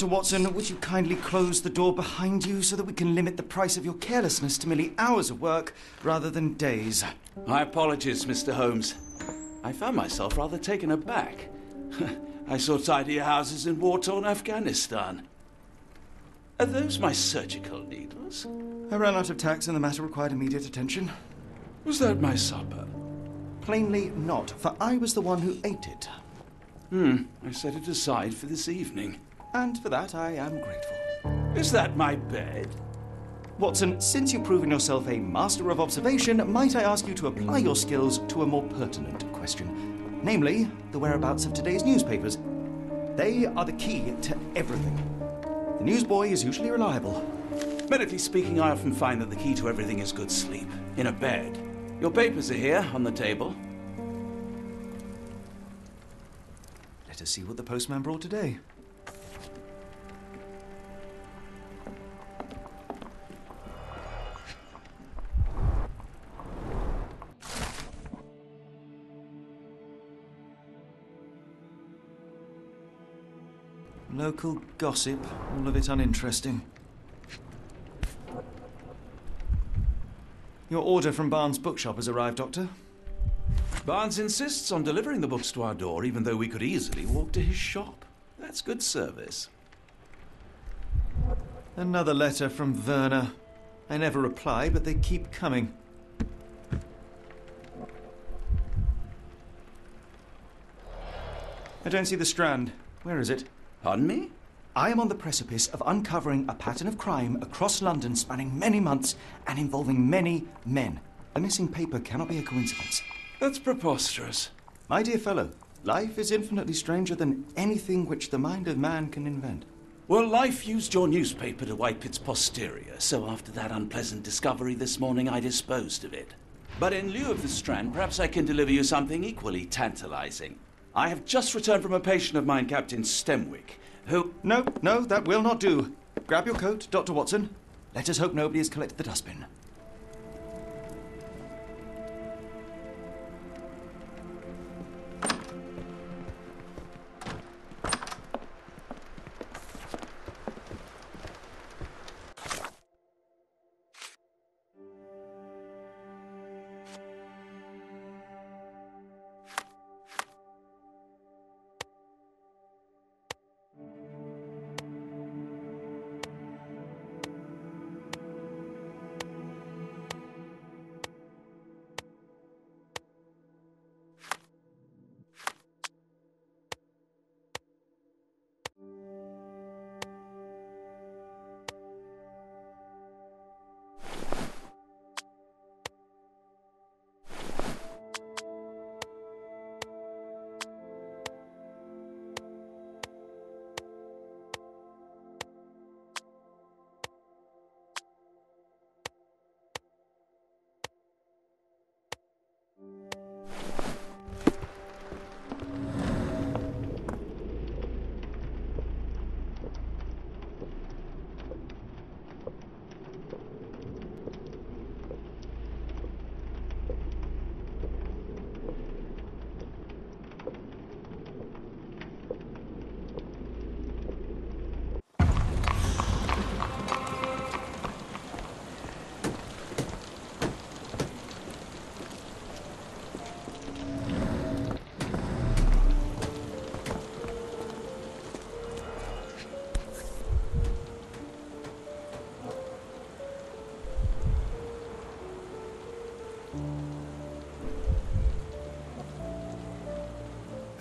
Dr. Watson, would you kindly close the door behind you so that we can limit the price of your carelessness to merely hours of work rather than days? My apologies, Mr. Holmes. I found myself rather taken aback. I saw tidier houses in war-torn Afghanistan. Are those my surgical needles? I ran out of tacks and the matter required immediate attention. Was that my supper? Plainly not, for I was the one who ate it. Hmm, I set it aside for this evening. And for that I am grateful. Is that my bed? Watson, since you've proven yourself a master of observation, might I ask you to apply your skills to a more pertinent question? Namely, the whereabouts of today's newspapers. They are the key to everything. The newsboy is usually reliable. Medically speaking, I often find that the key to everything is good sleep. In a bed. Your papers are here on the table. Let us see what the postman brought today. Local gossip, all of it uninteresting. Your order from Barnes Bookshop has arrived, Doctor. Barnes insists on delivering the books to our door, even though we could easily walk to his shop. That's good service. Another letter from Werner. I never reply, but they keep coming. I don't see the Strand. Where is it? Pardon me? I am on the precipice of uncovering a pattern of crime across London spanning many months and involving many men. The missing paper cannot be a coincidence. That's preposterous. My dear fellow, life is infinitely stranger than anything which the mind of man can invent. Well, life used your newspaper to wipe its posterior, so after that unpleasant discovery this morning, I disposed of it. But in lieu of the Strand, perhaps I can deliver you something equally tantalizing. I have just returned from a patient of mine, Captain Stenwick, who. No, no, that will not do. Grab your coat, Dr. Watson. Let us hope nobody has collected the dustbin.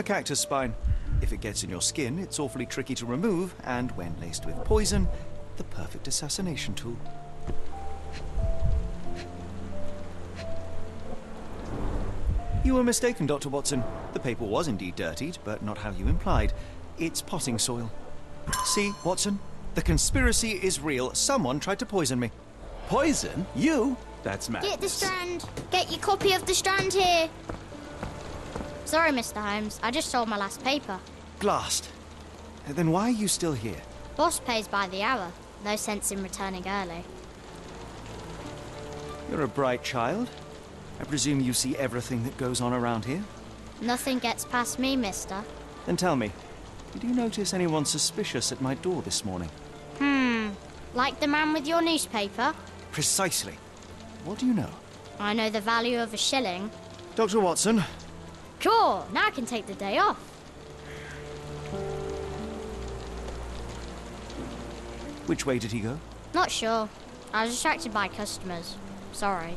Cactus spine. If it gets in your skin, it's awfully tricky to remove, and when laced with poison, the perfect assassination tool. You were mistaken, Dr. Watson. The paper was indeed dirtied, but not how you implied. It's potting soil. See, Watson? The conspiracy is real. Someone tried to poison me. Poison? You? That's madness. Get the Strand. Get your copy of the Strand here. Sorry, Mr. Holmes. I just sold my last paper. Blast. Then why are you still here? Boss pays by the hour. No sense in returning early. You're a bright child. I presume you see everything that goes on around here? Nothing gets past me, mister. Then tell me, Did you notice anyone suspicious at my door this morning? Hmm. Like the man with your newspaper? Precisely. What do you know? I know the value of a shilling. Dr. Watson, Cool. Now I can take the day off. which way did he go? Not sure. I was distracted by customers. Sorry.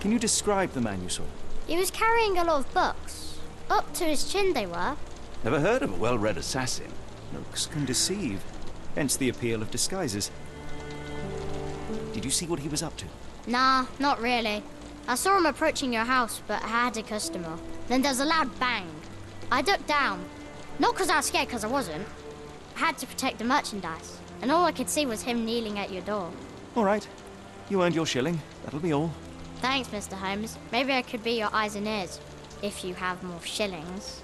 Can you describe the man you saw? He was carrying a lot of books. Up to his chin they were. Never heard of a well-read assassin. Looks can deceive. Hence the appeal of disguises. Did you see what he was up to? Nah, not really. I saw him approaching your house, but I had a customer. Then there was a loud bang. I ducked down. Not because I was scared, because I wasn't. I had to protect the merchandise. And all I could see was him kneeling at your door. All right. You earned your shilling. That'll be all. Thanks, Mr. Holmes. Maybe I could be your eyes and ears. If you have more shillings.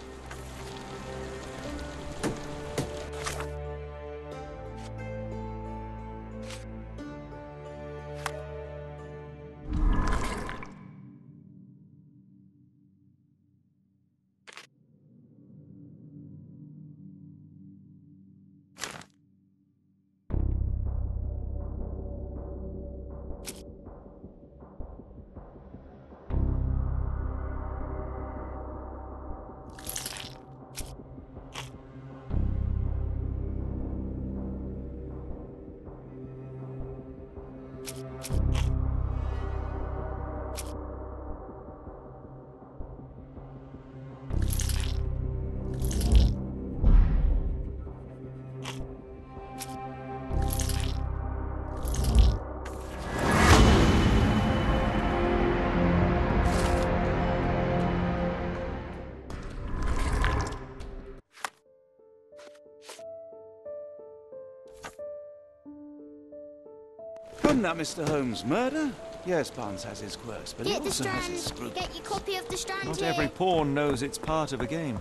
That, Mr. Holmes? Murder? Yes, Barnes has his quirks, but he Get the also has his scruples. Get your copy of the Strand Not here. every pawn knows it's part of a game.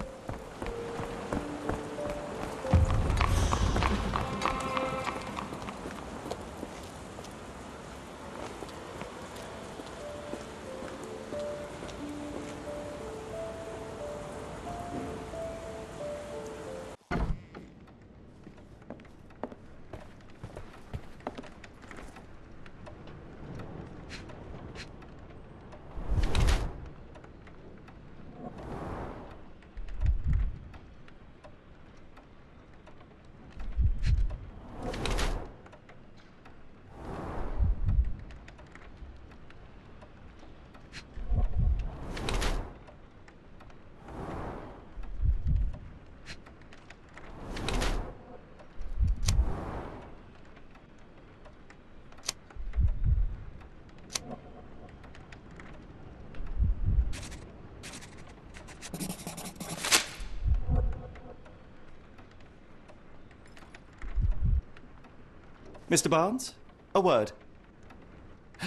Mr. Barnes, a word.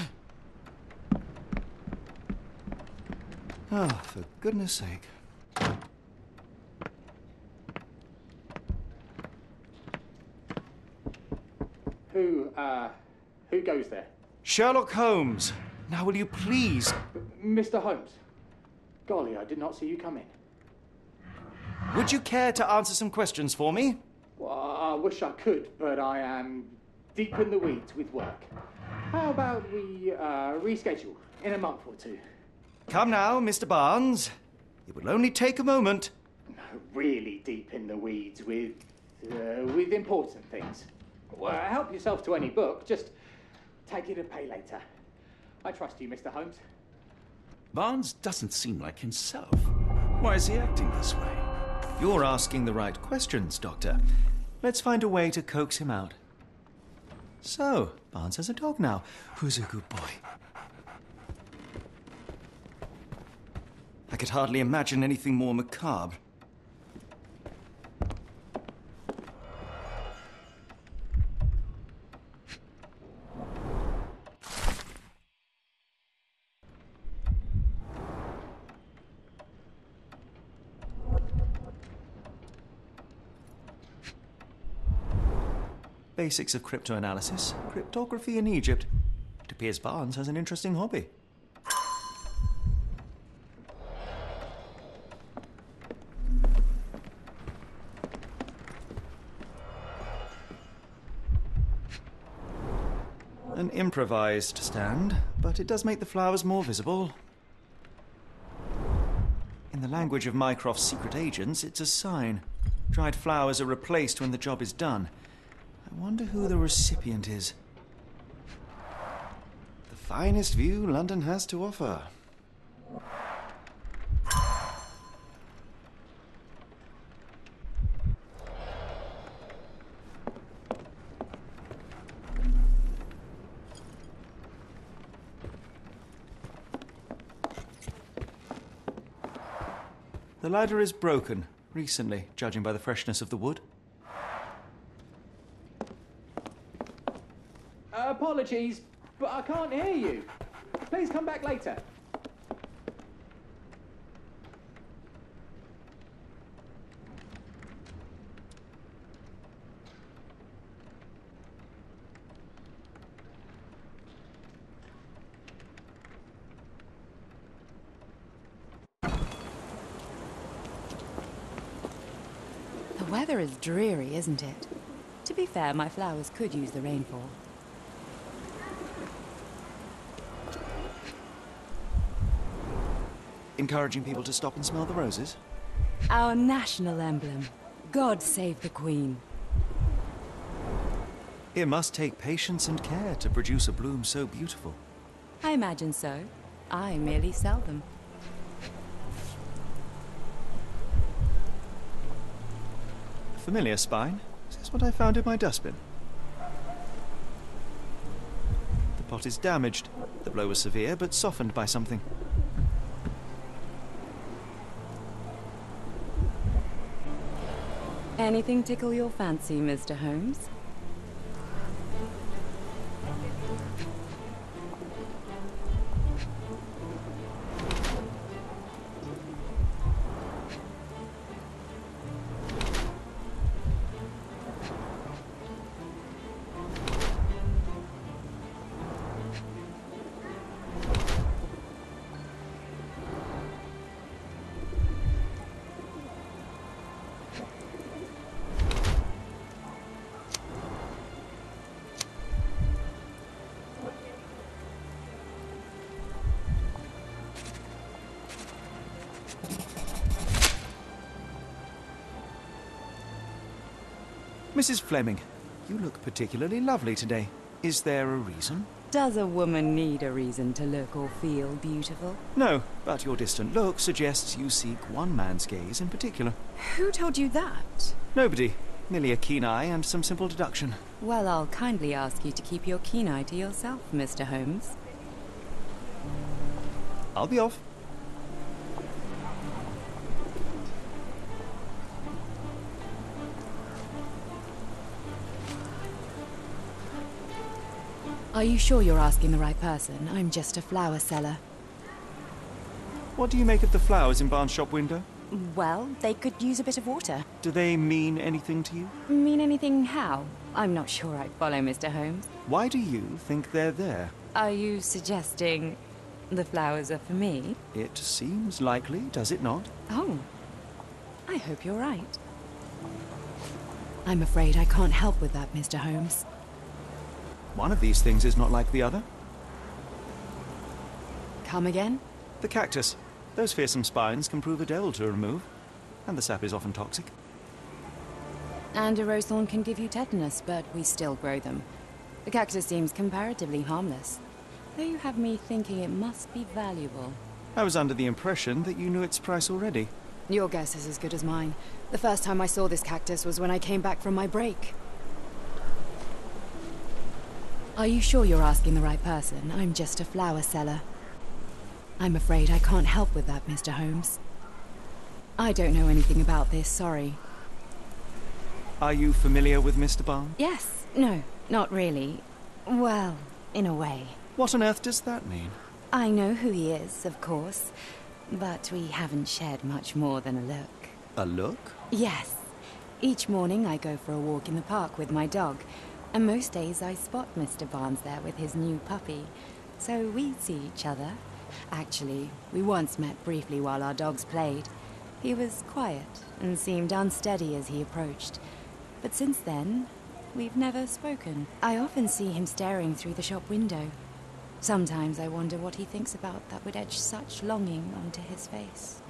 Ah, for goodness sake. Who, uh, who goes there? Sherlock Holmes. Now, will you please? Mr. Holmes. Golly, I did not see you come in. Would you care to answer some questions for me? Well, I wish I could, but I am deep in the weeds with work. How about we uh, reschedule in a month or two? Come now, Mr. Barnes. It will only take a moment. Really deep in the weeds with uh, with important things. Well, help yourself to any book. Just take it and pay later. I trust you, Mr. Holmes. Barnes doesn't seem like himself. Why is he acting this way? You're asking the right questions, Doctor. Let's find a way to coax him out. So, Barnes has a dog now. Who's a good boy? I could hardly imagine anything more macabre. basics of cryptoanalysis, cryptography in Egypt, It appears Barnes has an interesting hobby. An improvised stand, but it does make the flowers more visible. In the language of Mycroft's secret agents, it's a sign. Dried flowers are replaced when the job is done, I wonder who the recipient is. The finest view London has to offer. The ladder is broken, recently, judging by the freshness of the wood. Uh, apologies, but I can't hear you. Please come back later. The weather is dreary, isn't it? To be fair, my flowers could use the rainfall. Encouraging people to stop and smell the roses? Our national emblem. God save the Queen. It must take patience and care to produce a bloom so beautiful. I imagine so. I merely sell them. Familiar spine? Is this what I found in my dustbin? The pot is damaged. The blow was severe, but softened by something. Anything tickle your fancy, Mr. Holmes? Mrs. Fleming, you look particularly lovely today. Is there a reason? Does a woman need a reason to look or feel beautiful? No, but your distant look suggests you seek one man's gaze in particular. Who told you that? Nobody. Merely a keen eye and some simple deduction. Well, I'll kindly ask you to keep your keen eye to yourself, Mr. Holmes. I'll be off. Are you sure you're asking the right person? I'm just a flower seller. What do you make of the flowers in Barnes' shop window? Well, they could use a bit of water. Do they mean anything to you? Mean anything how? I'm not sure I follow, Mr. Holmes. Why do you think they're there? Are you suggesting the flowers are for me? It seems likely, does it not? Oh, I hope you're right. I'm afraid I can't help with that, Mr. Holmes. One of these things is not like the other. Come again? The cactus. Those fearsome spines can prove a devil to remove, and the sap is often toxic. And a rose thorn can give you tetanus, but we still grow them. The cactus seems comparatively harmless, though you have me thinking it must be valuable. I was under the impression that you knew its price already. Your guess is as good as mine. The first time I saw this cactus was when I came back from my break. Are you sure you're asking the right person? I'm just a flower seller. I'm afraid I can't help with that, Mr. Holmes. I don't know anything about this, sorry. Are you familiar with Mr. Barnes? Yes, no, not really. Well, in a way. What on earth does that mean? I know who he is, of course, but we haven't shared much more than a look. A look? Yes. Each morning I go for a walk in the park with my dog, and most days I spot Mr. Barnes there with his new puppy, so we see each other. Actually, we once met briefly while our dogs played. He was quiet and seemed unsteady as he approached, but since then, we've never spoken. I often see him staring through the shop window. Sometimes I wonder what he thinks about that would etch such longing onto his face.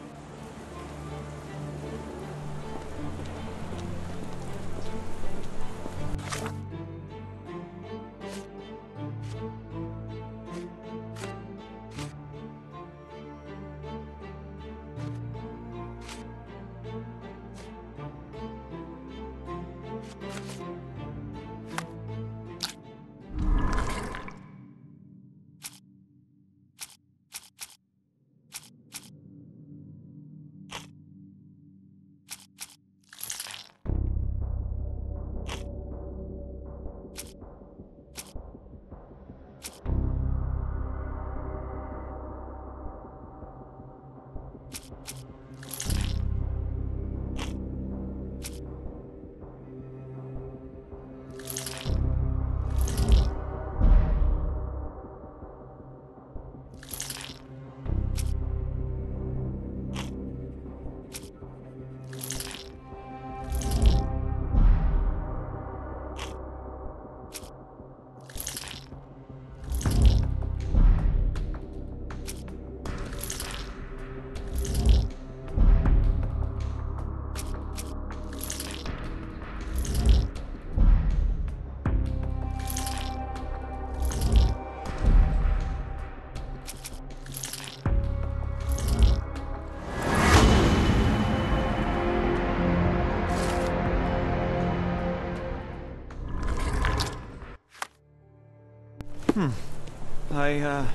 I, uh,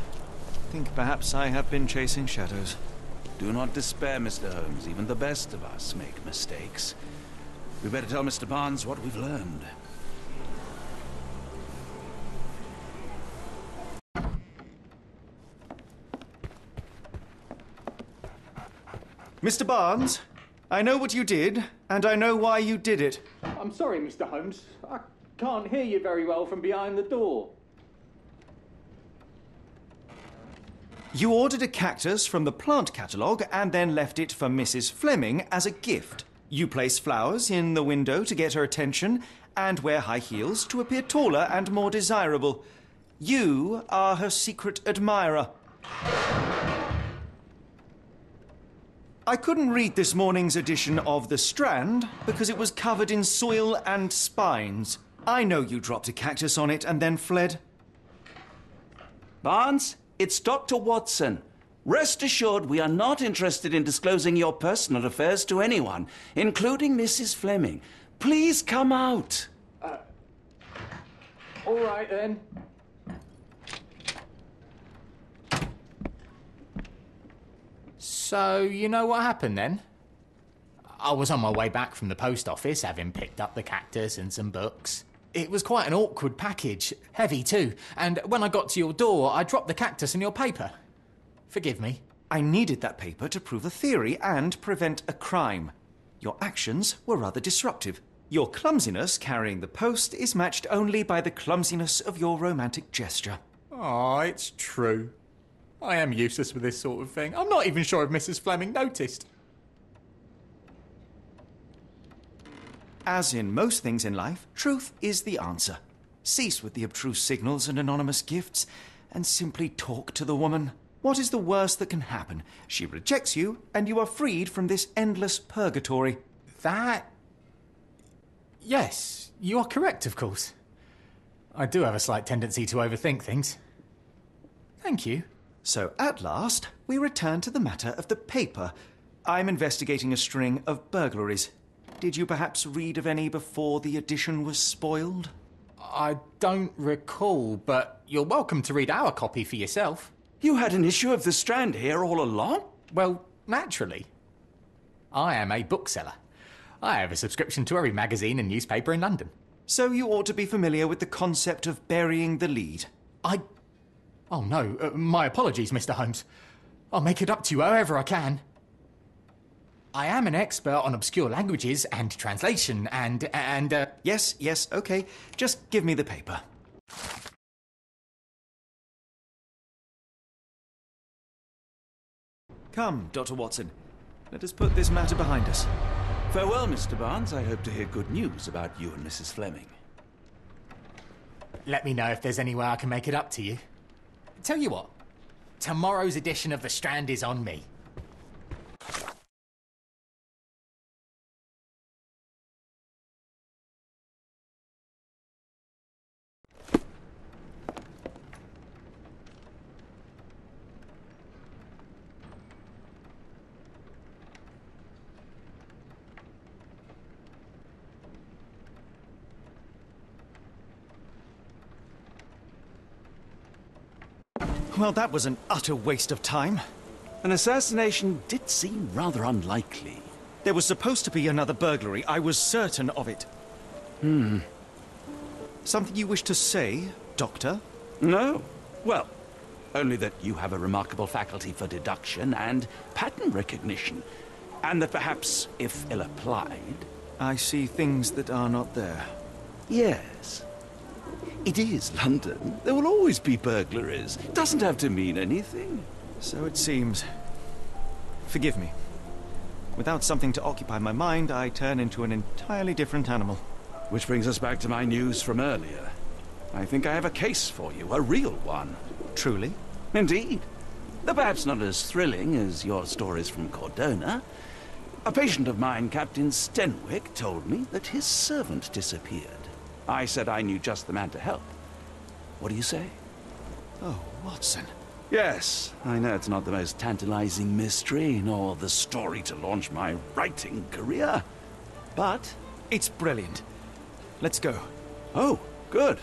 think perhaps I have been chasing shadows. Do not despair, Mr. Holmes. Even the best of us make mistakes. We better tell Mr. Barnes what we've learned. Mr. Barnes, I know what you did, and I know why you did it. I'm sorry, Mr. Holmes. I can't hear you very well from behind the door. You ordered a cactus from the plant catalogue and then left it for Mrs. Fleming as a gift. You place flowers in the window to get her attention and wear high heels to appear taller and more desirable. You are her secret admirer. I couldn't read this morning's edition of The Strand because it was covered in soil and spines. I know you dropped a cactus on it and then fled. Barnes, it's Dr. Watson. Rest assured, we are not interested in disclosing your personal affairs to anyone, including Mrs. Fleming. Please come out. Uh, all right then. So, you know what happened then? I was on my way back from the post office, having picked up the cactus and some books. It was quite an awkward package, heavy too, and when I got to your door, I dropped the cactus and your paper. Forgive me. I needed that paper to prove a theory and prevent a crime. Your actions were rather disruptive. Your clumsiness carrying the post is matched only by the clumsiness of your romantic gesture. Oh, it's true. I am useless with this sort of thing. I'm not even sure if Mrs. Fleming noticed. As in most things in life, truth is the answer. Cease with the abstruse signals and anonymous gifts, and simply talk to the woman. What is the worst that can happen? She rejects you, and you are freed from this endless purgatory. That. Yes, you are correct, of course. I do have a slight tendency to overthink things. Thank you. So, at last, we return to the matter of the paper. I'm investigating a string of burglaries. Did you perhaps read of any before the edition was spoiled? I don't recall, but you're welcome to read our copy for yourself. You had an issue of The Strand here all along? Well, naturally. I am a bookseller. I have a subscription to every magazine and newspaper in London. So, you ought to be familiar with the concept of burying the lead. I. Oh no, uh, my apologies, Mr. Holmes. I'll make it up to you however I can. I am an expert on obscure languages and translation and. and. Uh, Yes, yes, okay. Just give me the paper. Come, Dr. Watson. Let us put this matter behind us. Farewell, Mr. Barnes. I hope to hear good news about you and Mrs. Fleming. let me know if there's any way I can make it up to you. Tell you what, tomorrow's edition of The Strand is on me. Well, that was an utter waste of time. An assassination did seem rather unlikely. There was supposed to be another burglary. I was certain of it. Hmm. Something you wish to say, Doctor? No. Well, only that you have a remarkable faculty for deduction and pattern recognition. And that perhaps, if ill applied. I see things that are not there. Yes. It is London. There will always be burglaries. It doesn't have to mean anything. So it seems. Forgive me. Without something to occupy my mind, I turn into an entirely different animal. Which brings us back to my news from earlier. I think I have a case for you, a real one. Truly? Indeed. Though perhaps not as thrilling as your stories from Cordona. A patient of mine, Captain Stenwick, told me that his servant disappeared. I said I knew just the man to help. What do you say? Oh, Watson. Yes, I know it's not the most tantalizing mystery, nor the story to launch my writing career. But... It's brilliant. Let's go. Oh, good.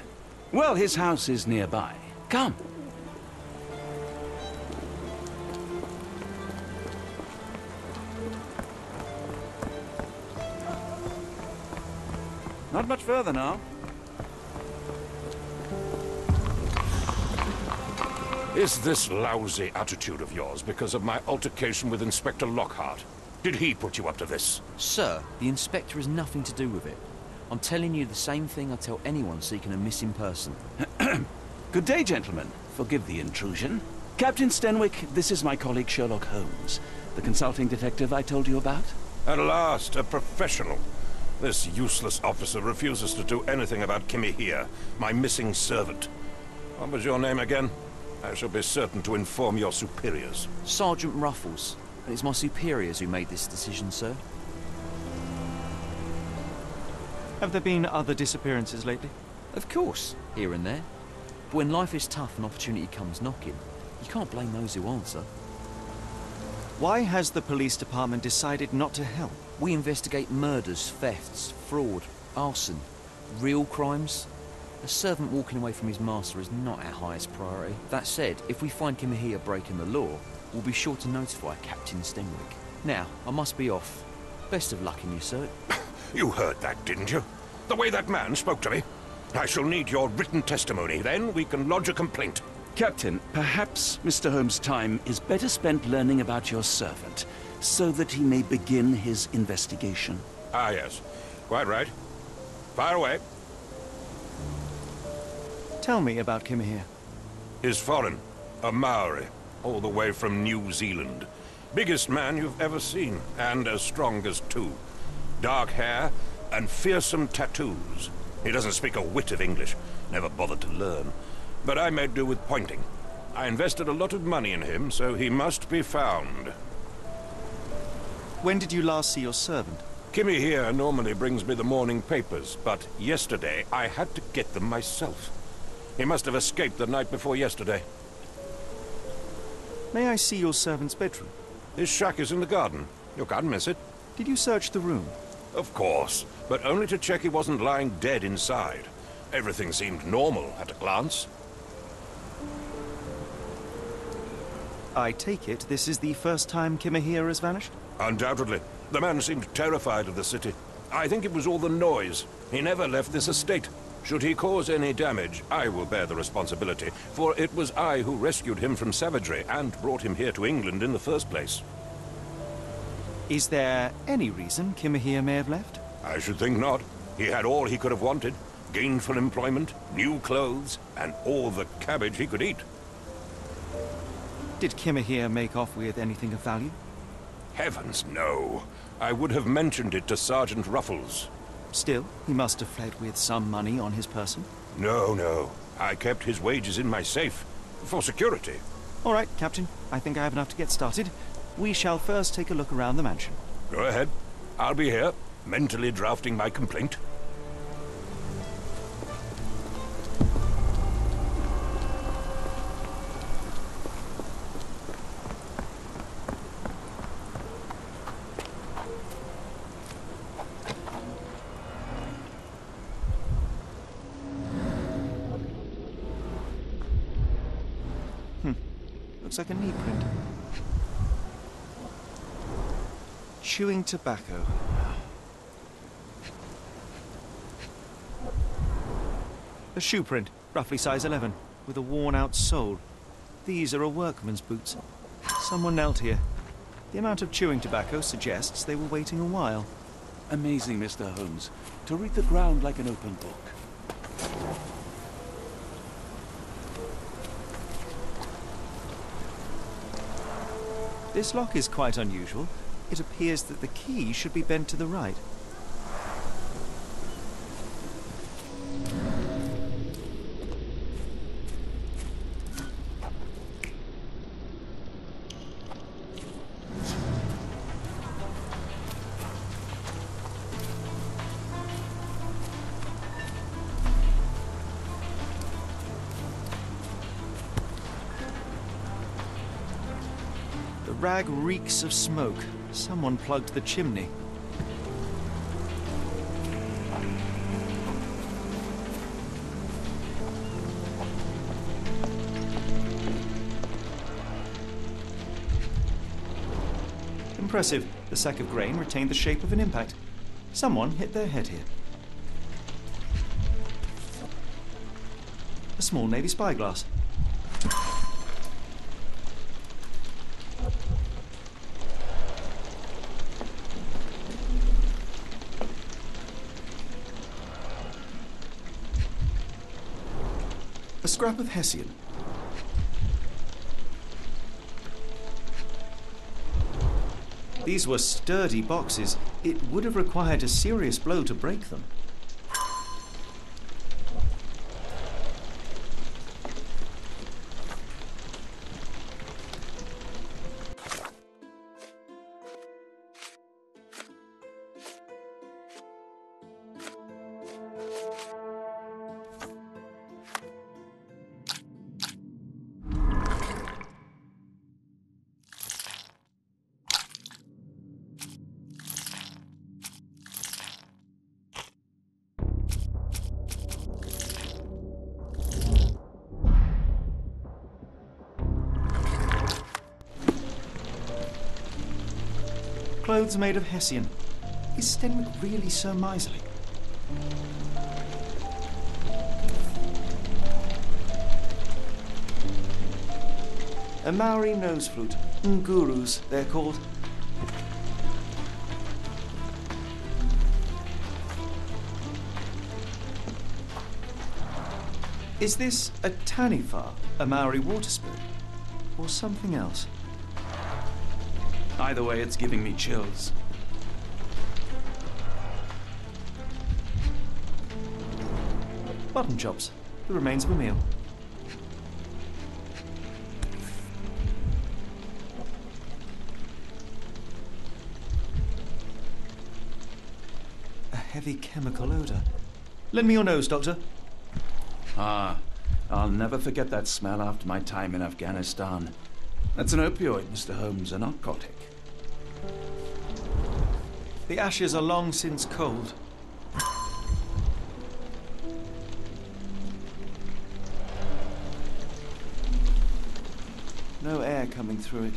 Well, his house is nearby. Come. Not much further now. Is this lousy attitude of yours because of my altercation with Inspector Lockhart? Did he put you up to this? Sir, the inspector has nothing to do with it. I'm telling you the same thing I tell anyone seeking a missing person. Good day, gentlemen. Forgive the intrusion. Captain Stenwick, this is my colleague Sherlock Holmes, the consulting detective I told you about. At last, a professional. This useless officer refuses to do anything about Kimahir, my missing servant. What was your name again? I shall be certain to inform your superiors. Sergeant Ruffles. And it's my superiors who made this decision, sir. Have there been other disappearances lately? Of course, here and there. But when life is tough and opportunity comes knocking, you can't blame those who answer. Why has the police department decided not to help? We investigate murders, thefts, fraud, arson, real crimes. A servant walking away from his master is not our highest priority. That said, if we find Kimahia breaking the law, we'll be sure to notify Captain Stenwick. Now, I must be off. Best of luck in your search. You heard that, didn't you? The way that man spoke to me. I shall need your written testimony. Then we can lodge a complaint. Captain, perhaps Mr. Holmes' time is better spent learning about your servant, so that he may begin his investigation. Ah, yes. Quite right. Fire away. Tell me about Kimahir. He's foreign. A Maori. All the way from New Zealand. Biggest man you've ever seen, and as strong as two. Dark hair and fearsome tattoos. He doesn't speak a whit of English. Never bothered to learn. But I made do with pointing. I invested a lot of money in him, so he must be found. When did you last see your servant? Kimahir normally brings me the morning papers, but yesterday I had to get them myself. He must have escaped the night before yesterday. May I see your servant's bedroom? His shack is in the garden. You can't miss it. Did you search the room? Of course, but only to check he wasn't lying dead inside. Everything seemed normal at a glance. I take it this is the first time Kimahir has vanished? Undoubtedly. The man seemed terrified of the city. I think it was all the noise. He never left this estate. Should he cause any damage, I will bear the responsibility, for it was I who rescued him from savagery and brought him here to England in the first place. Is there any reason Kimahir may have left? I should think not. He had all he could have wanted. Gainful employment, new clothes, and all the cabbage he could eat. Did Kimahir make off with anything of value? Heavens, no. I would have mentioned it to Sergeant Ruffles. Still, he must have fled with some money on his person. No, no. I kept his wages in my safe. For security. All right, Captain. I think I have enough to get started. We shall first take a look around the mansion. Go ahead. I'll be here, mentally drafting my complaint. Looks like a knee print. Chewing tobacco. A shoe print, roughly size 11, with a worn-out sole. These are a workman's boots. Someone knelt here. The amount of chewing tobacco suggests they were waiting a while. Amazing, Mr. Holmes. To read the ground like an open book. This lock is quite unusual. It appears that the key should be bent to the right. The reeks of smoke. Someone plugged the chimney. Impressive. The sack of grain retained the shape of an impact. Someone hit their head here. A small navy spyglass. Scrap of Hessian. These were sturdy boxes. It would have required a serious blow to break them. Clothes made of Hessian. Is Stenwick really so miserly? A Maori nose flute. Ngurus, they're called. Is this a taniwha, a Maori water spirit, or something else? Either way, it's giving me chills. Button chops, the remains of a meal. A heavy chemical odor. Lend me your nose, Doctor. Ah, I'll never forget that smell after my time in Afghanistan. That's an opioid, Mr. Holmes, a narcotic. The ashes are long since cold. No air coming through it.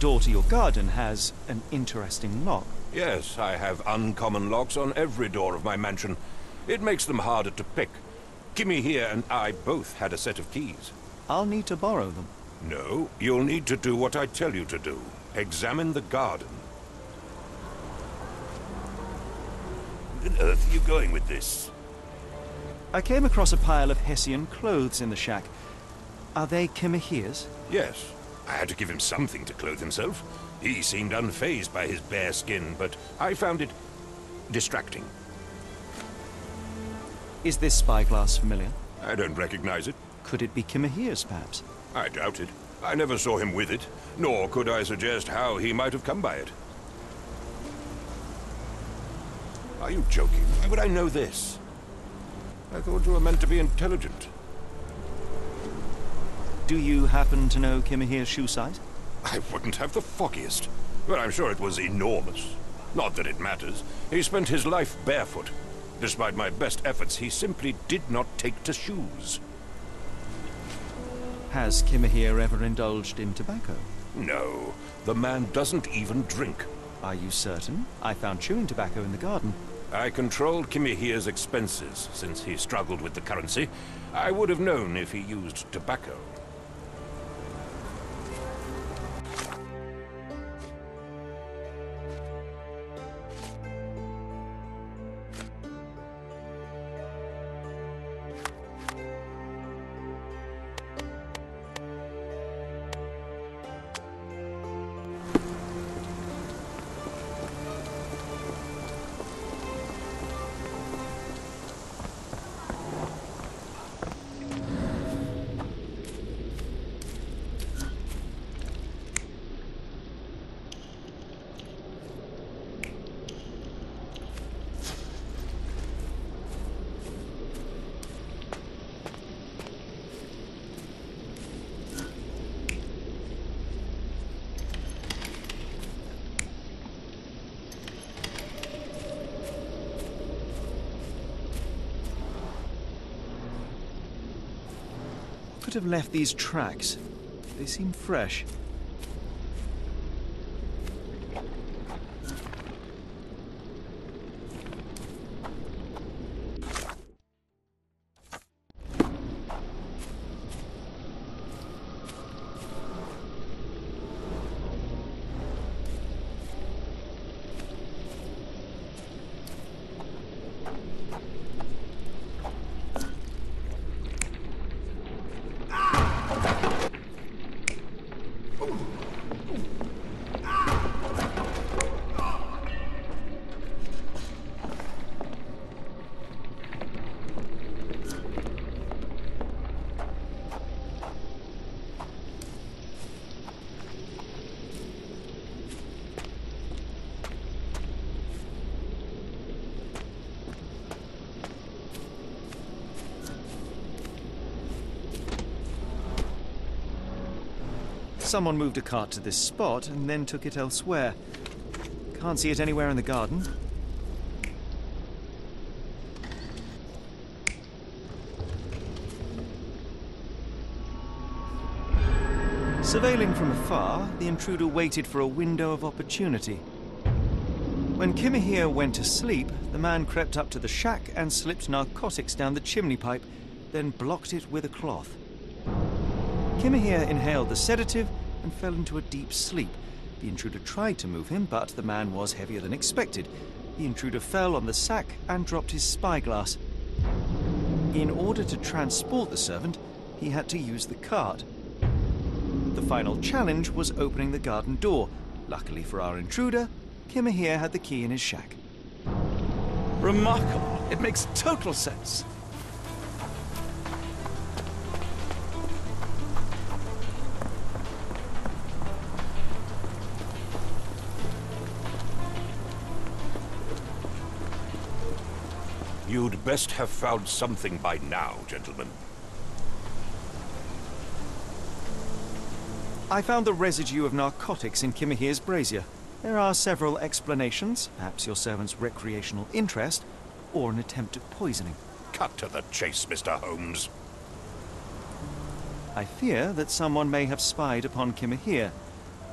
Door to your garden has an interesting lock. Yes, I have uncommon locks on every door of my mansion. It makes them harder to pick. Kimahir and I both had a set of keys. I'll need to borrow them. No, you'll need to do what I tell you to do. Examine the garden. Where on earth are you going with this? I came across a pile of Hessian clothes in the shack. Are they Kimahir's? Yes. I had to give him something to clothe himself. He seemed unfazed by his bare skin, but I found it distracting. Is this spyglass familiar? I don't recognize it. Could it be Kimahir's, perhaps? I doubt it. I never saw him with it, nor could I suggest how he might have come by it. Are you joking? Why would I know this? I thought you were meant to be intelligent. Do you happen to know Kimahir's shoe size? I wouldn't have the foggiest. But I'm sure it was enormous. Not that it matters. He spent his life barefoot. Despite my best efforts, he simply did not take to shoes. Has Kimahir ever indulged in tobacco? No, the man doesn't even drink. Are you certain? I found chewing tobacco in the garden. I controlled Kimahir's expenses since he struggled with the currency. I would have known if he used tobacco. Could have left these tracks. They seem fresh. Someone moved a cart to this spot and then took it elsewhere. Can't see it anywhere in the garden. Surveilling from afar, the intruder waited for a window of opportunity. When Kimahir went to sleep, the man crept up to the shack and slipped narcotics down the chimney pipe, then blocked it with a cloth. Kimahir inhaled the sedative and fell into a deep sleep. The intruder tried to move him, but the man was heavier than expected. The intruder fell on the sack and dropped his spyglass. In order to transport the servant, he had to use the cart. The final challenge was opening the garden door. Luckily for our intruder, Kimahir had the key in his shack. Remarkable. It makes total sense. Best have found something by now, gentlemen. I found the residue of narcotics in Kimahir's brazier. There are several explanations, perhaps your servant's recreational interest, or an attempt at poisoning. Cut to the chase, Mr. Holmes. I fear that someone may have spied upon Kimahir.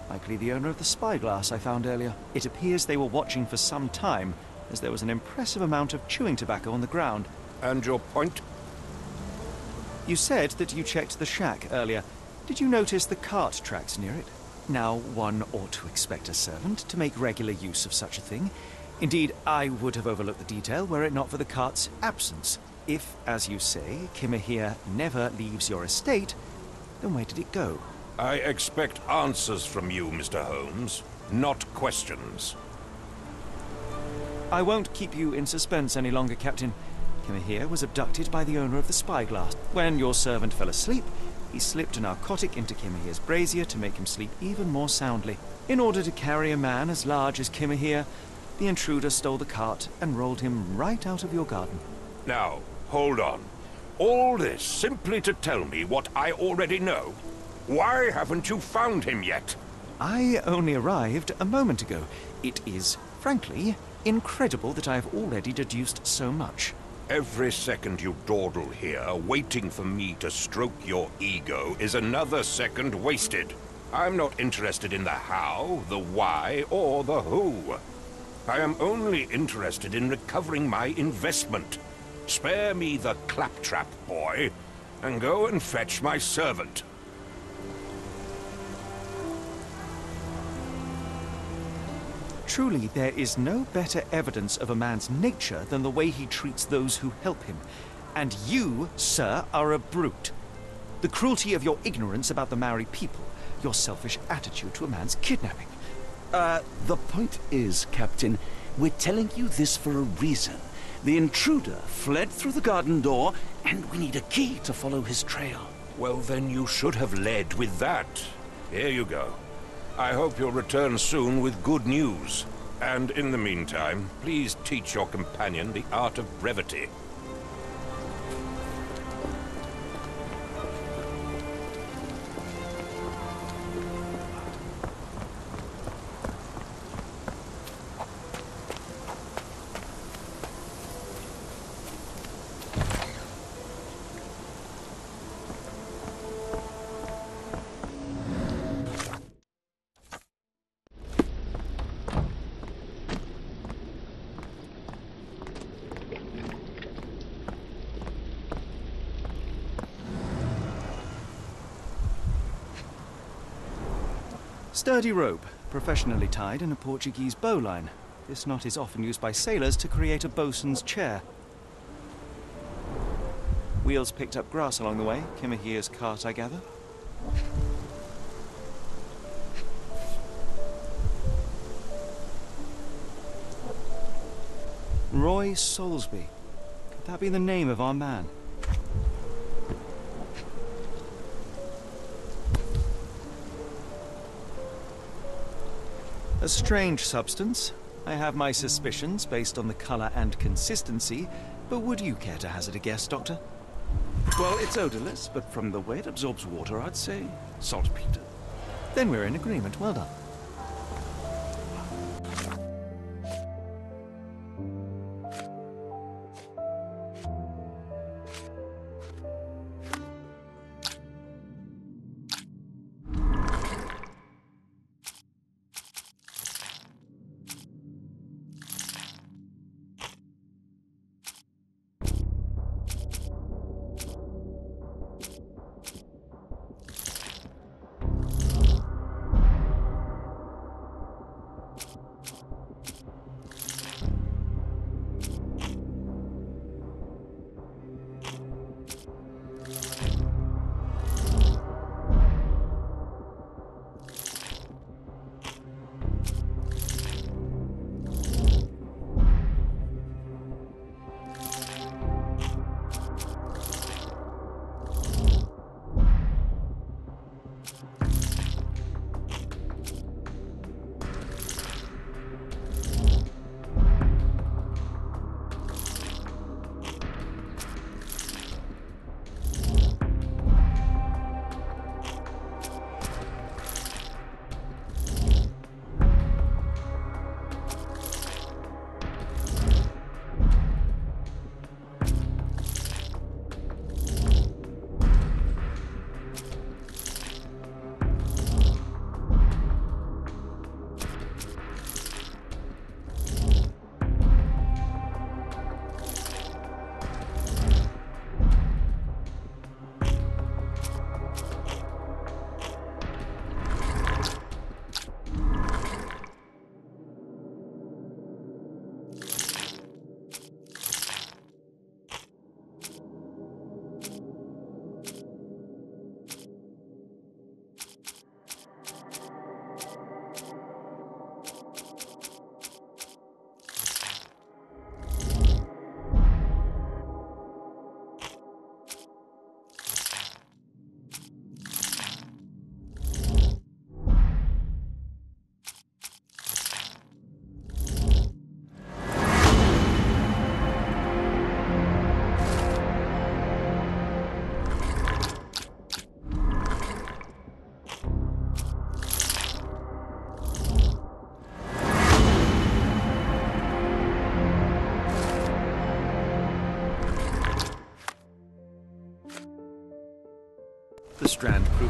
Likely the owner of the spyglass I found earlier. It appears they were watching for some time, as there was an impressive amount of chewing tobacco on the ground. And your point? You said that you checked the shack earlier. Did you notice the cart tracks near it? Now, one ought to expect a servant to make regular use of such a thing. Indeed, I would have overlooked the detail were it not for the cart's absence. If, as you say, Kimahir never leaves your estate, then where did it go? I expect answers from you, Mr. Holmes, not questions. I won't keep you in suspense any longer, Captain. Kimahir was abducted by the owner of the spyglass. When your servant fell asleep, he slipped a narcotic into Kimahir's brazier to make him sleep even more soundly. In order to carry a man as large as Kimahir, the intruder stole the cart and rolled him right out of your garden. Now, hold on. All this simply to tell me what I already know? Why haven't you found him yet? I only arrived a moment ago. It is, frankly, incredible that I have already deduced so much. Every second you dawdle here, waiting for me to stroke your ego, is another second wasted. I'm not interested in the how, the why, or the who. I am only interested in recovering my investment. Spare me the claptrap, boy, and go and fetch my servant. Truly, there is no better evidence of a man's nature than the way he treats those who help him. And you, sir, are a brute. The cruelty of your ignorance about the Maori people, your selfish attitude to a man's kidnapping. Uh, the point is, Captain, we're telling you this for a reason. The intruder fled through the garden door, and we need a key to follow his trail. Well, then you should have led with that. Here you go. I hope you'll return soon with good news. And in the meantime, please teach your companion the art of brevity. Sturdy rope, professionally tied in a Portuguese bowline. This knot is often used by sailors to create a bosun's chair. Wheels picked up grass along the way. Kimahir's cart, I gather. Roy Soulsby. Could that be the name of our man? A strange substance. I have my suspicions based on the color and consistency, but would you care to hazard a guess, Doctor? Well, it's odorless, but from the way it absorbs water, I'd say saltpeter. Then we're in agreement. Well done.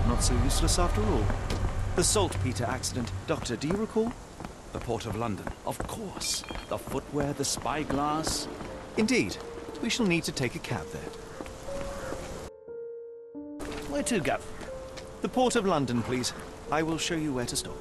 Not so useless after all. The saltpeter accident. Doctor, do you recall? The Port of London, of course. The footwear, the spyglass. Indeed. We shall need to take a cab there. Where to, Gav? The Port of London, please. I will show you where to stop.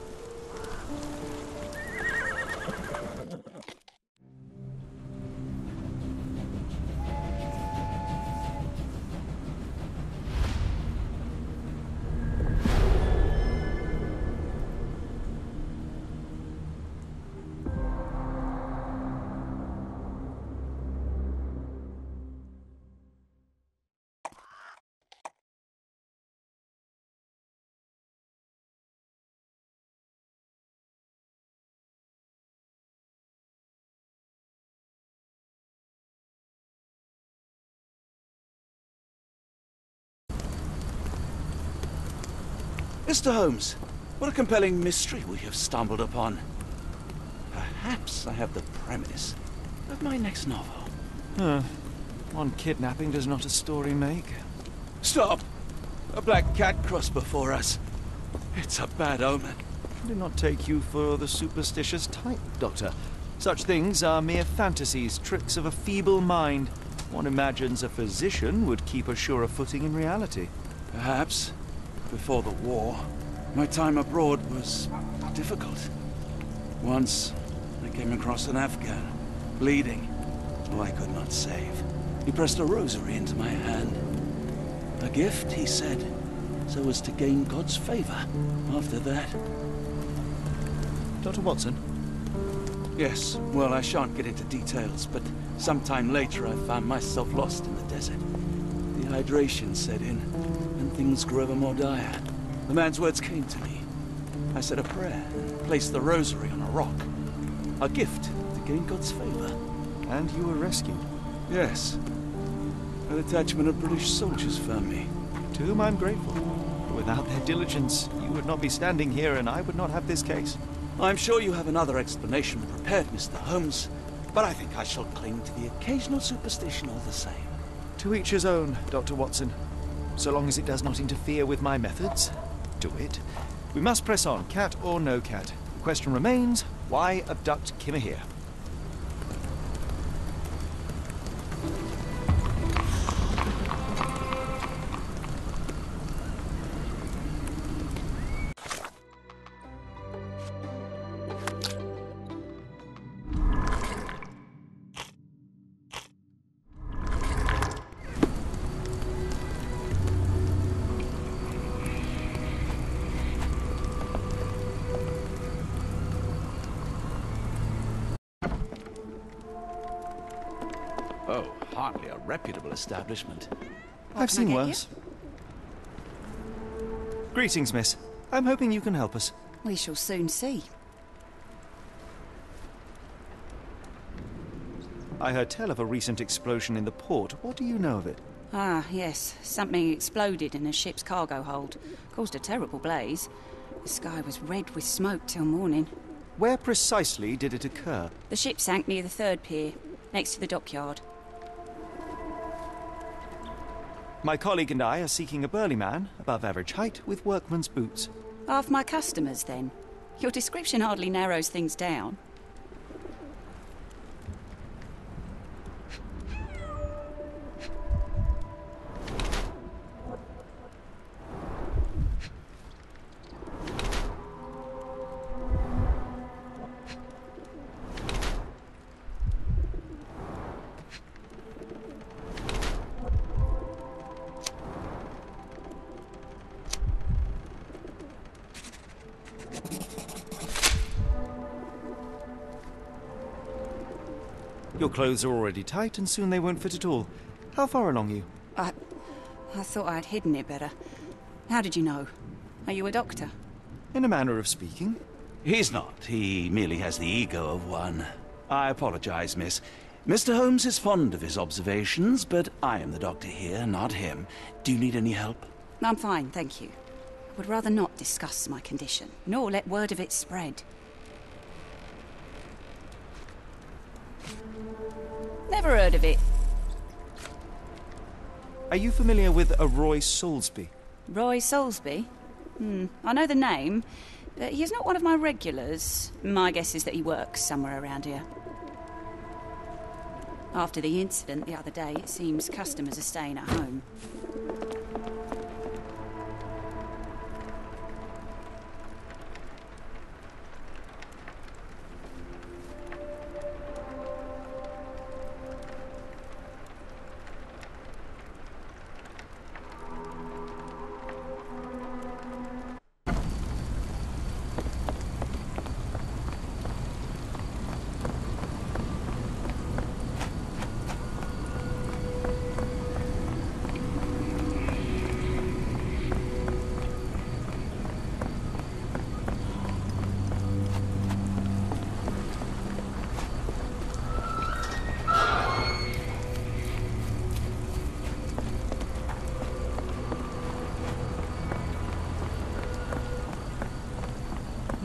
Mr. Holmes, what a compelling mystery we have stumbled upon. Perhaps I have the premise of my next novel. Huh. One kidnapping does not a story make. Stop! A black cat crossed before us. It's a bad omen. I do not take you for the superstitious type, Doctor. Such things are mere fantasies, tricks of a feeble mind. One imagines a physician would keep a surer footing in reality. Perhaps. Before the war, my time abroad was difficult. Once, I came across an Afghan, bleeding, who I could not save. He pressed a rosary into my hand. A gift, he said, so as to gain God's favor. After that... Dr. Watson? Yes, well, I shan't get into details, but sometime later I found myself lost in the desert. Dehydration set in, things grew ever more dire. The man's words came to me. I said a prayer and placed the rosary on a rock. A gift to gain God's favor. And you were rescued? Yes. A detachment of British soldiers found me. To whom I'm grateful. Without their diligence, you would not be standing here and I would not have this case. I'm sure you have another explanation prepared, Mr. Holmes, but I think I shall cling to the occasional superstition all the same. To each his own, Dr. Watson. So long as it does not interfere with my methods, do it. We must press on, cat or no cat. The question remains, why abduct Kimahir? Reputable establishment. I've seen get worse. Greetings, miss. I'm hoping you can help us. We shall soon see. I heard tell of a recent explosion in the port. What do you know of it? Ah, yes. Something exploded in a ship's cargo hold. Caused a terrible blaze. The sky was red with smoke till morning. Where precisely did it occur? The ship sank near the third pier, next to the dockyard. My colleague and I are seeking a burly man, above average height, with workman's boots. Half my customers, then. Your description hardly narrows things down. Clothes are already tight, and soon they won't fit at all. How far along are you? I. I thought I'd hidden it better. How did you know? Are you a doctor? In a manner of speaking. He's not. He merely has the ego of one. I apologize, miss. Mr. Holmes is fond of his observations, but I am the doctor here, not him. Do you need any help? I'm fine, thank you. I would rather not discuss my condition, nor let word of it spread. Never heard of it. Are you familiar with a Roy Soulsby? Roy Soulsby? Hmm, I know the name, but he's not one of my regulars. My guess is that he works somewhere around here. After the incident the other day, it seems customers are staying at home.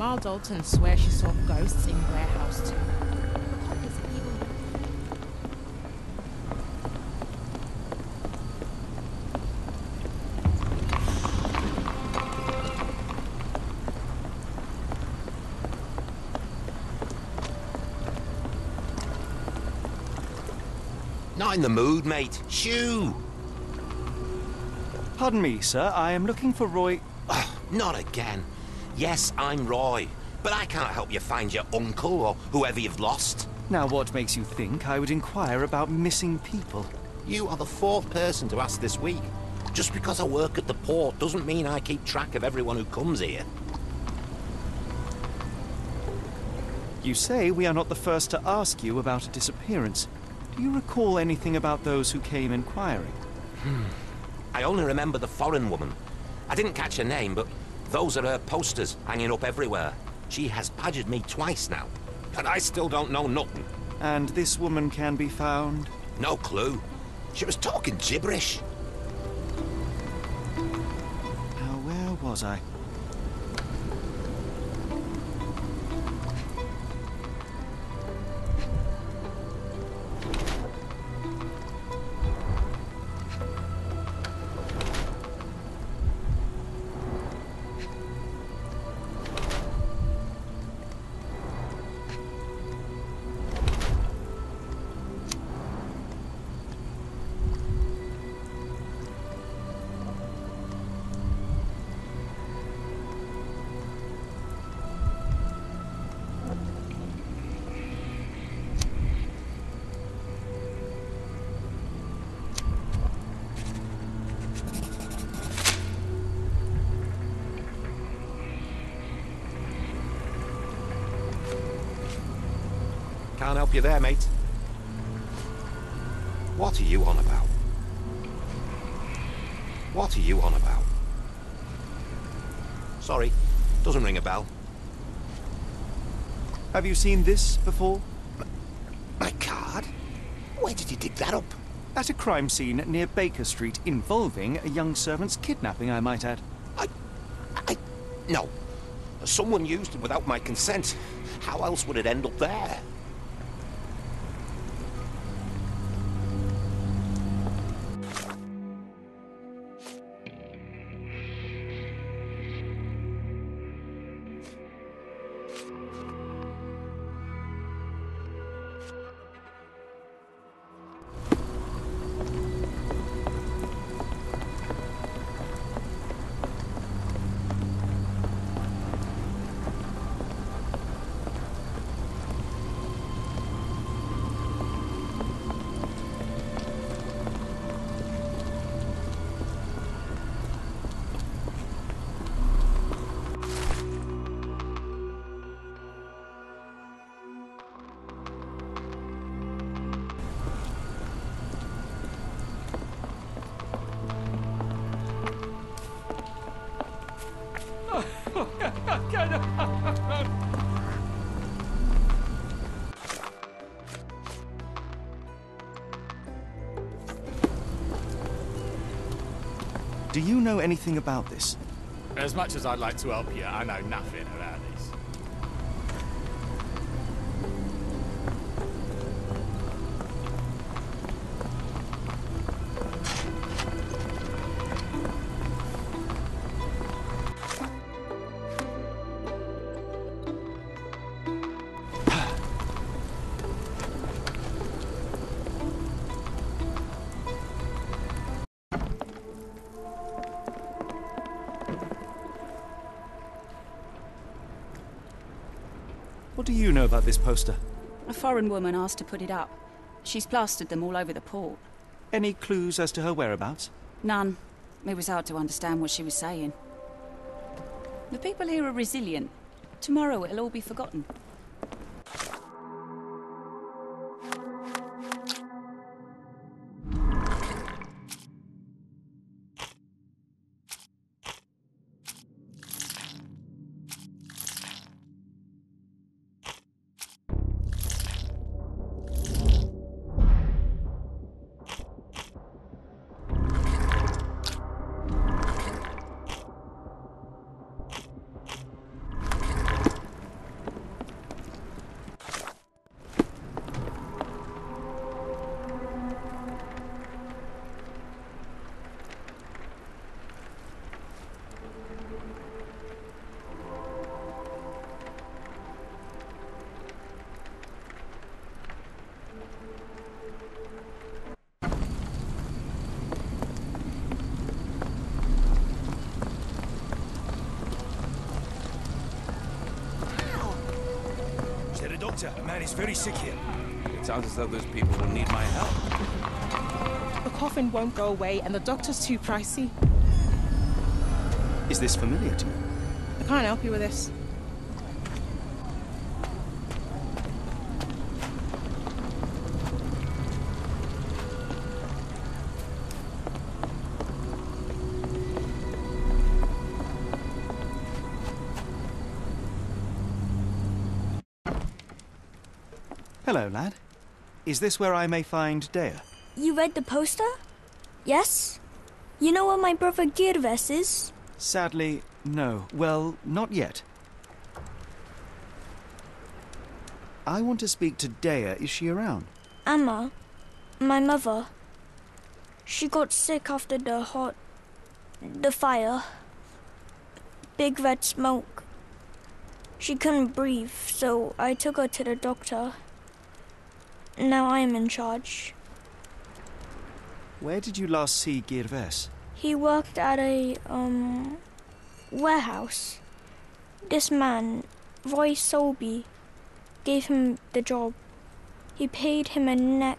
Ma Dalton swears she saw ghosts in warehouse too. What is evil? Not in the mood, mate. Shoo! Pardon me, sir. I am looking for Roy. Not again. Yes, I'm Roy, but I can't help you find your uncle or whoever you've lost. Now, what makes you think I would inquire about missing people? You are the fourth person to ask this week. Just because I work at the port doesn't mean I keep track of everyone who comes here. You say we are not the first to ask you about a disappearance. Do you recall anything about those who came inquiring? Hmm. I only remember the foreign woman. I didn't catch her name, but those are her posters hanging up everywhere. She has badgered me twice now, and I still don't know nothing. And this woman can be found? No clue. She was talking gibberish. Now, where was I? You there, mate. What are you on about? What are you on about? Sorry, doesn't ring a bell. Have you seen this before? My card? Where did you dig that up? At a crime scene near Baker Street involving a young servant's kidnapping, I might add. I... I... no. Someone used it without my consent. How else would it end up there? You know anything about this? As much as I'd like to help you, I know nothing about this. Know about this poster? A foreign woman asked to put it up. She's plastered them all over the port. Any clues as to her whereabouts? None. It was hard to understand what she was saying. The people here are resilient. Tomorrow it'll all be forgotten. Man is very sick here. It sounds as though those people will need my help. The coffin won't go away, and the doctor's too pricey. Is this familiar to you? I can't help you with this. Hello, lad. Is this where I may find Dea? You read the poster? Yes? You know where my brother Girves is? Sadly, no. Well, not yet. I want to speak to Dea. Is she around? Amma, my mother. She got sick after the hot. the fire. Big red smoke. She couldn't breathe, so I took her to the doctor. Now I am in charge. Where did you last see Girves? He worked at a, um, warehouse. This man, Roy Solby, gave him the job. He paid him a neck.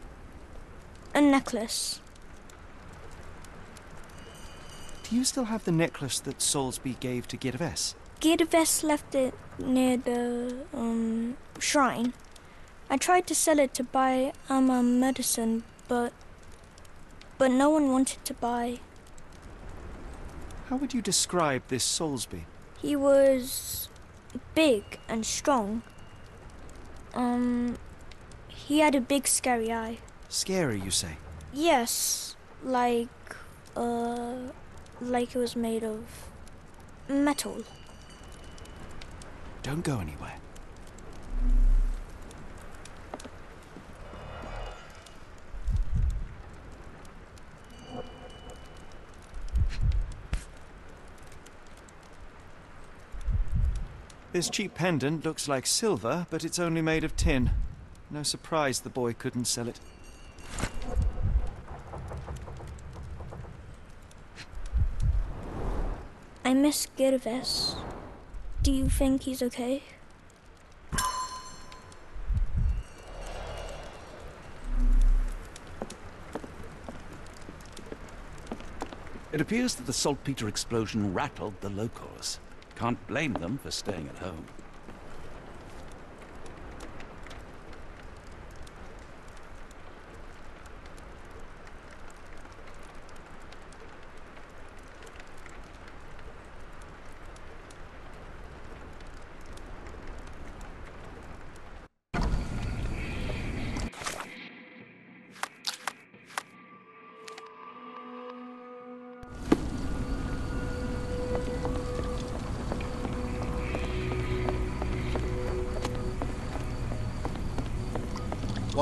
a necklace. Do you still have the necklace that Soulsby gave to Girves? Girves left it near the, um, shrine. I tried to sell it to buy Amma medicine, but. but no one wanted to buy. How would you describe this Soulsby? He was big and strong. Um, he had a big scary eye. Scary, you say? Yes, like, uh, like it was made of metal. Don't go anywhere. This cheap pendant looks like silver, but it's only made of tin. No surprise the boy couldn't sell it. I miss Girves. Do you think he's okay? It appears that the saltpeter explosion rattled the locals. Can't blame them for staying at home.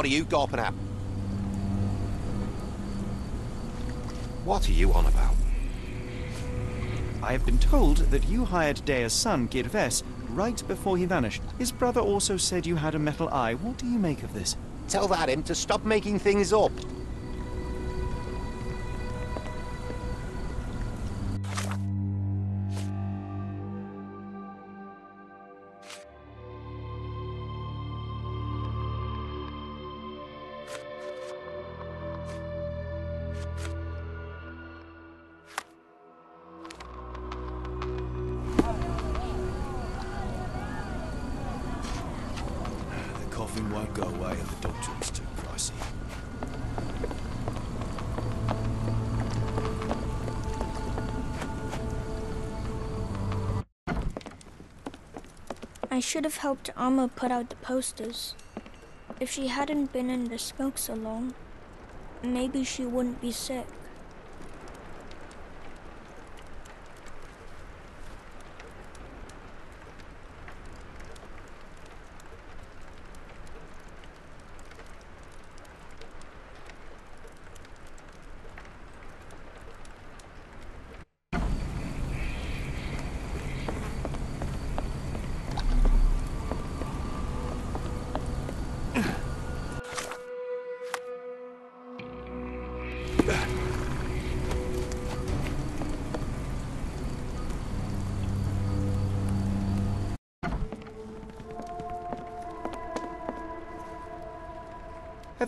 You gawping at? What are you on about? I have been told that you hired Dea's son, Girves, right before he vanished. His brother also said you had a metal eye. What do you make of this? Tell that him to stop making things up. Should have helped Amma put out the posters. If she hadn't been in the smoke so long, maybe she wouldn't be sick.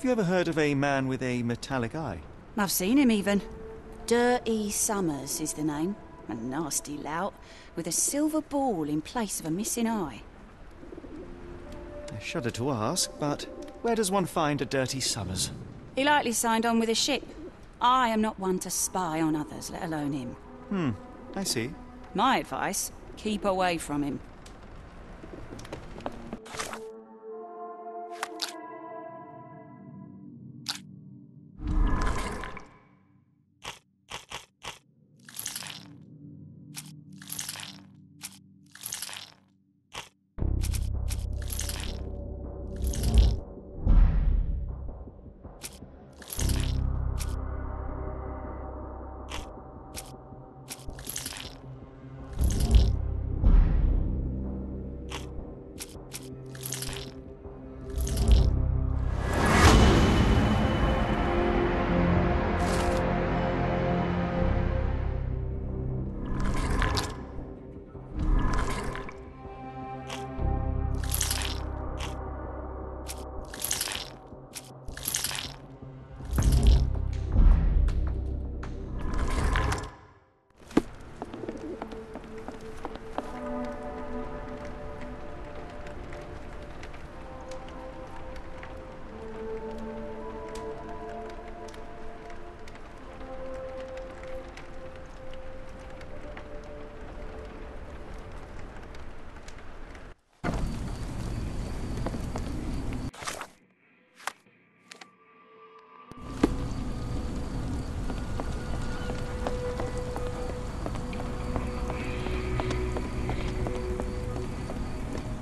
Have you ever heard of a man with a metallic eye? I've seen him even. Dirty Summers is the name. A nasty lout, with a silver ball in place of a missing eye. I shudder to ask, but where does one find a dirty Summers? He likely signed on with a ship. I am not one to spy on others, let alone him. Hmm, I see. My advice keep away from him.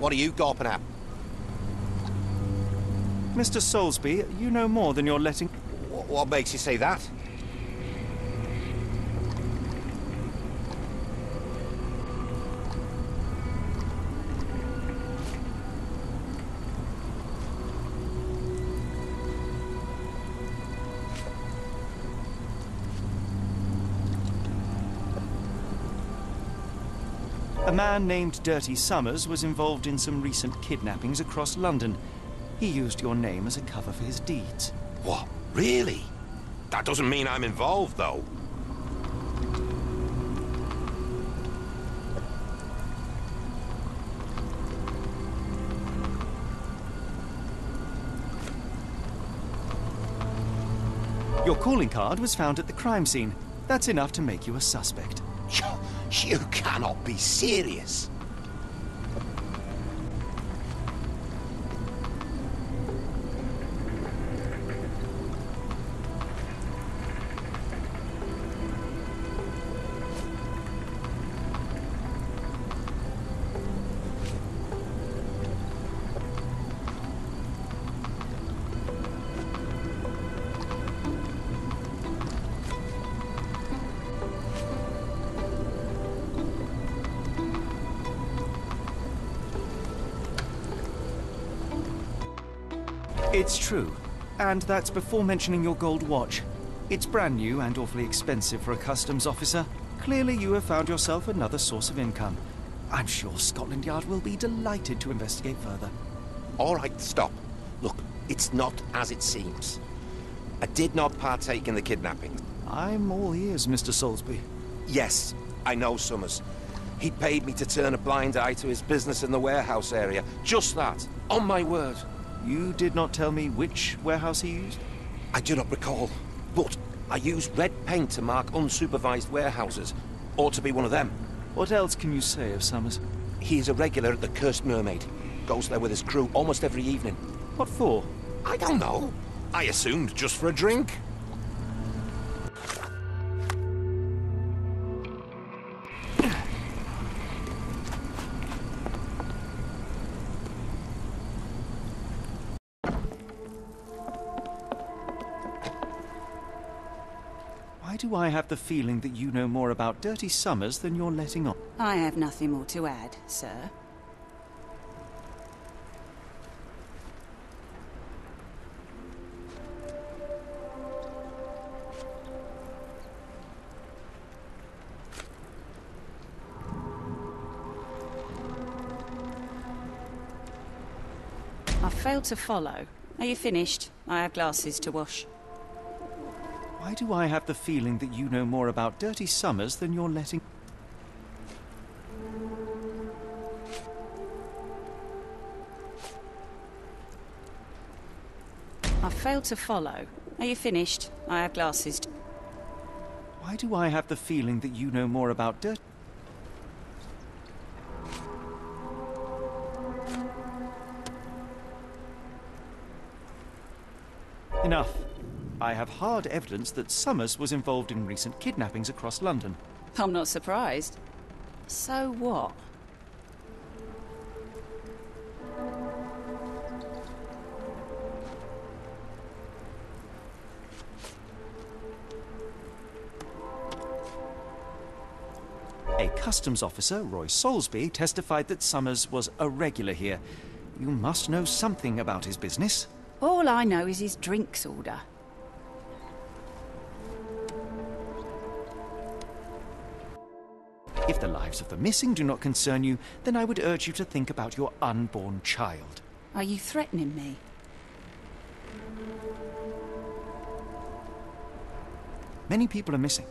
What are you gawping at? Mr. Soulsby, you know more than you're letting. What, what makes you say that? A man named Dirty Summers was involved in some recent kidnappings across London. He used your name as a cover for his deeds. What? Really? That doesn't mean I'm involved, though. Your calling card was found at the crime scene. That's enough to make you a suspect. You cannot be serious. It's true. And that's before mentioning your gold watch. It's brand new and awfully expensive for a customs officer. Clearly, you have found yourself another source of income. I'm sure Scotland Yard will be delighted to investigate further. All right, stop. Look, it's not as it seems. I did not partake in the kidnapping. I'm all ears, Mr. Soulsby. Yes, I know Summers. He paid me to turn a blind eye to his business in the warehouse area. Just that. On my word. You did not tell me which warehouse he used? I do not recall. But I use red paint to mark unsupervised warehouses. Ought to be one of them. What else can you say of Summers? He is a regular at the Cursed Mermaid. Goes there with his crew almost every evening. What for? I don't know. I assumed just for a drink. Have the feeling that you know more about Dirty Summers than you're letting on? I have nothing more to add, sir. I failed to follow. Are you finished? I have glasses to wash. Why do I have the feeling that you know more about Dirty Summers than you're letting... I failed to follow. Are you finished? I have glasses. Why do I have the feeling that you know more about Dirty... I have hard evidence that Summers was involved in recent kidnappings across London. I'm not surprised. So what? A customs officer, Roy Soulsby, testified that Summers was a regular here. You must know something about his business. All I know is his drinks order. Lives of the missing do not concern you, then I would urge you to think about your unborn child. Are you threatening me? Many people are missing,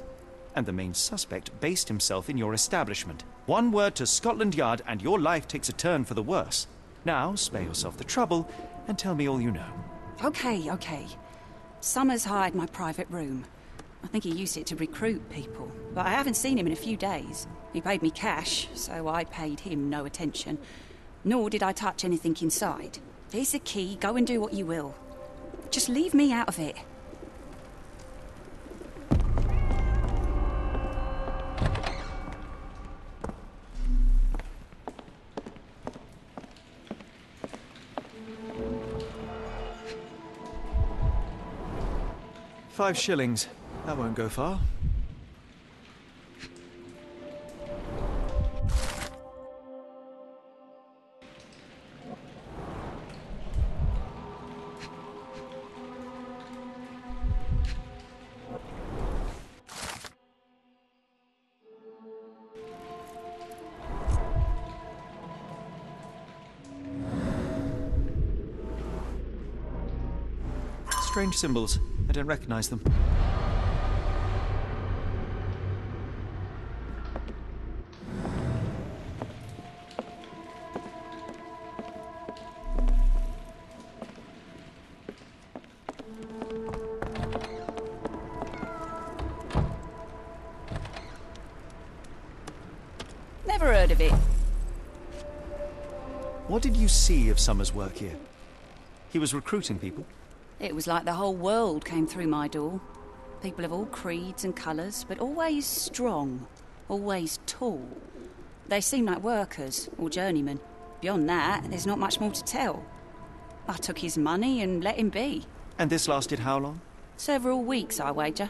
and the main suspect based himself in your establishment. One word to Scotland Yard, and your life takes a turn for the worse. Now, spare yourself the trouble and tell me all you know. Okay, okay. Summers hired my private room. I think he used it to recruit people, but I haven't seen him in a few days. He paid me cash, so I paid him no attention. Nor did I touch anything inside. Here's the key, go and do what you will. Just leave me out of it. Five shillings. That won't go far. Strange symbols. I don't recognize them. Never heard of it. What did you see of Summers' work here? He was recruiting people. It was like the whole world came through my door. People of all creeds and colours, but always strong, always tall. They seem like workers or journeymen. Beyond that, there's not much more to tell. I took his money and let him be. And this lasted how long? Several weeks, I wager.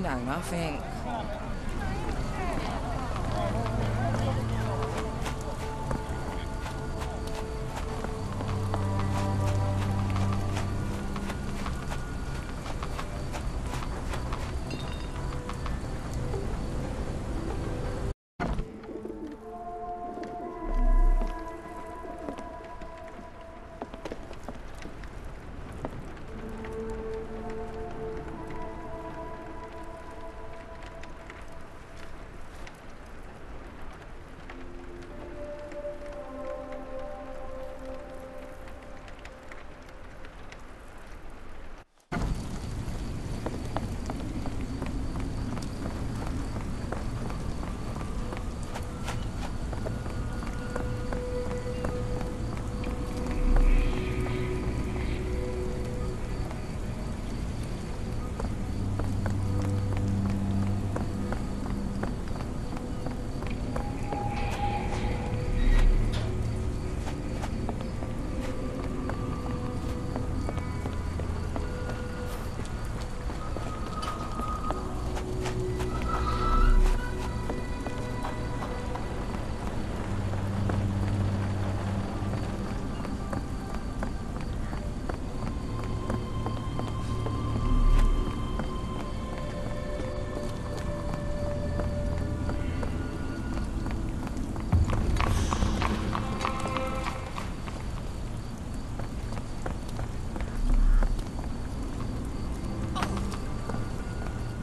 Know nothing.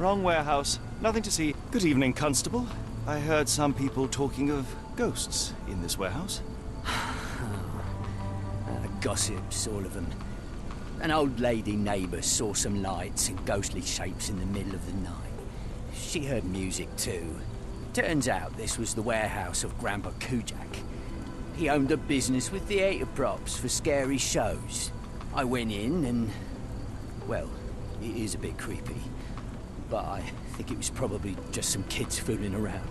Wrong warehouse. Nothing to see. Good evening, Constable. I heard some people talking of ghosts in this warehouse. Uh, gossips, all of them. An old lady neighbour saw some lights and ghostly shapes in the middle of the night. She heard music too. Turns out this was the warehouse of Grandpa Kujak. He owned a business with theatre props for scary shows. I went in and... well, it is a bit creepy. But I think it was probably just some kids fooling around.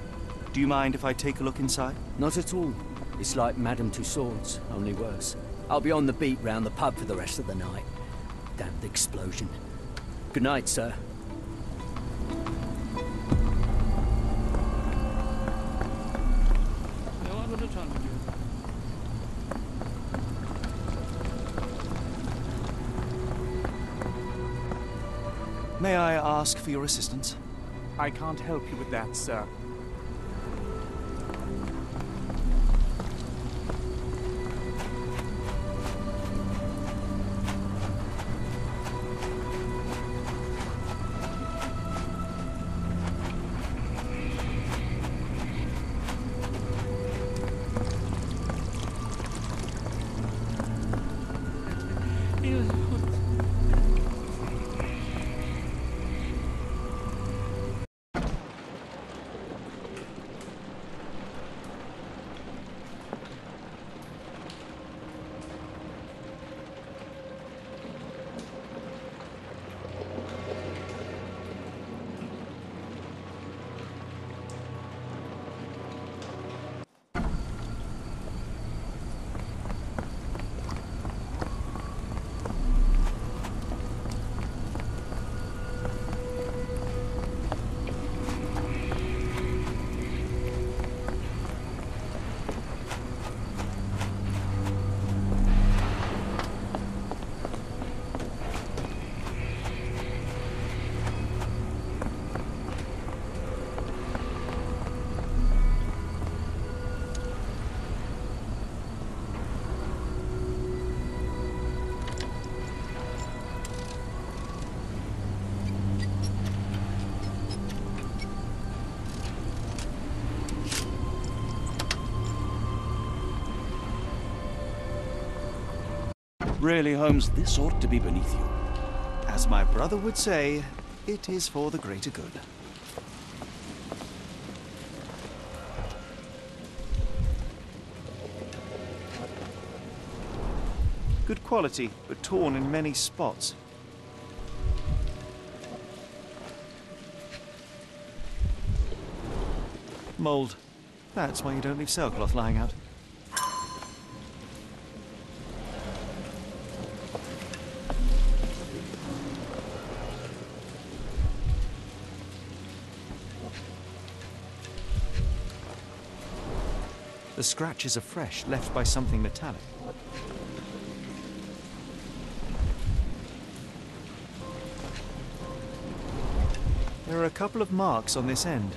Do you mind if I take a look inside? Not at all. It's like Madame Tussauds, only worse. I'll be on the beat round the pub for the rest of the night. Damn the explosion. Good night, sir. Ask for your assistance? I can't help you with that, sir. Really, Holmes, This ought to be beneath you. as my brother would say, it is for the greater good. Good quality, but torn in many spots. Mold. That's why you don't leave sailcloth lying out. Scratches are fresh, left by something metallic. There are a couple of marks on this end.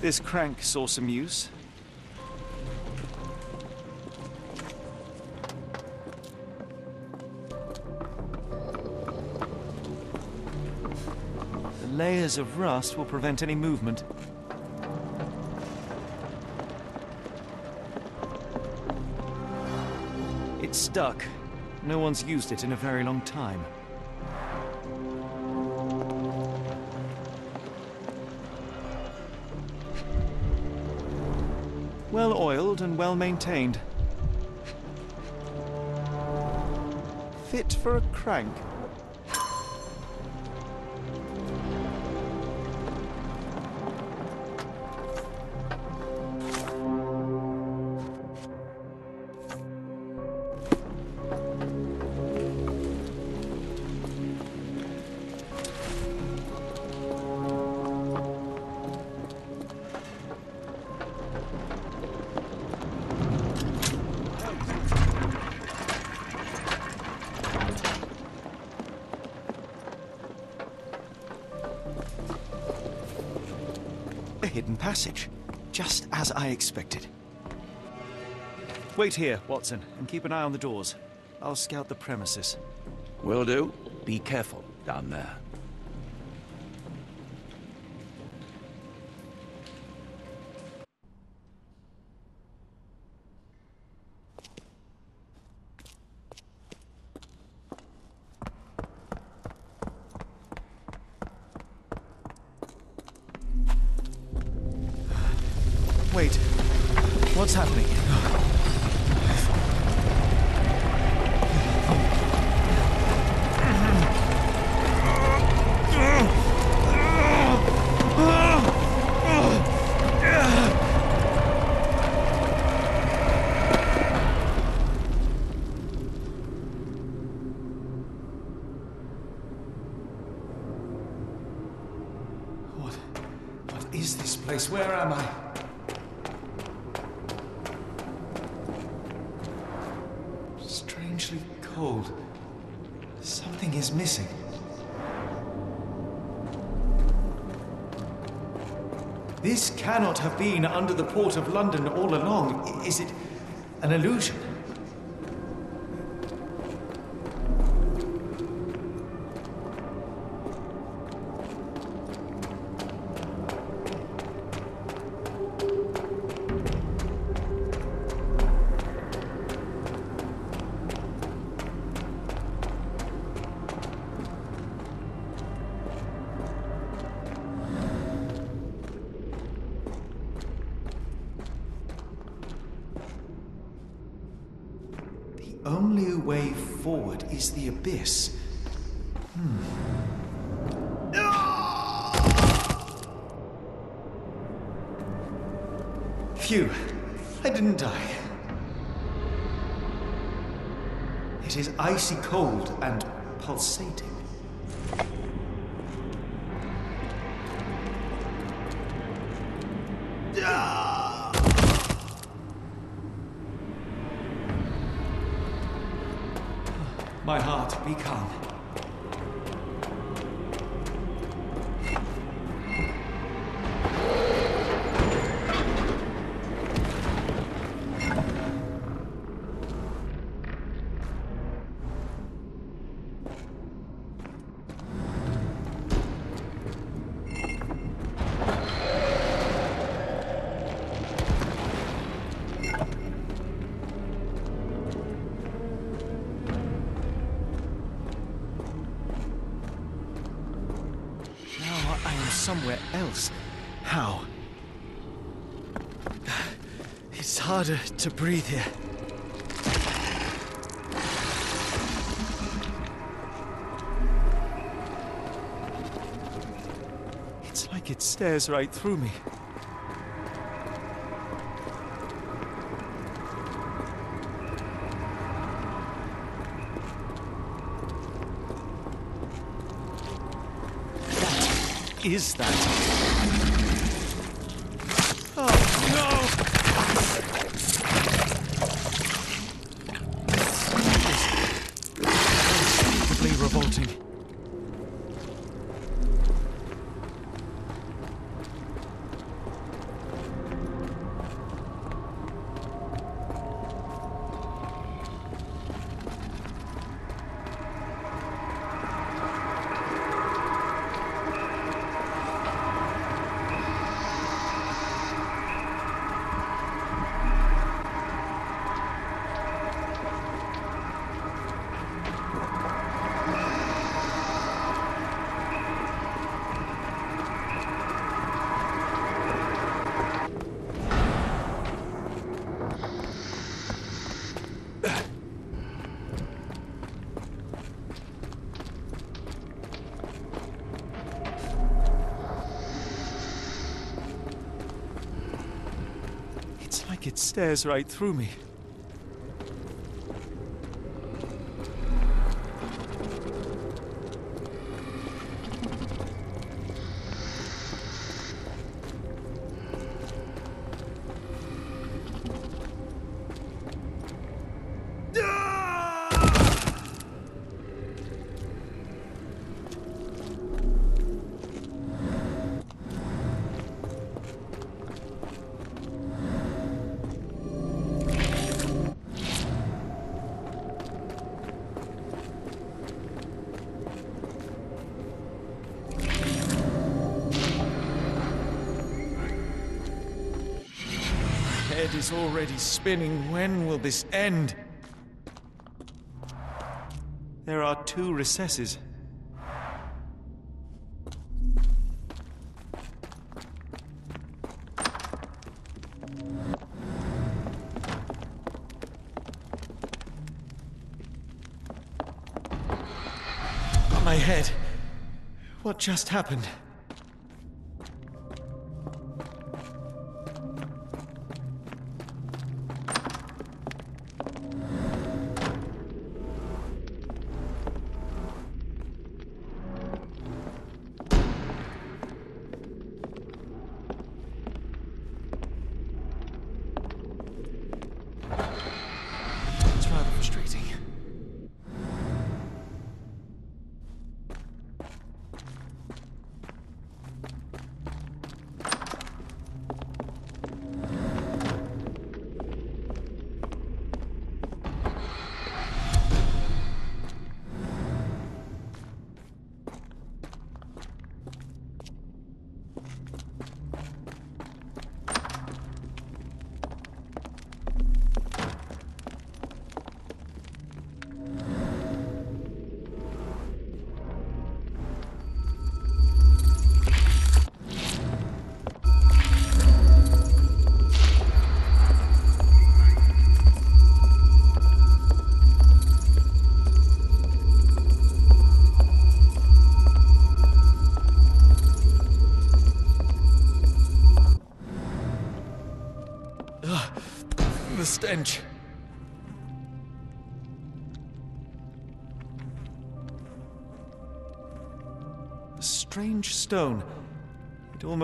This crank saw some use. Layers of rust will prevent any movement. It's stuck. No one's used it in a very long time. Well oiled and well maintained. Fit for a crank. Passage. Just as I expected. Wait here, Watson, and keep an eye on the doors. I'll scout the premises. Will do. Be careful down there. Of London is the abyss. Hmm. Phew, I didn't die. It is icy cold and pulsating. My heart, be calm. to breathe here. It's like it stares right through me. That is that. Stares right through me. Is already spinning. When will this end? There are two recesses. On my head. What just happened?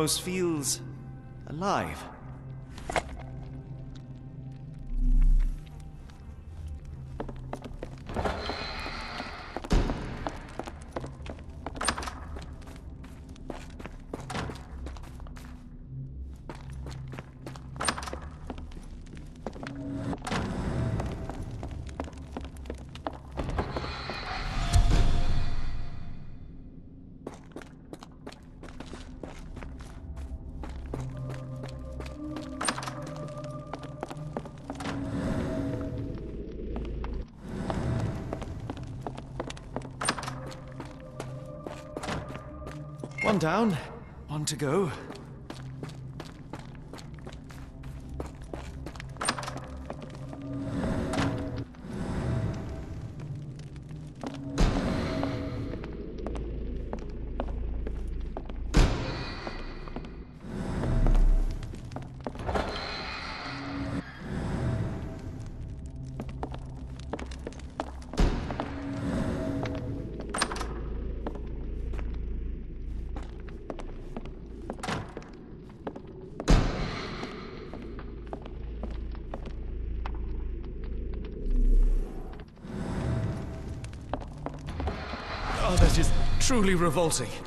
It almost down, one to go. Truly revolting.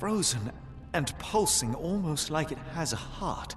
Frozen and pulsing almost like it has a heart.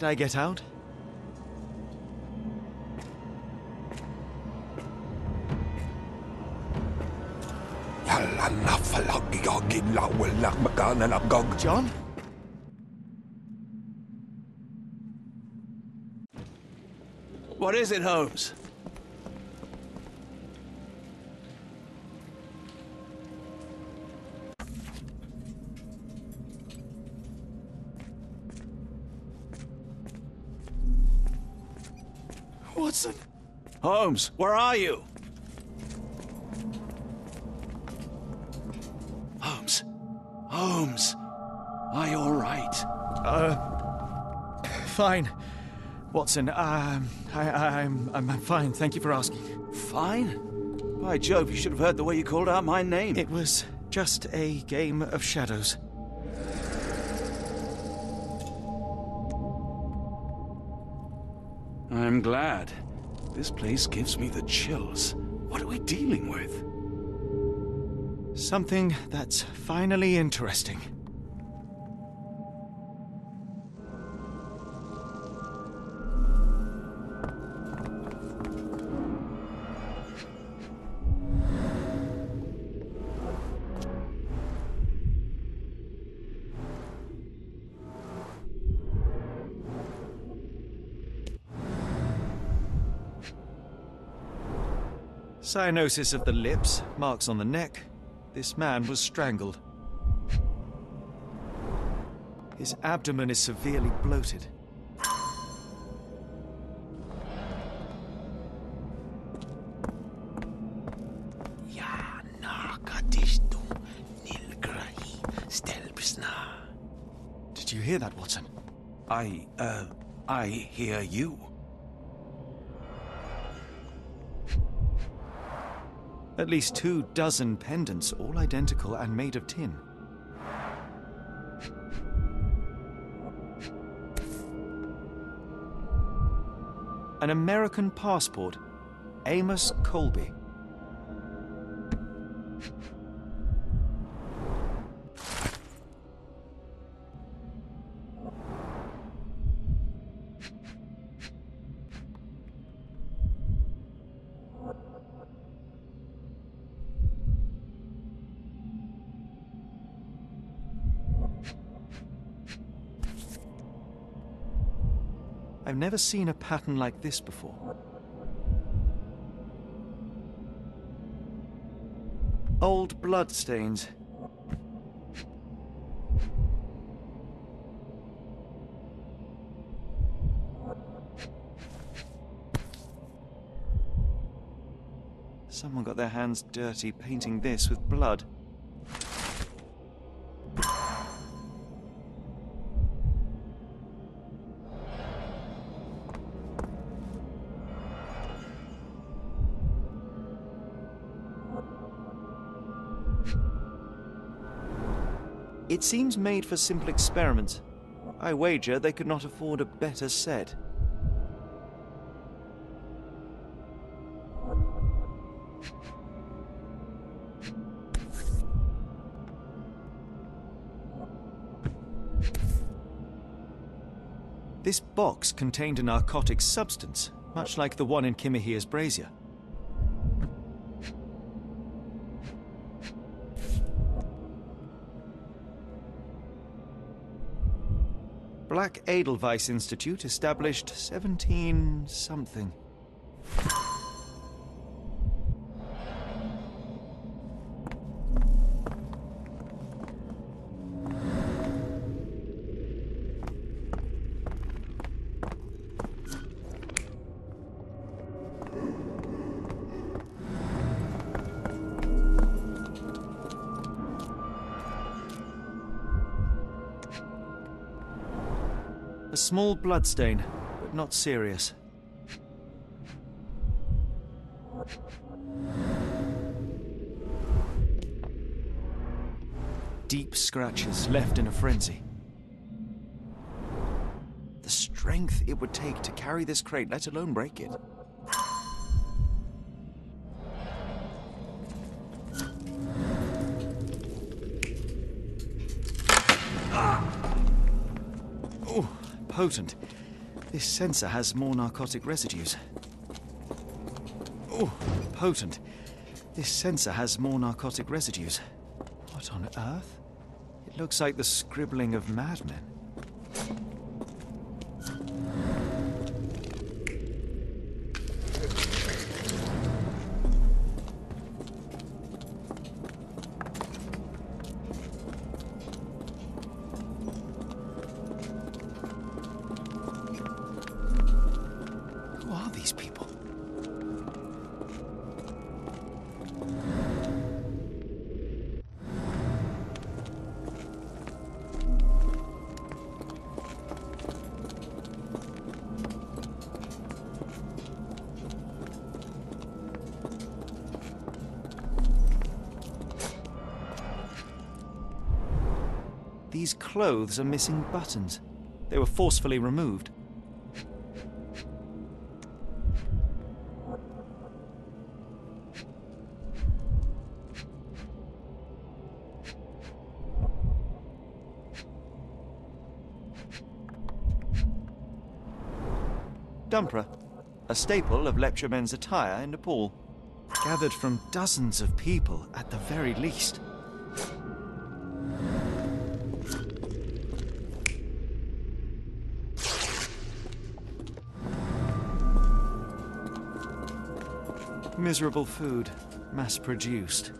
Did I get out? John? What is it, Holmes? Holmes, where are you? Holmes. Holmes. Are you all right? Uh. Fine. Watson, um, I, I'm, I'm fine. Thank you for asking. Fine? By Jove, you should have heard the way you called out my name. It was just a game of shadows. This place gives me the chills. What are we dealing with? Something that's finally interesting. Cyanosis of the lips, marks on the neck. This man was strangled. His abdomen is severely bloated. Did you hear that, Watson? I, uh, I hear you. At least two dozen pendants, all identical and made of tin. An American passport. Amos Colby. Never seen a pattern like this before. Old blood stains. Someone got their hands dirty painting this with blood. It seems made for simple experiments. I wager they could not afford a better set. This box contained a narcotic substance, much like the one in Kimahir's brazier. Edelweiss Institute established 17 something. Bloodstain, but not serious. Deep scratches left in a frenzy. The strength it would take to carry this crate, let alone break it. Potent. This censer has more narcotic residues. Oh, potent. This censer has more narcotic residues. What on earth? It looks like the scribbling of madmen. Clothes are missing buttons. They were forcefully removed. Dumpra, a staple of lepcha men's attire in Nepal, gathered from dozens of people at the very least. Miserable food, mass produced.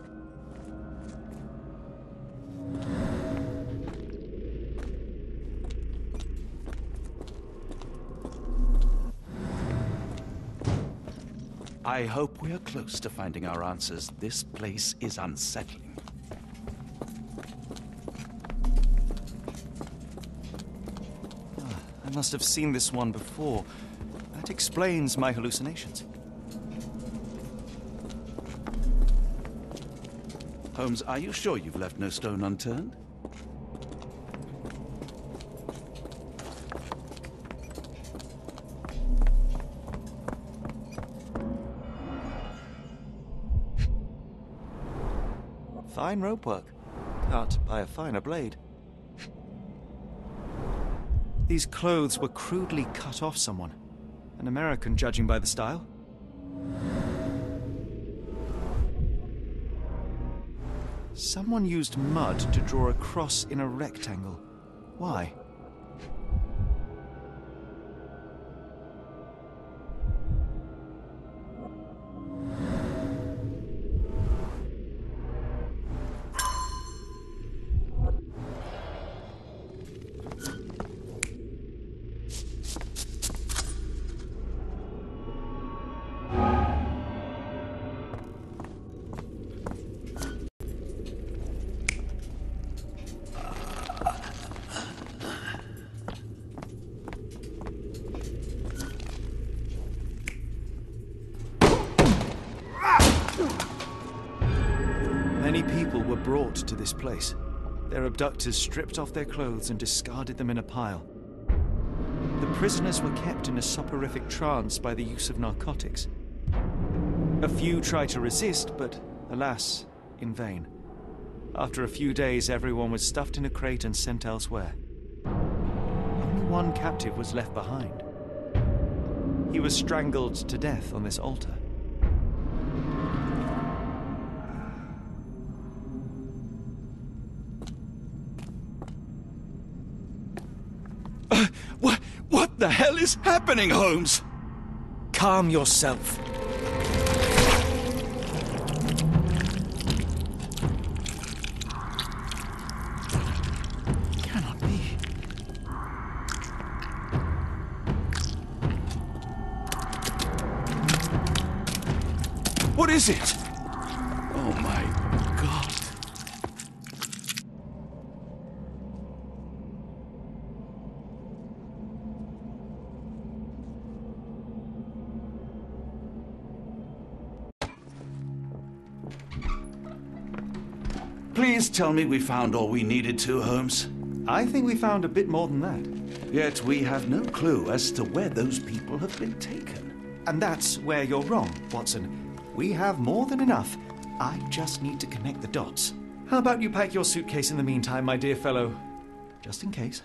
I hope we are close to finding our answers. This place is unsettling. Ah, I must have seen this one before. That explains my hallucinations. Holmes, are you sure you've left no stone unturned? Fine rope work, cut by a finer blade. These clothes were crudely cut off someone. An American, judging by the style. Someone used mud to draw a cross in a rectangle. Why? Abductors stripped off their clothes and discarded them in a pile. The prisoners were kept in a soporific trance by the use of narcotics. A few tried to resist, but alas, in vain. After a few days, everyone was stuffed in a crate and sent elsewhere. Only one captive was left behind. He was strangled to death on this altar. Is happening, Holmes? Calm yourself. Cannot be. What is it? Tell me we found all we needed to, Holmes. I think we found a bit more than that. Yet we have no clue as to where those people have been taken. And that's where you're wrong, Watson. We have more than enough. I just need to connect the dots. How about you pack your suitcase in the meantime, my dear fellow? Just in case.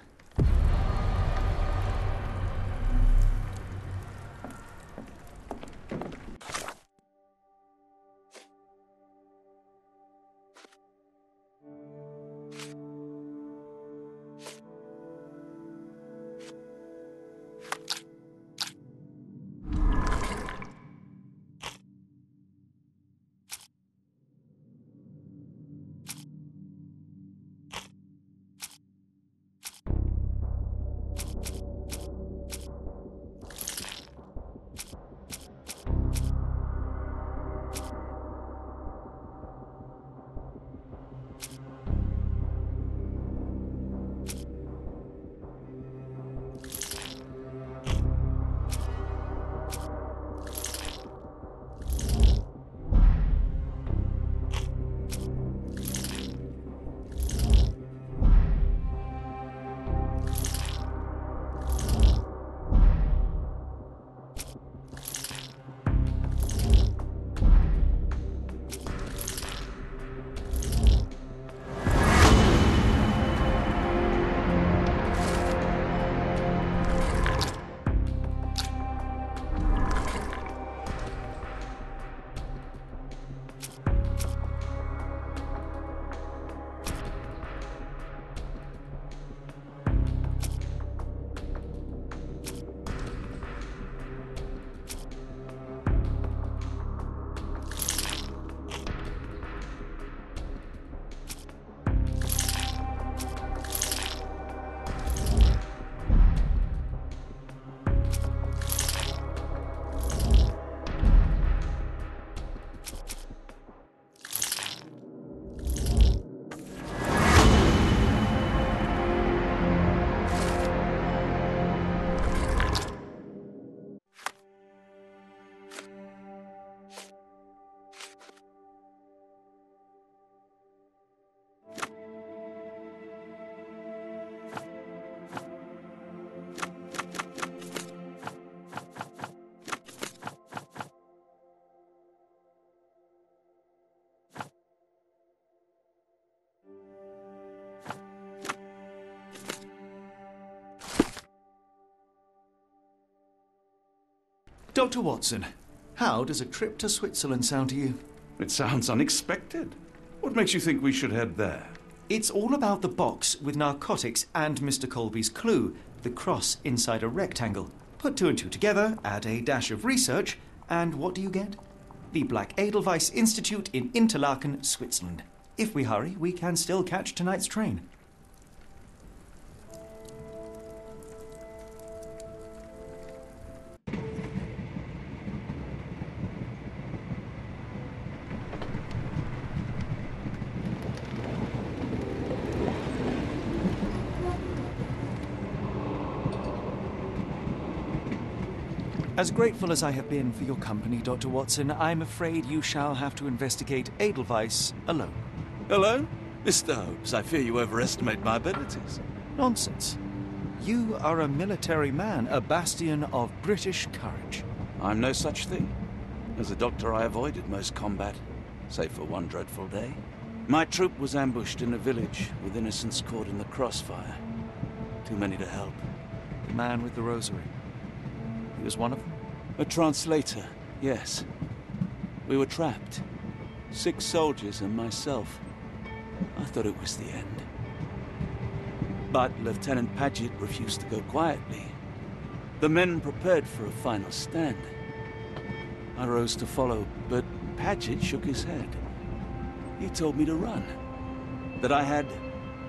Dr. Watson, how does a trip to Switzerland sound to you? It sounds unexpected. What makes you think we should head there? It's all about the box with narcotics and Mr. Colby's clue, the cross inside a rectangle. Put two and two together, add a dash of research, and what do you get? The Black Edelweiss Institute in Interlaken, Switzerland. If we hurry, we can still catch tonight's train. As grateful as I have been for your company, Dr. Watson, I'm afraid you shall have to investigate Edelweiss alone. Alone? Mr. Holmes, I fear you overestimate my abilities. Nonsense. You are a military man, a bastion of British courage. I'm no such thing. As a doctor, I avoided most combat, save for one dreadful day. My troop was ambushed in a village, with innocents caught in the crossfire. Too many to help. The man with the rosary. He was one of them? A translator, yes. We were trapped. Six soldiers and myself. I thought it was the end. But Lieutenant Paget refused to go quietly. The men prepared for a final stand. I rose to follow, but Paget shook his head. He told me to run. That I had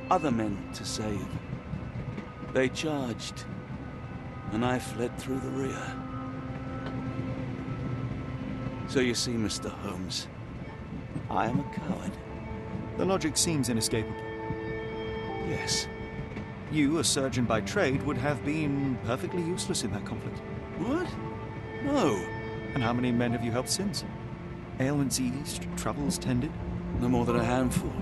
other men to save. They charged, and I fled through the rear. So you see, Mr. Holmes, I am a coward. The logic seems inescapable. Yes. You, a surgeon by trade, would have been perfectly useless in that conflict. What? No. And how many men have you helped since? Ailments eased, troubles tended? No more than a handful.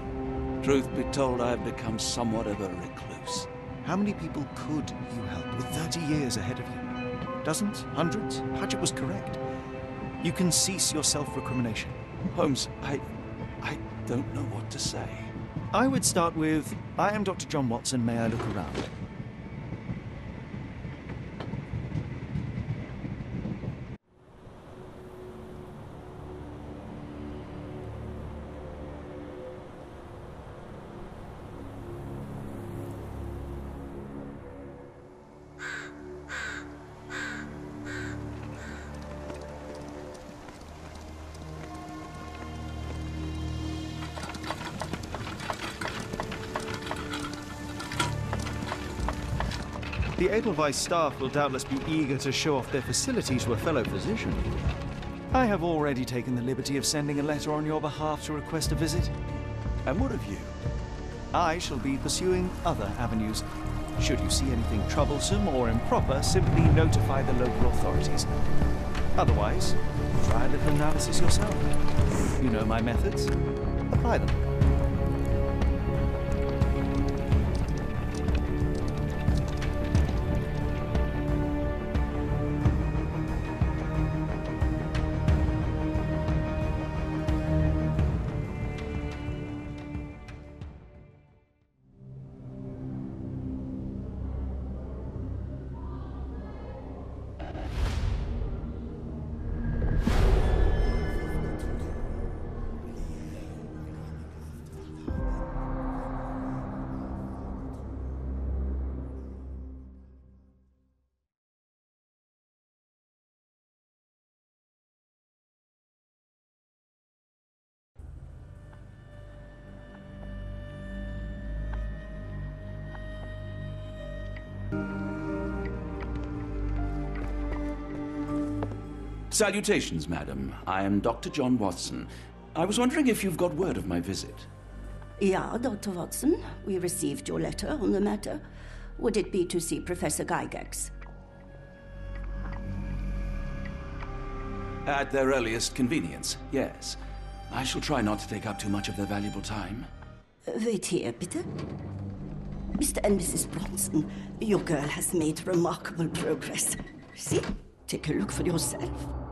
Truth be told, I've become somewhat of a recluse. How many people could you help with 30 years ahead of you? Dozens? Hundreds? Paget was correct. You can cease your self-recrimination. Holmes, I... I don't know what to say. I would start with, I am Dr. John Watson, may I look around? Edelweiss staff will doubtless be eager to show off their facilities to a fellow physician. I have already taken the liberty of sending a letter on your behalf to request a visit. And what of you? I shall be pursuing other avenues. Should you see anything troublesome or improper, simply notify the local authorities. Otherwise, try a little analysis yourself. You know my methods. Apply them. Salutations, madam. I am Dr. John Watson. I was wondering if you've got word of my visit. Yeah, Dr. Watson. We received your letter on the matter. Would it be to see Professor Gygax? At their earliest convenience, yes. I shall try not to take up too much of their valuable time. Wait here, bitte. Mr. and Mrs. Bronson, your girl has made remarkable progress. See? Take a look for yourself.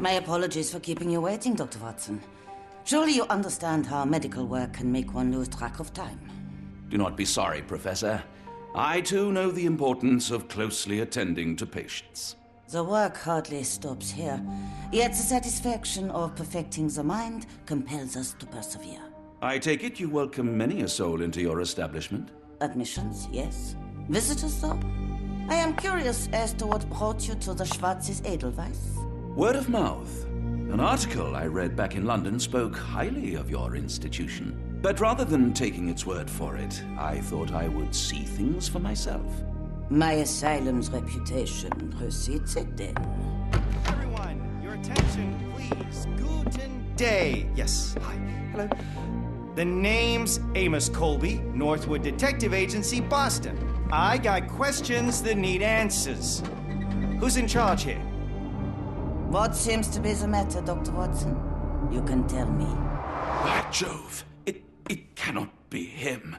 My apologies for keeping you waiting, Dr. Watson. Surely you understand how medical work can make one lose track of time. Do not be sorry, Professor. I too know the importance of closely attending to patients. The work hardly stops here, yet the satisfaction of perfecting the mind compels us to persevere. I take it you welcome many a soul into your establishment? Admissions, yes. Visitors, though? I am curious as to what brought you to the Schwarzes Edelweiss. Word of mouth. An article I read back in London spoke highly of your institution. But rather than taking its word for it, I thought I would see things for myself. My asylum's reputation precedes it then. Everyone, your attention, please. Guten day. Yes, hi. Hello. The name's Amos Colby, Northwood Detective Agency, Boston. I got questions that need answers. Who's in charge here? What seems to be the matter, Dr. Watson? You can tell me. By Jove, it, it cannot be him.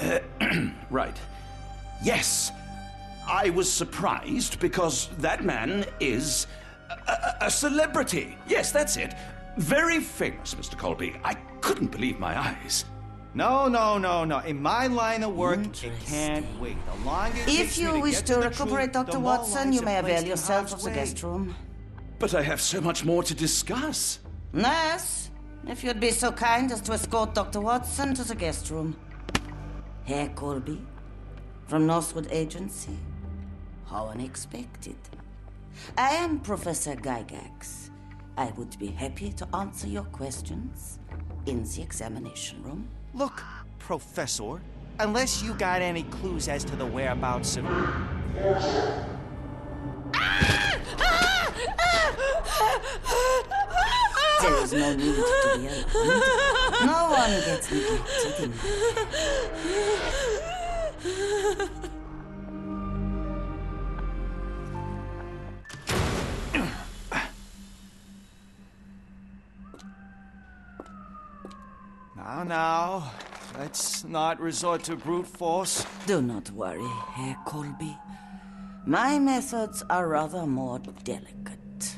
Uh, right. Yes. I was surprised because that man is a, a, a celebrity. Yes, that's it. Very famous, Mr. Colby. I couldn't believe my eyes. No, no, no, no. In my line of work, it can't wait. The longer If takes you to wish get to recuperate, truth, Dr. Watson, you may avail placed yourself of the guest room. But I have so much more to discuss. Nurse, if you'd be so kind as to escort Dr. Watson to the guest room. Herr Colby, from Northwood Agency. How unexpected. I am Professor Gygax. I would be happy to answer your questions in the examination room. Look, Professor, unless you got any clues as to the whereabouts of. There is no need to be alarmed. No one gets neglected in my Now, now, let's not resort to brute force. Do not worry, Herr Colby. My methods are rather more delicate.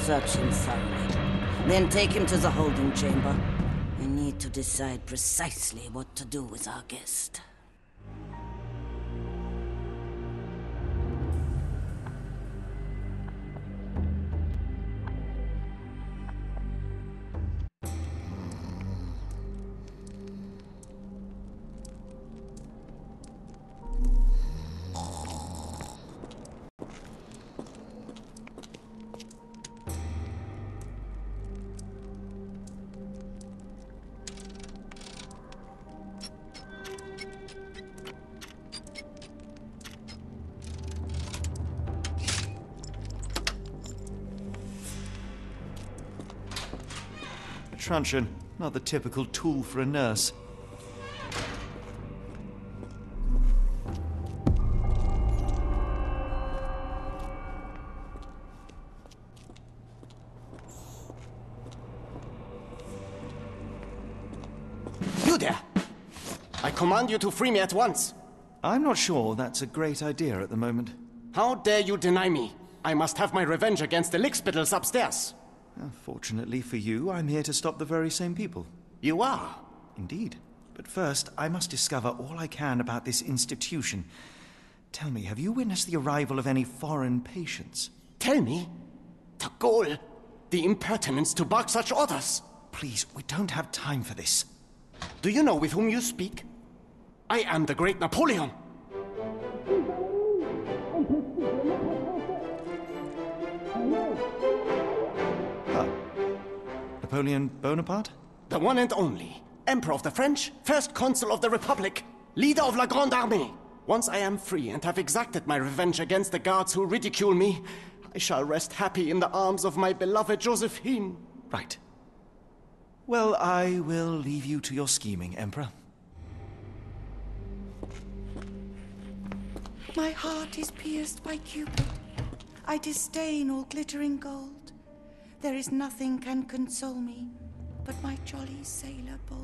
Search him thoroughly. Then take him to the holding chamber. To decide precisely what to do with our guest. Not the typical tool for a nurse. You there! I command you to free me at once. I'm not sure that's a great idea at the moment. How dare you deny me? I must have my revenge against the lickspittles upstairs. Uh, Fortunately for you, I'm here to stop the very same people. You are? Indeed. But first, I must discover all I can about this institution. Tell me, have you witnessed the arrival of any foreign patients? Tell me? The goal! The impertinence to bark such orders! Please, we don't have time for this. Do you know with whom you speak? I am the great Napoleon! Napoleon Bonaparte? The one and only. Emperor of the French, First Consul of the Republic, leader of La Grande Armée. Once I am free and have exacted my revenge against the guards who ridicule me, I shall rest happy in the arms of my beloved Josephine. Right. Well, I will leave you to your scheming, Emperor. My heart is pierced by Cupid. I disdain all glittering gold. There is nothing can console me but my jolly sailor bold.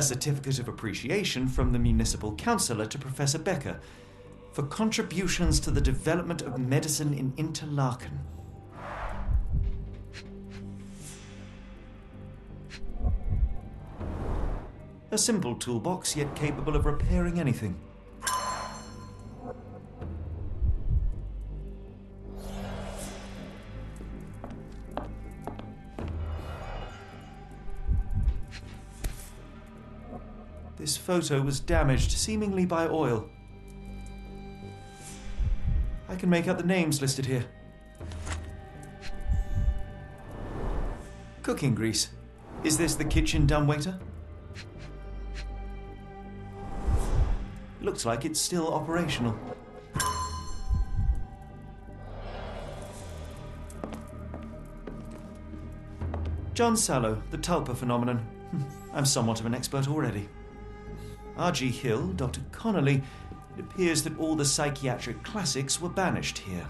A certificate of appreciation from the municipal councillor to Professor Becker for contributions to the development of medicine in Interlaken. A simple toolbox, yet capable of repairing anything. Photo was damaged, seemingly by oil. I can make out the names listed here. Cooking grease. Is this the kitchen dumbwaiter? Looks like it's still operational. John Sallow, the Tulpa phenomenon. I'm somewhat of an expert already. R.G. Hill, Dr. Connolly, it appears that all the psychiatric classics were banished here.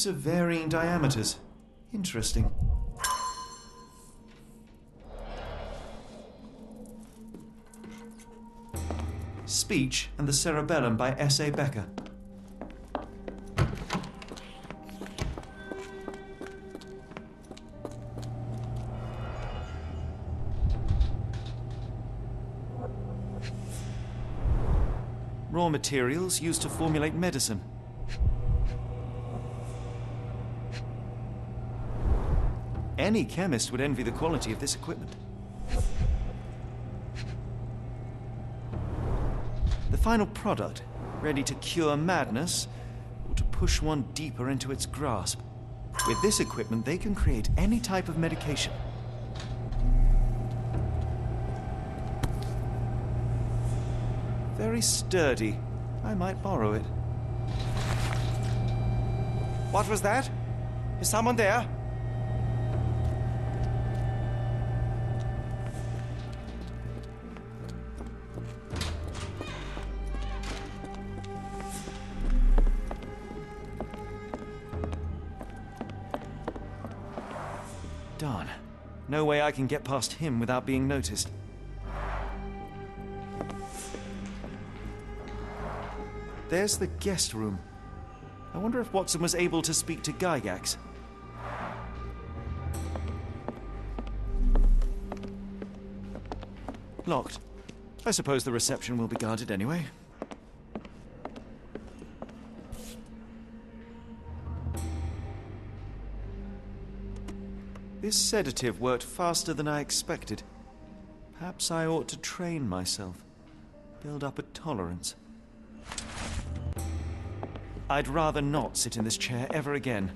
tubes of varying diameters. Interesting. Speech and the Cerebellum by S.A. Becker. Raw materials used to formulate medicine. Any chemist would envy the quality of this equipment. The final product, ready to cure madness or to push one deeper into its grasp. With this equipment, they can create any type of medication. Very sturdy. I might borrow it. What was that? Is someone there? Way I can get past him without being noticed. There's the guest room. I wonder if Watson was able to speak to Gygax. Locked. I suppose the reception will be guarded anyway. This sedative worked faster than I expected. Perhaps I ought to train myself. Build up a tolerance. I'd rather not sit in this chair ever again.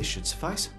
This should suffice.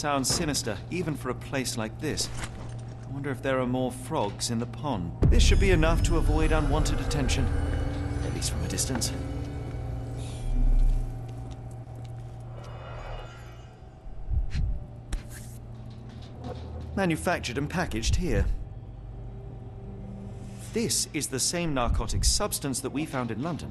Sounds sinister, even for a place like this. I wonder if there are more frogs in the pond. This should be enough to avoid unwanted attention, at least from a distance. Manufactured and packaged here. This is the same narcotic substance that we found in London.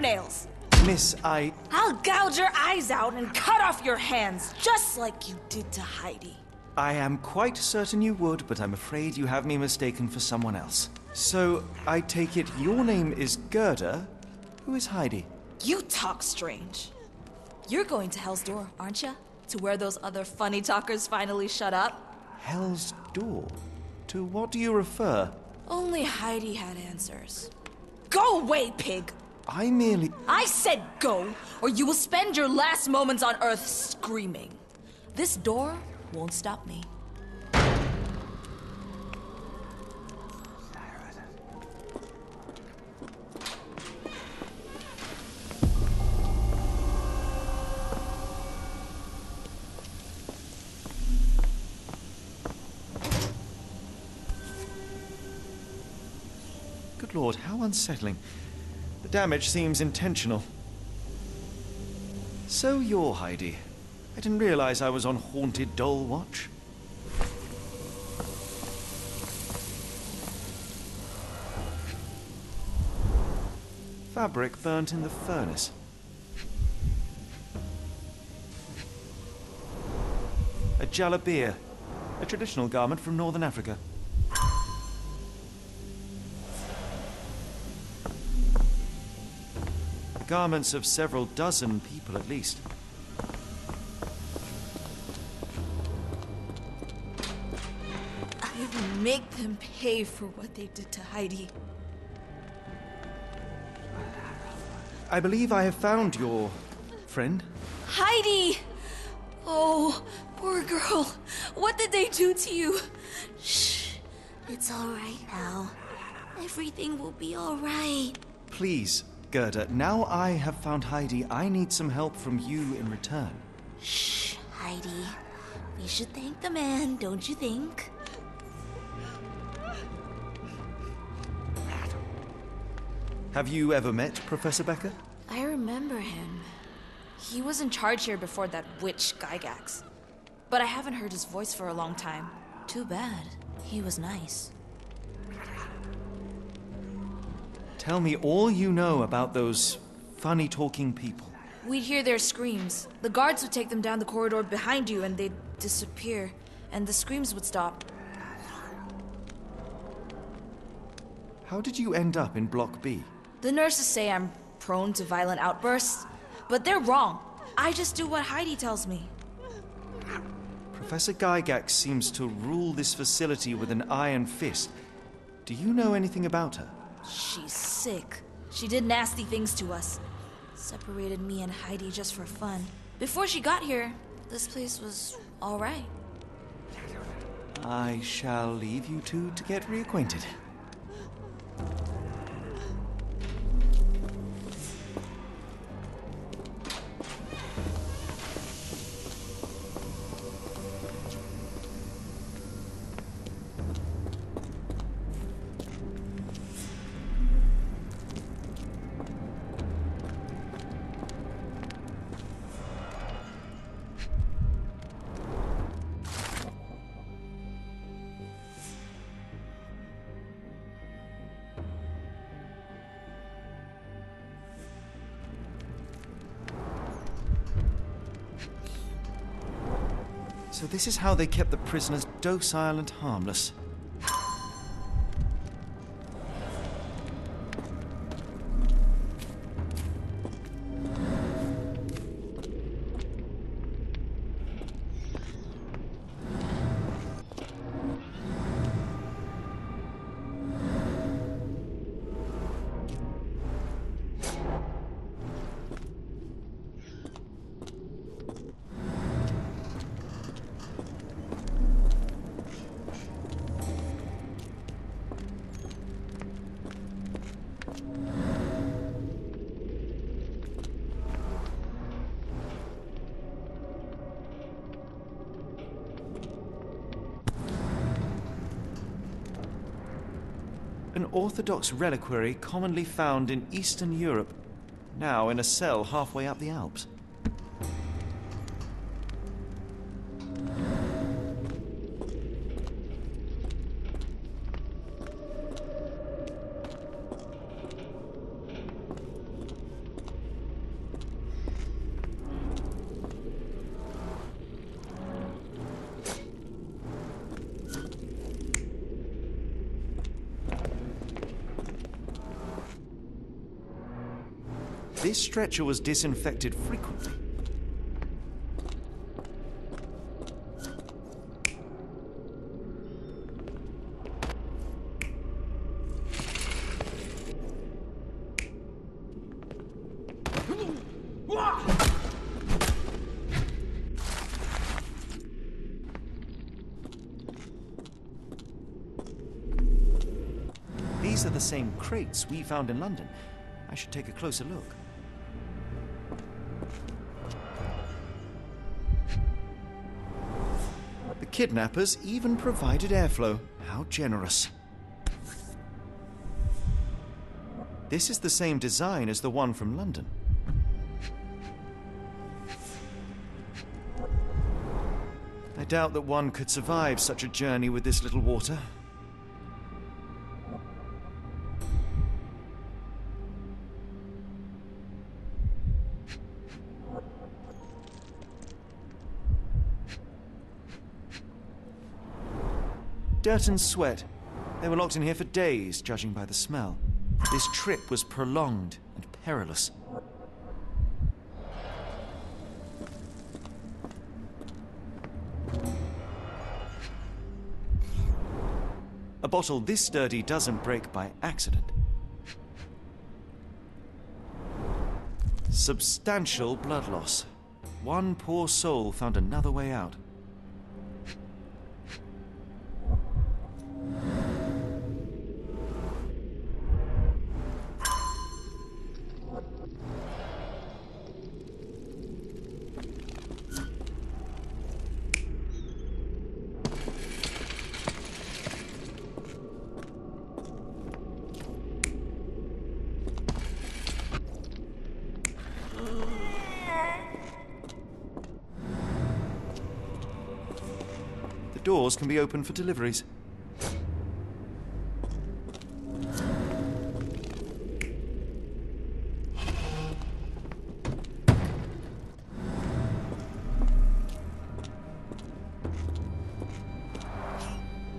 Fingernails! Miss, I. I'll gouge your eyes out and cut off your hands, just like you did to Heidi. I am quite certain you would, but I'm afraid you have me mistaken for someone else. So, I take it your name is Gerda? Who is Heidi? You talk strange. You're going to Hell's Door, aren't you? To where those other funny talkers finally shut up? Hell's Door? To what do you refer? Only Heidi had answers. Go away, pig! I merely. I said go, or you will spend your last moments on Earth screaming. This door won't stop me. Good lord, how unsettling. Damage seems intentional. So you're Heidi. I didn't realize I was on Haunted Doll Watch. Fabric burnt in the furnace. A jalabia, a traditional garment from northern Africa. Garments of several dozen people at least. I will make them pay for what they did to Heidi. I believe I have found your friend. Heidi! Oh, poor girl. What did they do to you? Shh. It's all right now. Everything will be all right. Please, Gerda, now I have found Heidi, I need some help from you in return. Shh, Heidi. We should thank the man, don't you think? Have you ever met Professor Becker? I remember him. He was in charge here before that witch Gygax. But I haven't heard his voice for a long time. Too bad. He was nice. Tell me all you know about those funny talking people. We'd hear their screams. The guards would take them down the corridor behind you and they'd disappear. And the screams would stop. How did you end up in Block B? The nurses say I'm prone to violent outbursts, but they're wrong. I just do what Heidi tells me. Professor Gygax seems to rule this facility with an iron fist. Do you know anything about her? She's sick. She did nasty things to us. Separated me and Heidi just for fun. Before she got here, this place was alright. I shall leave you two to get reacquainted. How they kept the prisoners docile and harmless. Orthodox reliquary commonly found in Eastern Europe, now in a cell halfway up the Alps. stretcher was disinfected frequently. These are the same crates we found in London. I should take a closer look. Kidnappers even provided airflow. How generous. This is the same design as the one from London. I doubt that one could survive such a journey with this little water. Dirt and sweat. They were locked in here for days, judging by the smell. This trip was prolonged and perilous. A bottle this sturdy doesn't break by accident. Substantial blood loss. One poor soul found another way out. Can be opened for deliveries.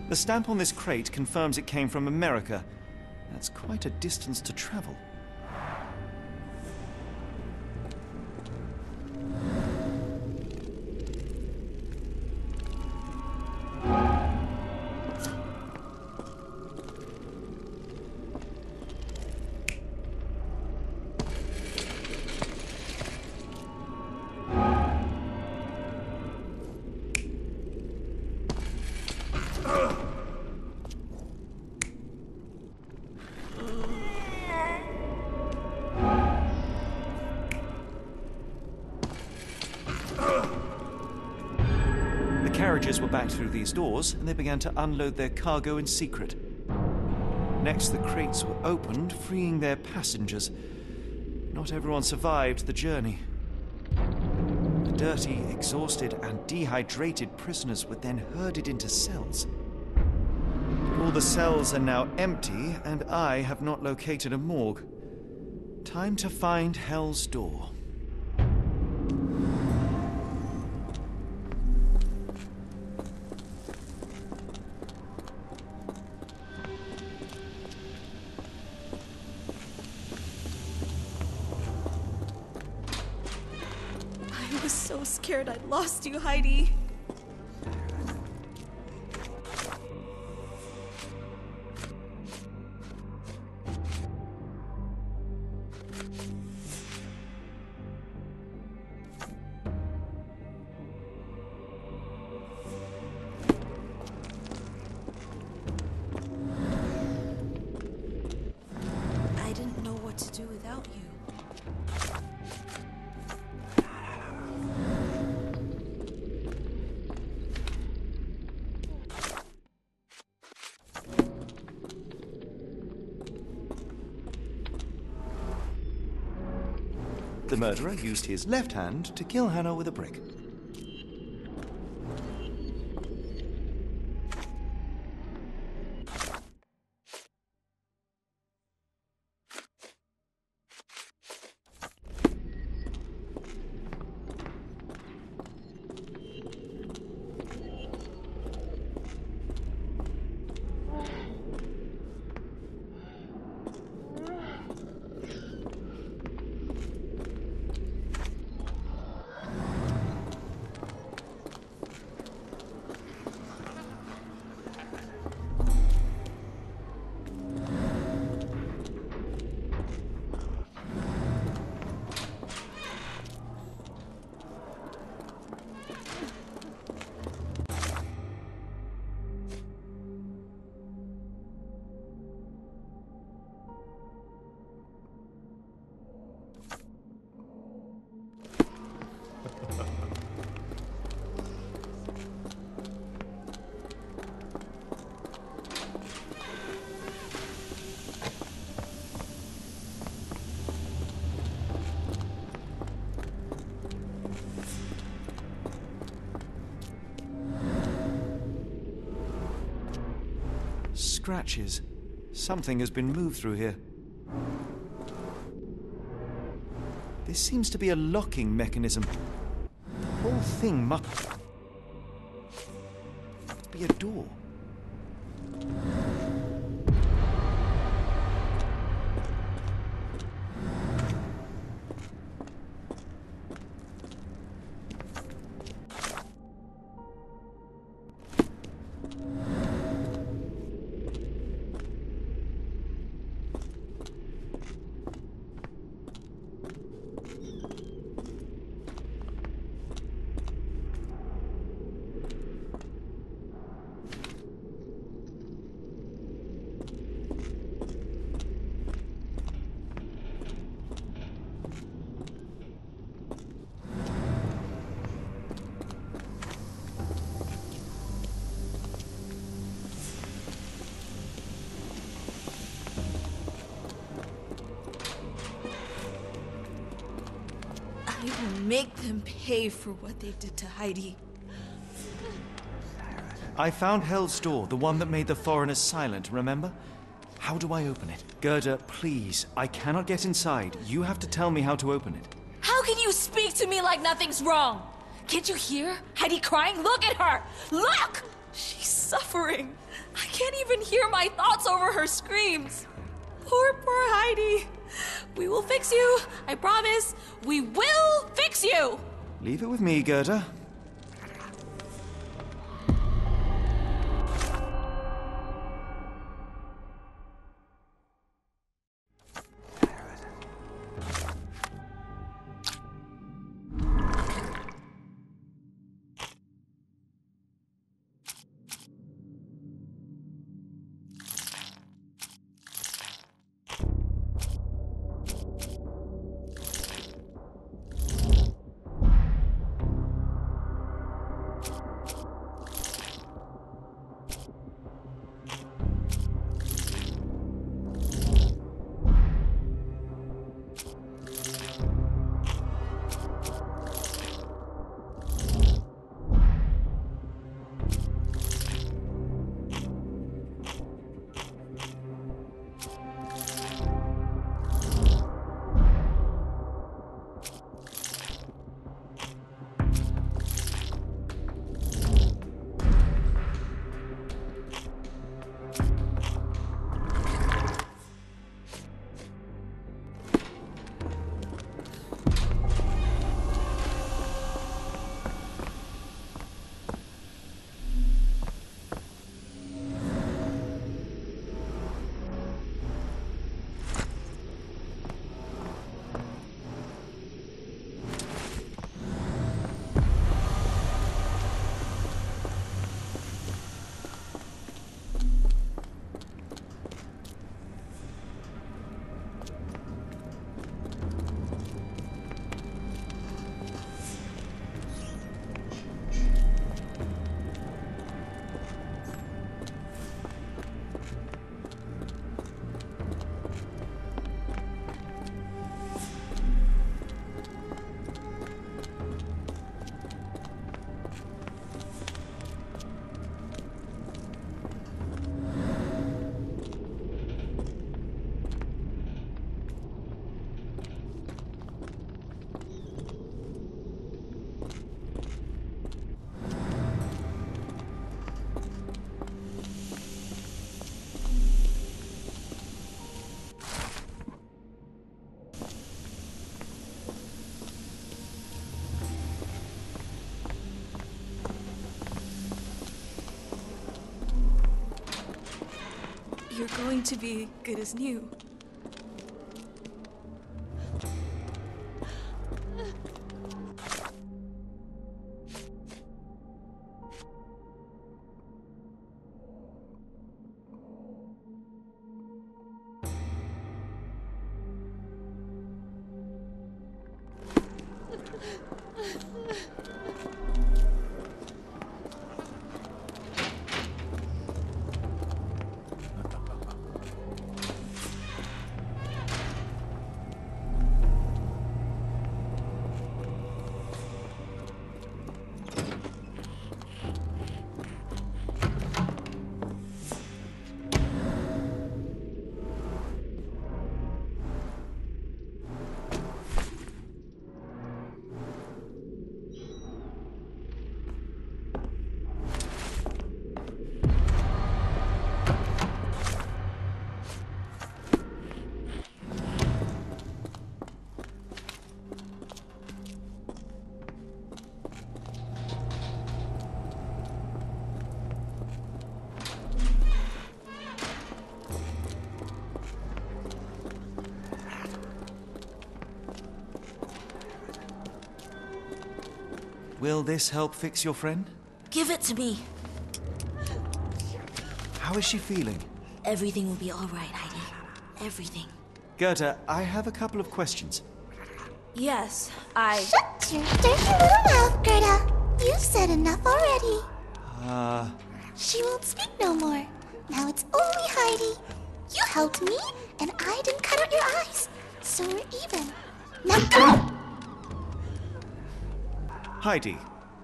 The stamp on this crate confirms it came from America. That's quite a distance to travel. These doors, and they began to unload their cargo in secret. Next, the crates were opened, freeing their passengers. Not everyone survived the journey. The dirty, exhausted, and dehydrated prisoners were then herded into cells. All the cells are now empty, and I have not located a morgue. Time to find Hell's Door. Lost you, Heidi. Murderer used his left hand to kill Hannah with a brick. Scratches. Something has been moved through here. This seems to be a locking mechanism. The whole thing must for what they did to Heidi. I found Hell's door, the one that made the foreigners silent, remember? How do I open it? Gerda, please, I cannot get inside. You have to tell me how to open it. How can you speak to me like nothing's wrong? Can't you hear Heidi crying? Look at her! Look! She's suffering. I can't even hear my thoughts over her screams. Poor, poor Heidi. We will fix you. I promise. We will fix you. Leave it with me, Gerda. To be good as new. Will this help fix your friend? Give it to me. How is she feeling? Everything will be all right, Heidi. Everything. Gerda, I have a couple of questions. Yes, I. Shut your dirty little mouth, Gerda. You've said enough already. Uh, She won't speak no more. Now it's only Heidi. You helped me, Heidi,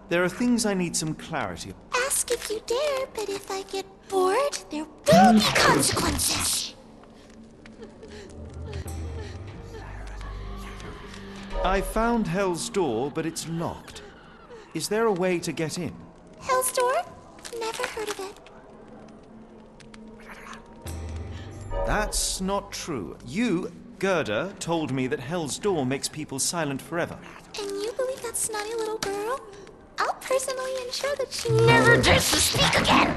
there are things I need some clarity. Ask if you dare, but if I get bored, there will be consequences. I found Hell's Door, but it's locked. Is there a way to get in? Hell's Door? Never heard of it. That's not true. You, Gerda, told me that Hell's Door makes people silent forever. And you believe that snotty little girl? I'll personally ensure that she never dares to speak again!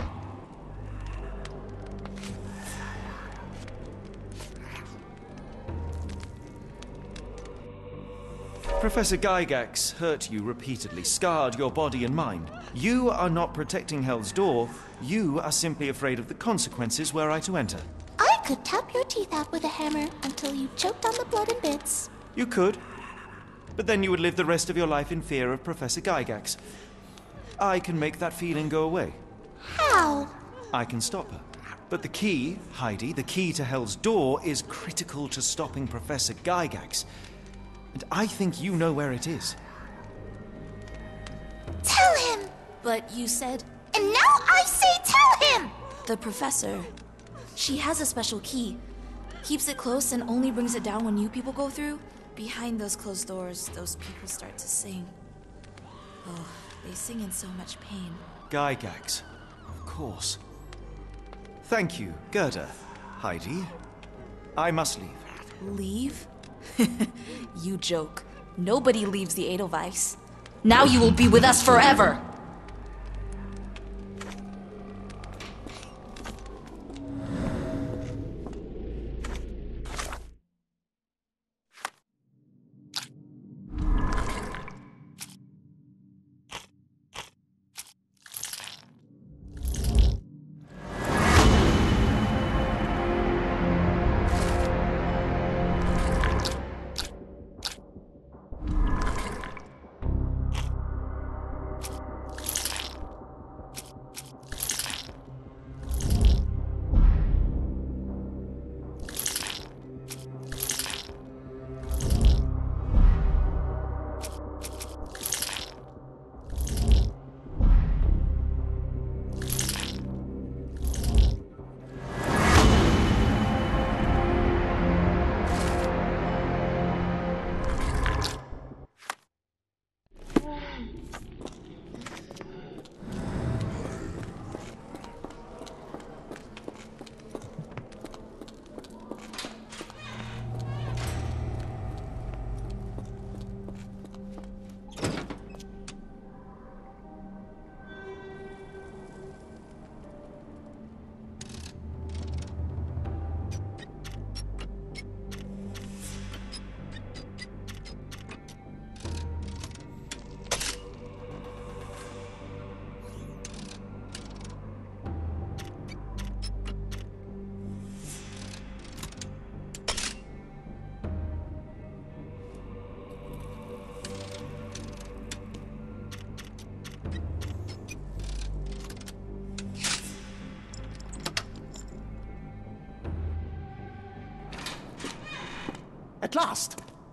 Professor Gygax hurt you repeatedly, scarred your body and mind. You are not protecting Hell's Door. You are simply afraid of the consequences were I to enter. I could tap your teeth out with a hammer until you choked on the blood in bits. You could. But then you would live the rest of your life in fear of Professor Gygax. I can make that feeling go away. How? I can stop her. But the key, Heidi, the key to Hell's Door is critical to stopping Professor Gygax. And I think you know where it is. Tell him! But you said. And now I say tell him! The professor. She has a special key. Keeps it close and only brings it down when new people go through. Behind those closed doors, those people start to sing. Oh, they sing in so much pain. Gygax. Of course. Thank you, Gerda. Heidi. I must leave. Leave? you joke. Nobody leaves the Edelweiss. Now you will be with us forever!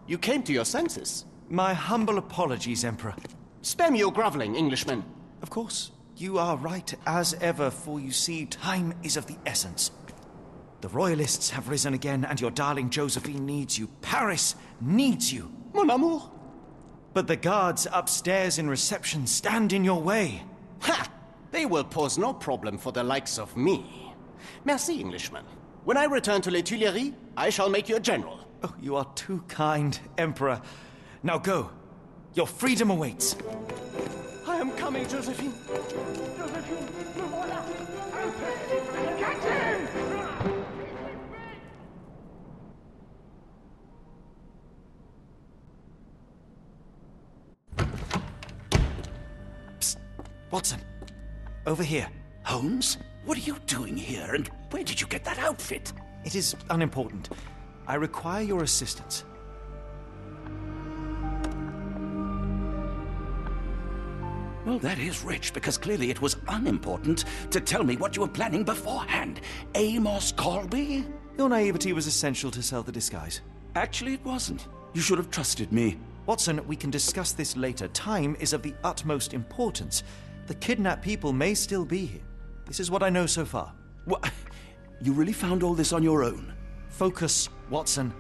You came to your senses. My humble apologies, Emperor. Spare me your groveling, Englishman. Of course, you are right as ever, for you see, time is of the essence. The Royalists have risen again, and your darling Josephine needs you. Paris needs you. Mon amour. But the guards upstairs in reception stand in your way. Ha! They will pose no problem for the likes of me. Merci, Englishman. When I return to Les Tuileries, I shall make you a general. You are too kind, Emperor. Now go. Your freedom awaits. I am coming, Josephine. Josephine, le voilà. Catch him! Watson, over here. Holmes? What are you doing here, and where did you get that outfit? It is unimportant. I require your assistance. Well, that is rich, because clearly it was unimportant to tell me what you were planning beforehand. Amos Colby? Your naivety was essential to sell the disguise. Actually, it wasn't. You should have trusted me. Watson, we can discuss this later. Time is of the utmost importance. The kidnapped people may still be here. This is what I know so far. What? You really found all this on your own? Focus, Watson.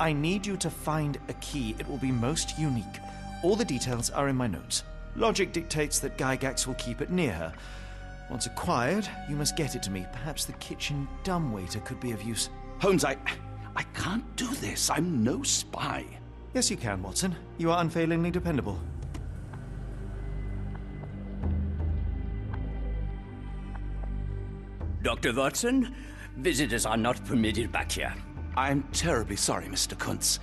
I need you to find a key. It will be most unique. All the details are in my notes. Logic dictates that Gygax will keep it near her. Once acquired, you must get it to me. Perhaps the kitchen dumbwaiter could be of use. Holmes, I. I can't do this. I'm no spy. Yes, you can, Watson. You are unfailingly dependable. Dr. Watson, visitors are not permitted back here. I'm terribly sorry, Mr. Kuntz.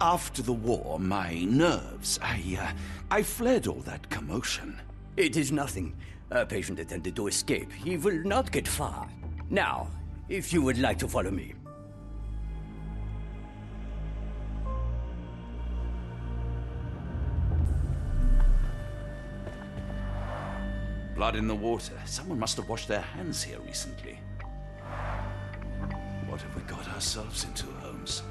After the war, my nerves, I, uh, I fled all that commotion. It is nothing. A patient attempted to escape. He will not get far. Now, if you would like to follow me. Blood in the water. Someone must have washed their hands here recently. What have we got ourselves into, Holmes?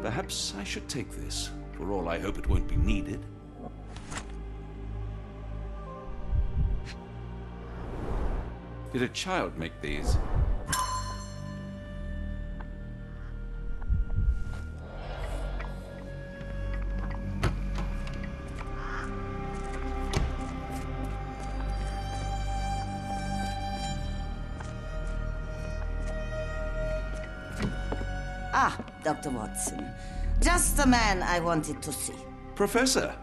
Perhaps I should take this. For all I hope it won't be needed. Did a child make these? Ah, Dr. Watson. Just the man I wanted to see. Professor,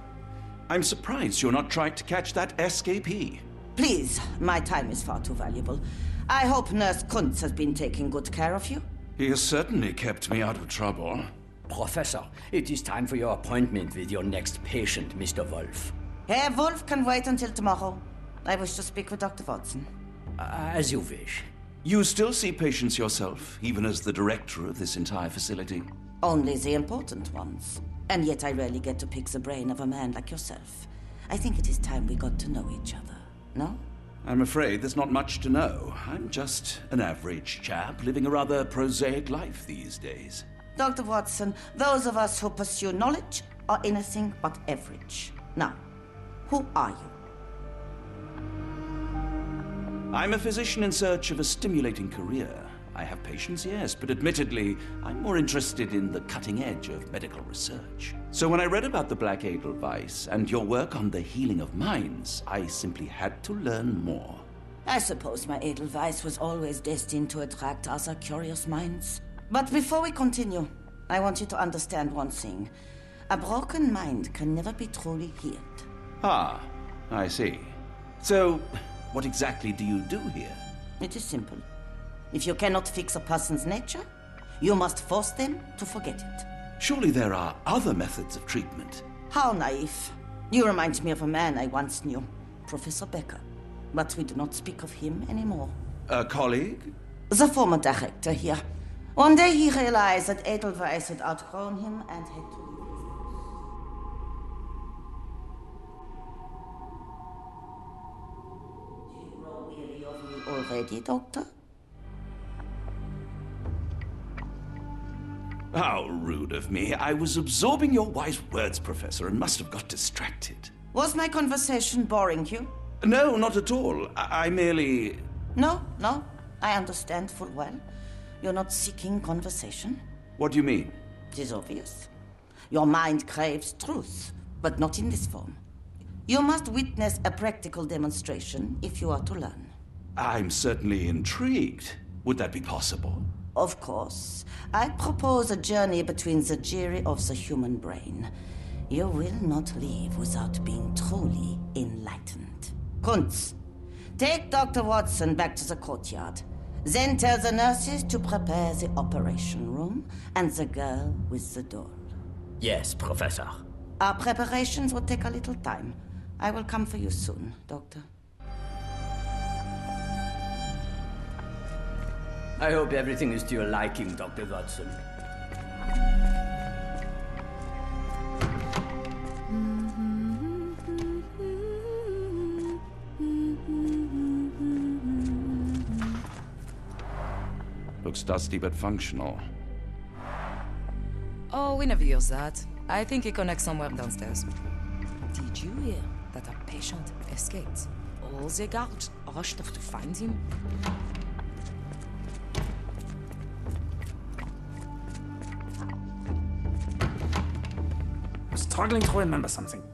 I'm surprised you're not trying to catch that escapee. Please, my time is far too valuable. I hope Nurse Kuntz has been taking good care of you. He has certainly kept me out of trouble. Professor, it is time for your appointment with your next patient, Mr. Wolf. Herr Wolf can wait until tomorrow. I wish to speak with Dr. Watson. As you wish. You still see patients yourself, even as the director of this entire facility? Only the important ones. And yet I rarely get to pick the brain of a man like yourself. I think it is time we got to know each other. No? I'm afraid there's not much to know. I'm just an average chap living a rather prosaic life these days. Dr. Watson, those of us who pursue knowledge are anything but average. Now, who are you? I'm a physician in search of a stimulating career. I have patients, yes, but admittedly, I'm more interested in the cutting edge of medical research. So when I read about the Black Edelweiss and your work on the healing of minds, I simply had to learn more. I suppose my Edelweiss was always destined to attract other curious minds. But before we continue, I want you to understand one thing. A broken mind can never be truly healed. Ah, I see. So, what exactly do you do here? It is simple. If you cannot fix a person's nature, you must force them to forget it. Surely there are other methods of treatment. How naive. You remind me of a man I once knew, Professor Becker. But we do not speak of him anymore. A colleague? The former director here. One day he realized that Edelweiss had outgrown him and had to already, Doctor? How rude of me. I was absorbing your wise words, Professor, and must have got distracted. Was my conversation boring you? No, not at all. I, I merely. No, no. I understand full well. You're not seeking conversation. What do you mean? It is obvious. Your mind craves truth, but not in this form. You must witness a practical demonstration if you are to learn. I'm certainly intrigued. Would that be possible? Of course. I propose a journey between the jury of the human brain. You will not leave without being truly enlightened. Kunz, take Dr. Watson back to the courtyard. Then tell the nurses to prepare the operation room and the girl with the doll. Yes, Professor. Our preparations will take a little time. I will come for you soon, Doctor. I hope everything is to your liking, Dr. Watson. Looks dusty but functional. Oh, we never use that. I think it connects somewhere downstairs. Did you hear that a patient escaped? All the guards rushed off to find him. I'm struggling to remember something.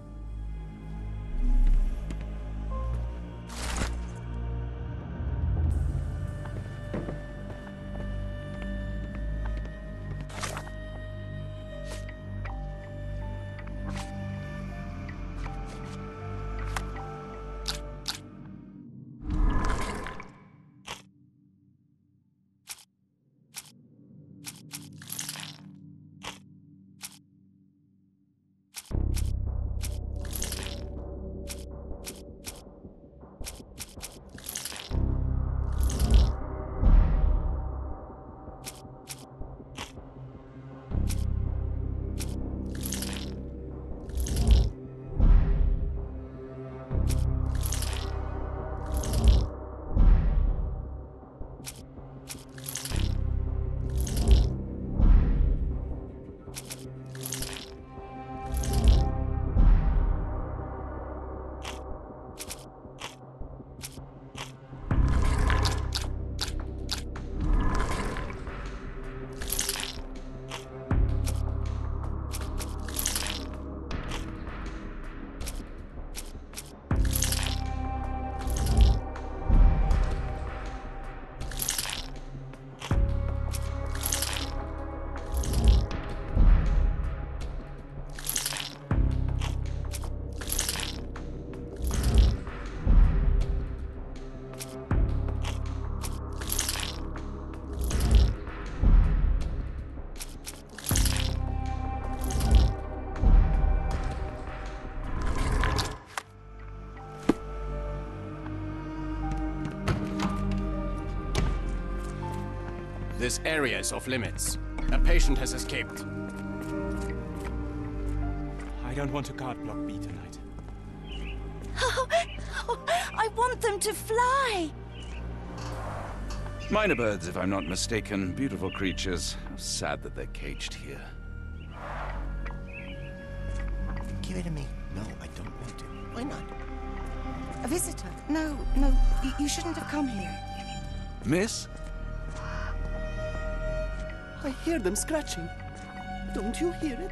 Area is off limits. A patient has escaped. I don't want to guard block B tonight. Oh, oh, I want them to fly! Mynah birds, if I'm not mistaken. Beautiful creatures. How sad that they're caged here. Give it to me. No, I don't want to. Why not? A visitor? No, no, you shouldn't have come here. Miss? I hear them scratching. Don't you hear it?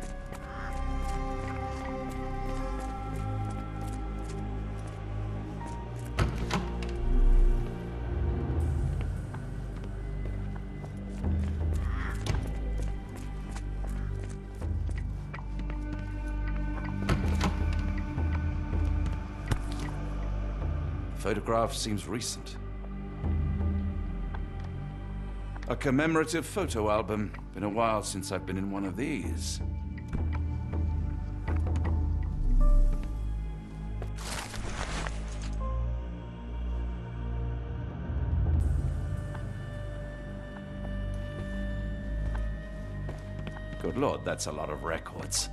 Photograph seems recent. A commemorative photo album. Been a while since I've been in one of these. Good lord, that's a lot of records.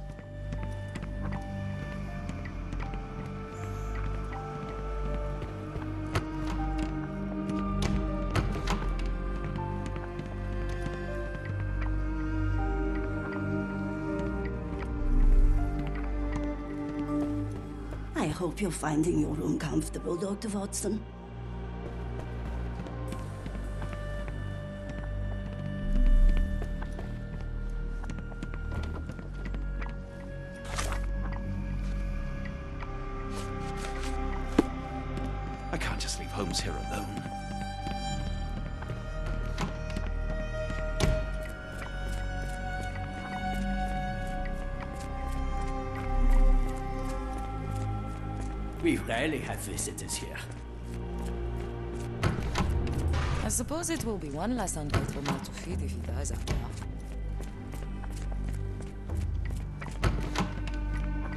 Hope you're finding your room comfortable, Dr. Watson. Suppose it will be one less ungrateful mouth to feed if he dies out there.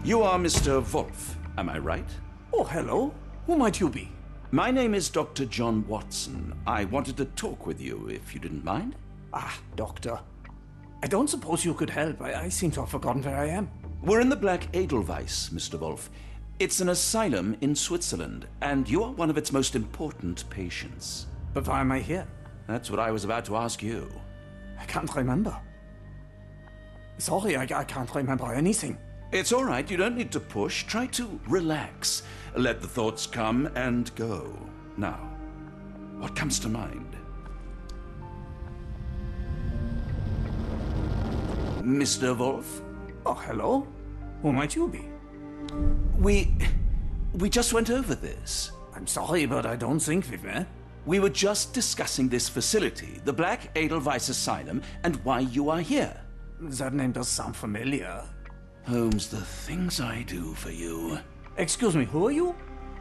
You are Mr. Wolf, am I right? Oh, hello. Who might you be? My name is Dr. John Watson. I wanted to talk with you, if you didn't mind. Ah, Doctor. I don't suppose you could help. I, I seem to have forgotten where I am. We're in the Black Edelweiss, Mr. Wolf. It's an asylum in Switzerland, and you are one of its most important patients. But why am I here? That's what I was about to ask you. I can't remember. Sorry, I, I can't remember anything. It's all right. You don't need to push. Try to relax. Let the thoughts come and go. Now, what comes to mind? Mr. Wolf? Oh, hello. Who might you be? We. We just went over this. I'm sorry, but I don't think we've met. We were just discussing this facility, the Black Edelweiss Asylum, and why you are here. That name does sound familiar. Holmes, the things I do for you. Excuse me, who are you?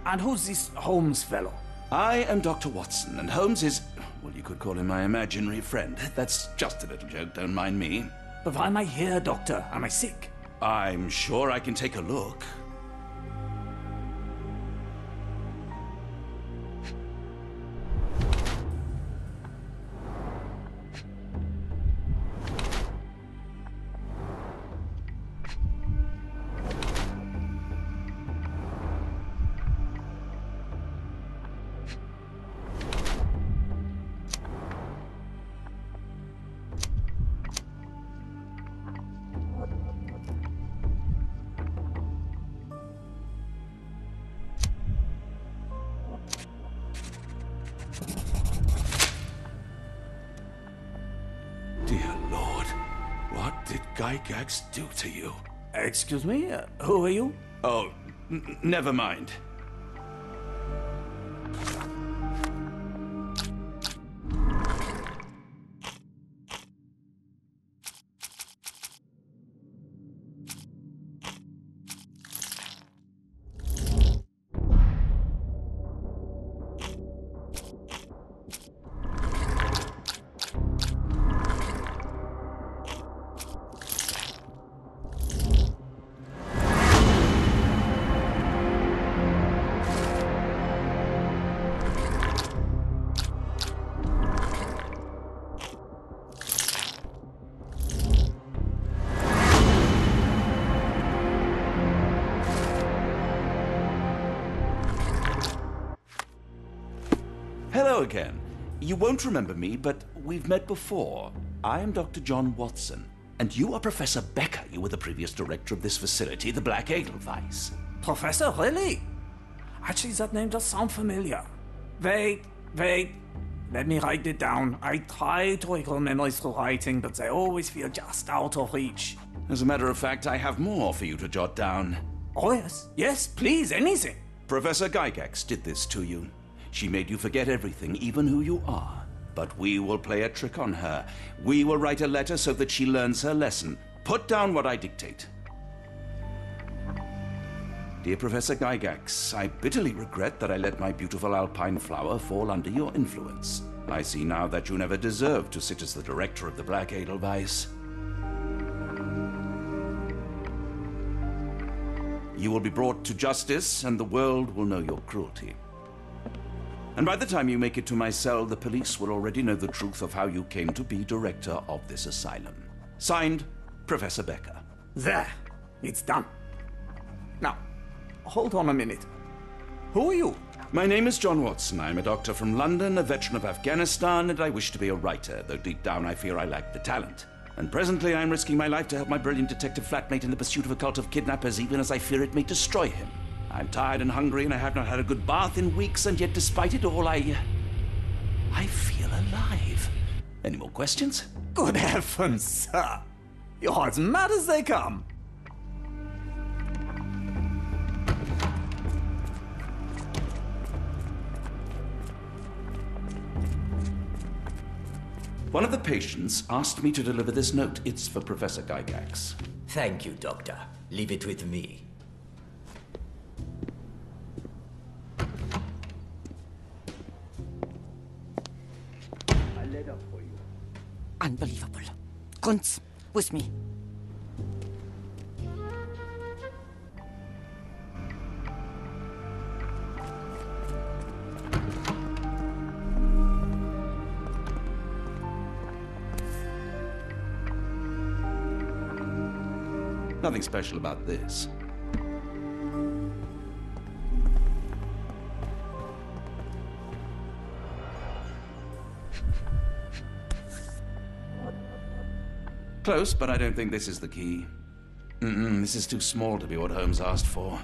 And who's this Holmes fellow? I am Dr. Watson, and Holmes is. Well, you could call him my imaginary friend. That's just a little joke, don't mind me. But why am I here, Doctor? Am I sick? I'm sure I can take a look. Excuse me? Uh, who are you? Oh, never mind. Won't remember me, but we've met before. I am Dr. John Watson, and you are Professor Becker. You were the previous director of this facility, the Black Edelweiss. Professor, really? Actually, that name does sound familiar. Wait, wait. Let me write it down. I try to recall memories through writing, but they always feel just out of reach. As a matter of fact, I have more for you to jot down. Oh, yes. Yes, please, anything. Professor Gygax did this to you. She made you forget everything, even who you are. But we will play a trick on her. We will write a letter so that she learns her lesson. Put down what I dictate. Dear Professor Gygax, I bitterly regret that I let my beautiful alpine flower fall under your influence. I see now that you never deserved to sit as the director of the Black Edelweiss. You will be brought to justice, and the world will know your cruelty. And by the time you make it to my cell, the police will already know the truth of how you came to be director of this asylum. Signed, Professor Becker. There. It's done. Now, hold on a minute. Who are you? My name is John Watson. I'm a doctor from London, a veteran of Afghanistan, and I wish to be a writer, though deep down I fear I lack the talent. And presently I'm risking my life to help my brilliant detective flatmate in the pursuit of a cult of kidnappers, even as I fear it may destroy him. I'm tired and hungry, and I have not had a good bath in weeks, and yet despite it all, I. Uh, I feel alive. Any more questions? Good heavens, sir. You're as mad as they come. One of the patients asked me to deliver this note. It's for Professor Gygax. Thank you, Doctor. Leave it with me. Kunz, with me. Nothing special about this. Close, but I don't think this is the key. Mm-mm, this is too small to be what Holmes asked for.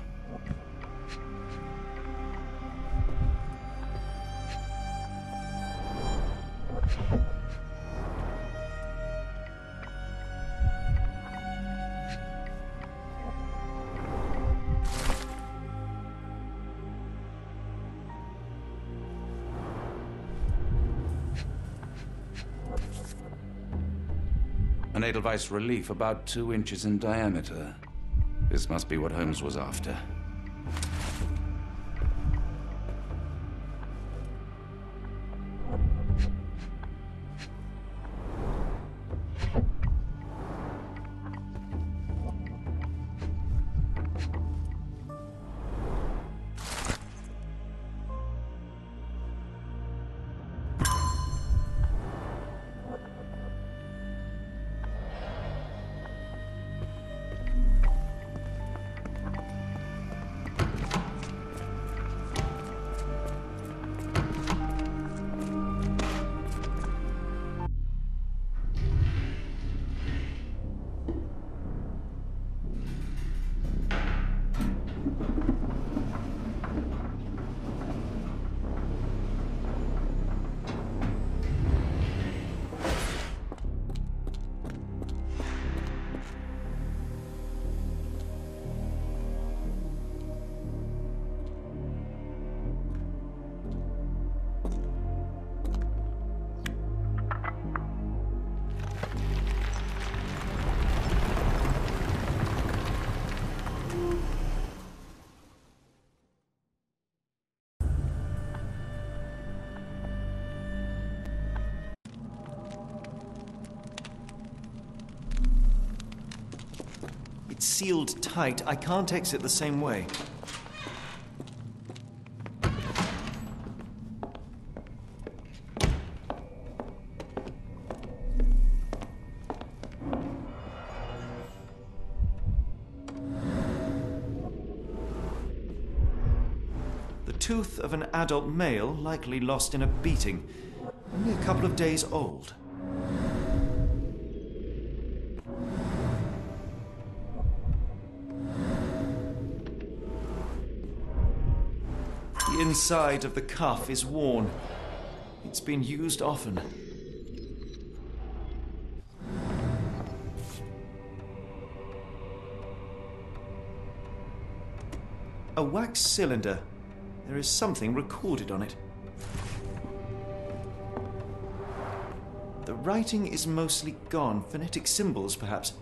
Edelweiss relief about two inches in diameter. This must be what Holmes was after. Sealed tight. I can't exit the same way. The tooth of an adult male, likely lost in a beating. Only a couple of days old. Inside of the cuff is worn. It's been used often. A wax cylinder. There is something recorded on it. The writing is mostly gone. Phonetic symbols, perhaps.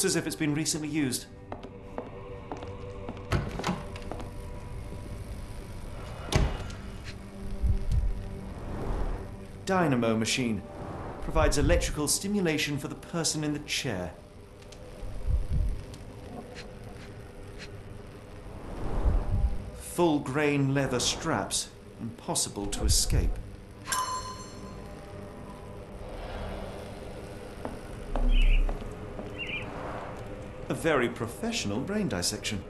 Looks as if it's been recently used. dynamo machine. Provides electrical stimulation for the person in the chair. Full grain leather straps. Impossible to escape. Very professional brain dissection.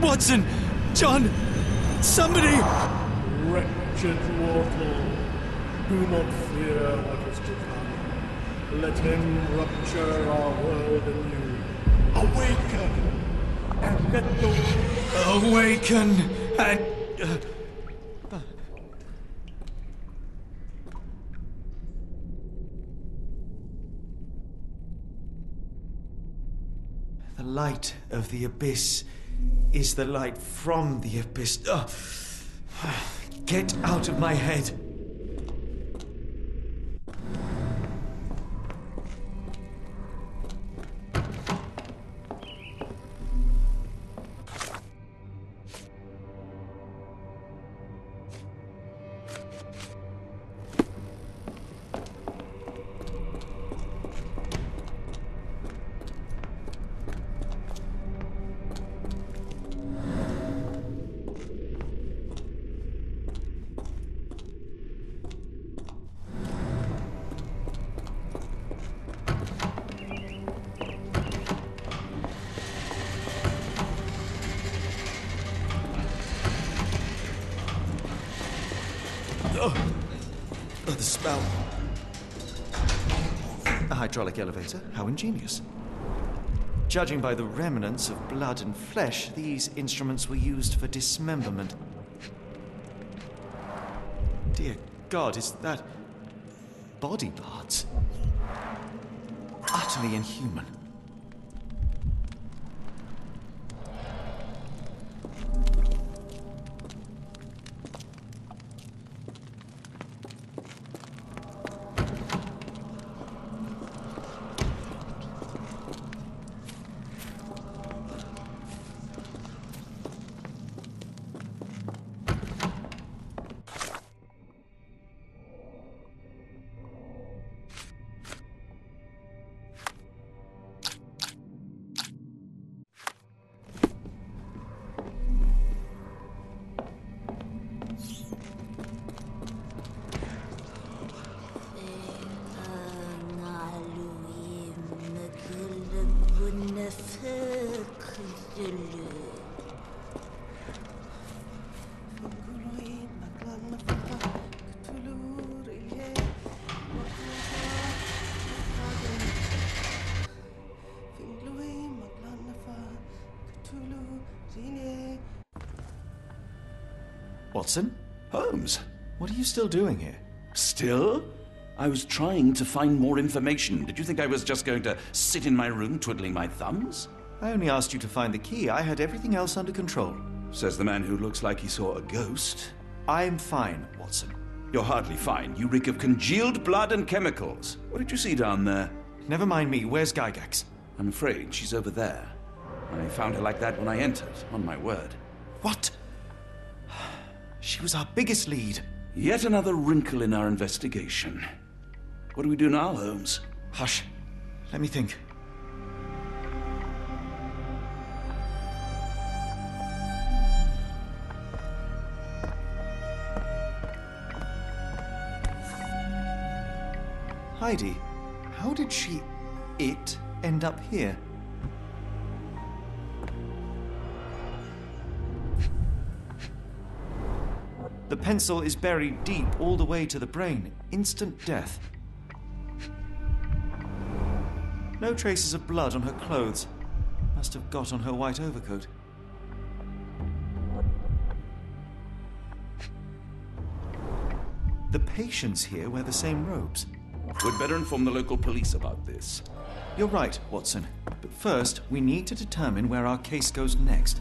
Watson! John! Somebody! Wretched mortal, do not fear what is to come. Let him rupture our world anew. Awaken! And let the Awaken and. uh, The light of the abyss the light from the abyss. Get out of my head. Elevator? How ingenious. Judging by the remnants of blood and flesh, these instruments were used for dismemberment. Dear God, is that body parts? Utterly inhuman. Still doing here? Still? I was trying to find more information. Did you think I was just going to sit in my room twiddling my thumbs? I only asked you to find the key. I had everything else under control. Says the man who looks like he saw a ghost. I'm fine, Watson. You're hardly fine. You reek of congealed blood and chemicals. What did you see down there? Never mind me. Where's Gygax? I'm afraid she's over there. I found her like that when I entered, on my word. What? She was our biggest lead. Yet another wrinkle in our investigation. What do we do now, Holmes? Hush. Let me think. Heidi, how did she, it, end up here? The pencil is buried deep all the way to the brain. Instant death. No traces of blood on her clothes. Must have got on her white overcoat. The patients here wear the same robes. We'd better inform the local police about this. You're right, Watson. But first, we need to determine where our case goes next.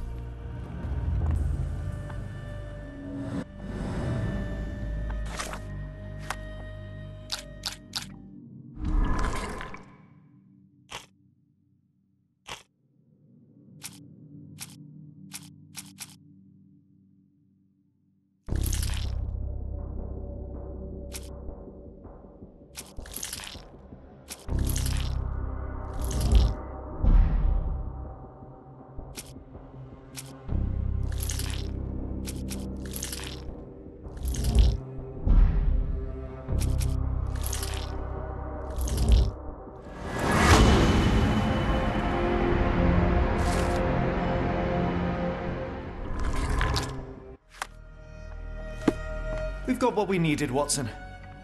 What we needed, Watson.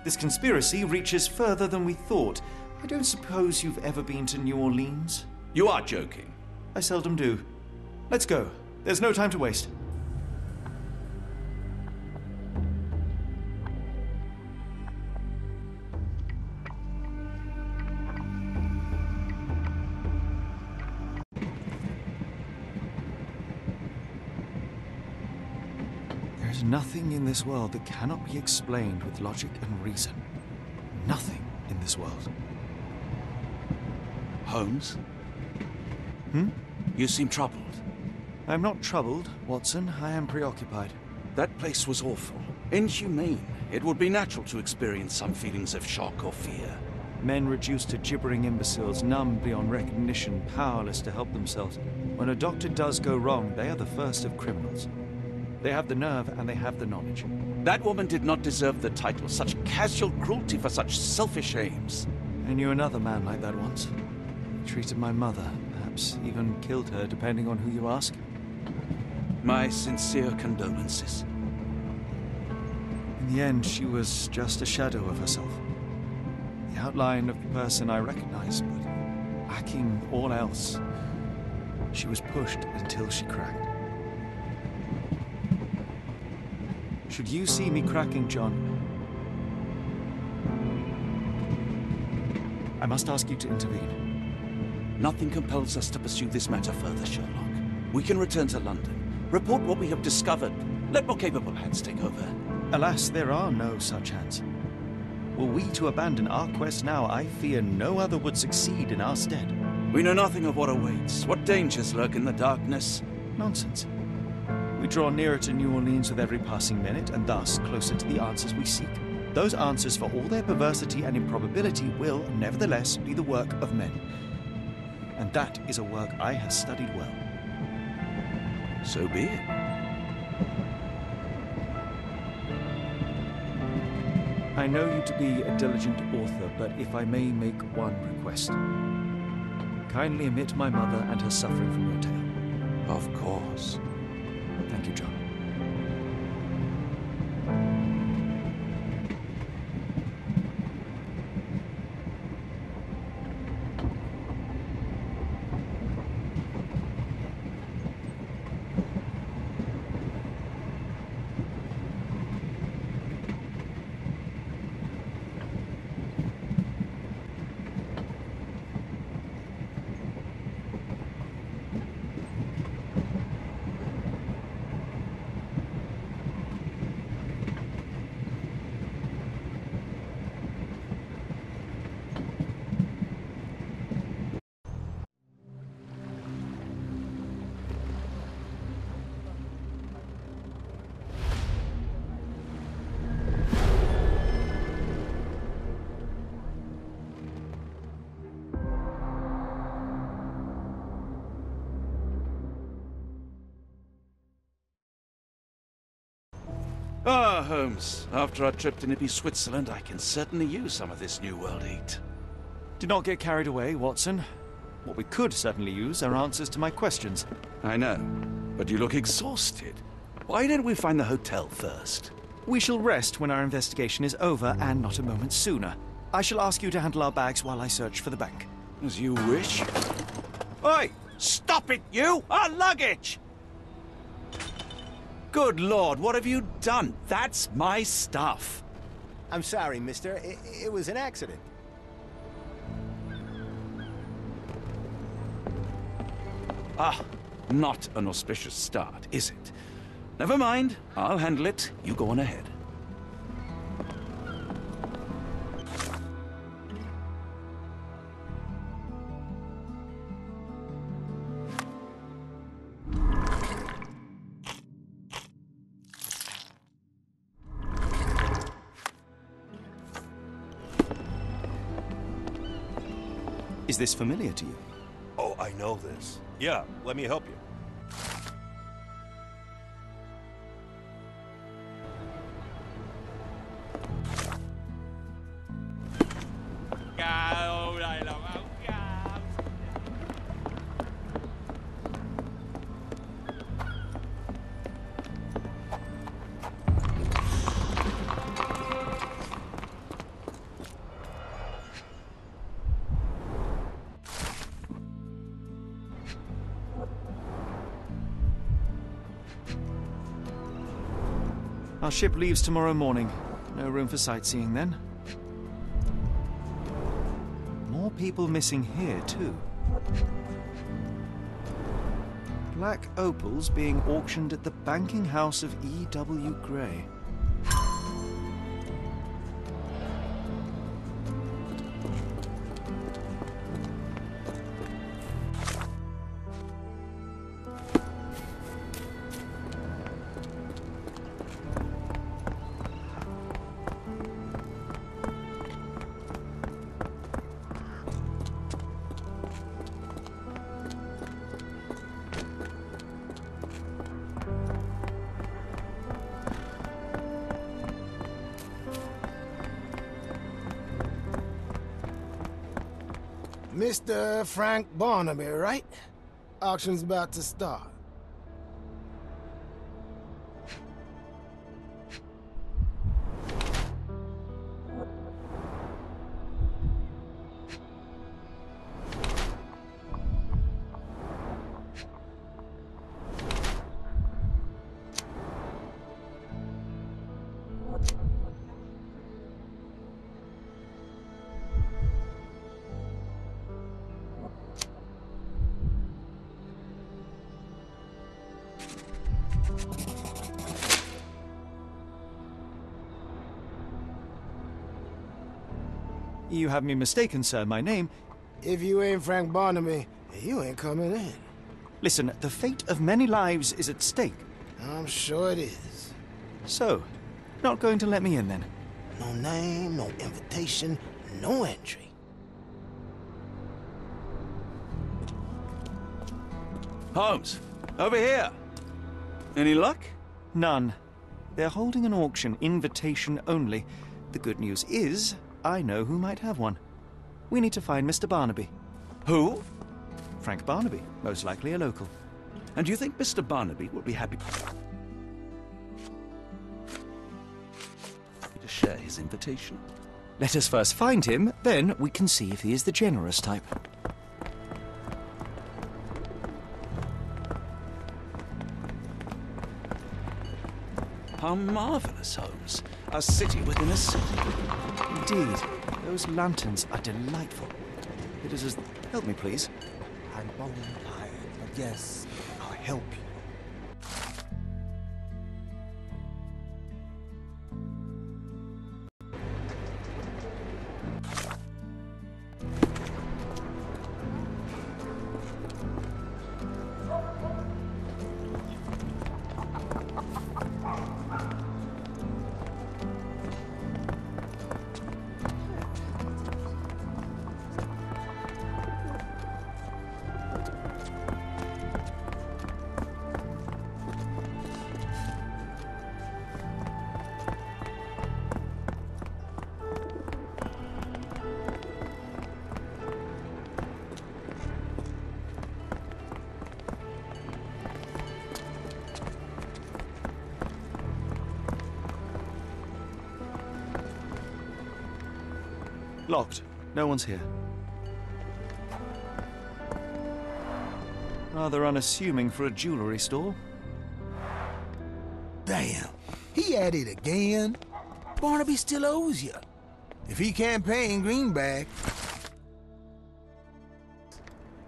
This conspiracy reaches further than we thought. I don't suppose you've ever been to New Orleans? You are joking. I seldom do. Let's go. There's no time to waste. Nothing in this world that cannot be explained with logic and reason. Nothing in this world. Holmes? Hmm? You seem troubled. I'm not troubled, Watson. I am preoccupied. That place was awful. Inhumane. It would be natural to experience some feelings of shock or fear. Men reduced to gibbering imbeciles, numb beyond recognition, powerless to help themselves. When a doctor does go wrong, they are the first of criminals. They have the nerve and they have the knowledge. That woman did not deserve the title. Such casual cruelty for such selfish aims. I knew another man like that once. He treated my mother, perhaps even killed her, depending on who you ask. My sincere condolences. In the end, she was just a shadow of herself. The outline of the person I recognized, but lacking all else. She was pushed until she cracked. Should you see me cracking, John, I must ask you to intervene. Nothing compels us to pursue this matter further, Sherlock. We can return to London, report what we have discovered, let more capable hands take over. Alas, there are no such hands. Were we to abandon our quest now, I fear no other would succeed in our stead. We know nothing of what awaits, what dangers lurk in the darkness. Nonsense. We draw nearer to New Orleans with every passing minute, and thus closer to the answers we seek. Those answers, for all their perversity and improbability, will, nevertheless, be the work of men. And that is a work I have studied well. So be it. I know you to be a diligent author, but if I may make one request. Kindly omit my mother and her suffering from your tale. Of course. Thank you, John. Holmes. After our trip to nippy Switzerland, I can certainly use some of this New World heat. Do not get carried away, Watson. What we could certainly use are answers to my questions. I know, but you look exhausted. Why don't we find the hotel first? We shall rest when our investigation is over, and not a moment sooner. I shall ask you to handle our bags while I search for the bank. As you wish. Oi! Stop it, you! Our luggage! Good lord, what have you done? That's my stuff. I'm sorry, mister. It, it was an accident. Ah, not an auspicious start, is it? Never mind. I'll handle it. You go on ahead. Is this familiar to you? Oh, I know this. Yeah, let me help you. Ship leaves tomorrow morning. No room for sightseeing then. More people missing here, too. Black opals being auctioned at the banking house of E.W. Gray. Frank Barnaby, right? Auction's about to start. You have me mistaken, sir. My name. If you ain't Frank Barnaby, you ain't coming in. Listen, the fate of many lives is at stake. I'm sure it is. So, not going to let me in then? No name, no invitation, no entry. Holmes, over here. Any luck? None. They're holding an auction, invitation only. The good news is, I know who might have one. We need to find Mr. Barnaby. Who? Frank Barnaby, most likely a local. And do you think Mr. Barnaby will be happy to share his invitation? Let us first find him, then we can see if he is the generous type. How marvelous, Holmes. A city within a city. Indeed. Those lanterns are delightful. It is as... Help me, please. I'm bone tired, but yes, I'll help you. Locked. No one's here. Ah, Rather unassuming for a jewelry store. Damn. He at it again. Barnaby still owes you. If he can't pay in greenback,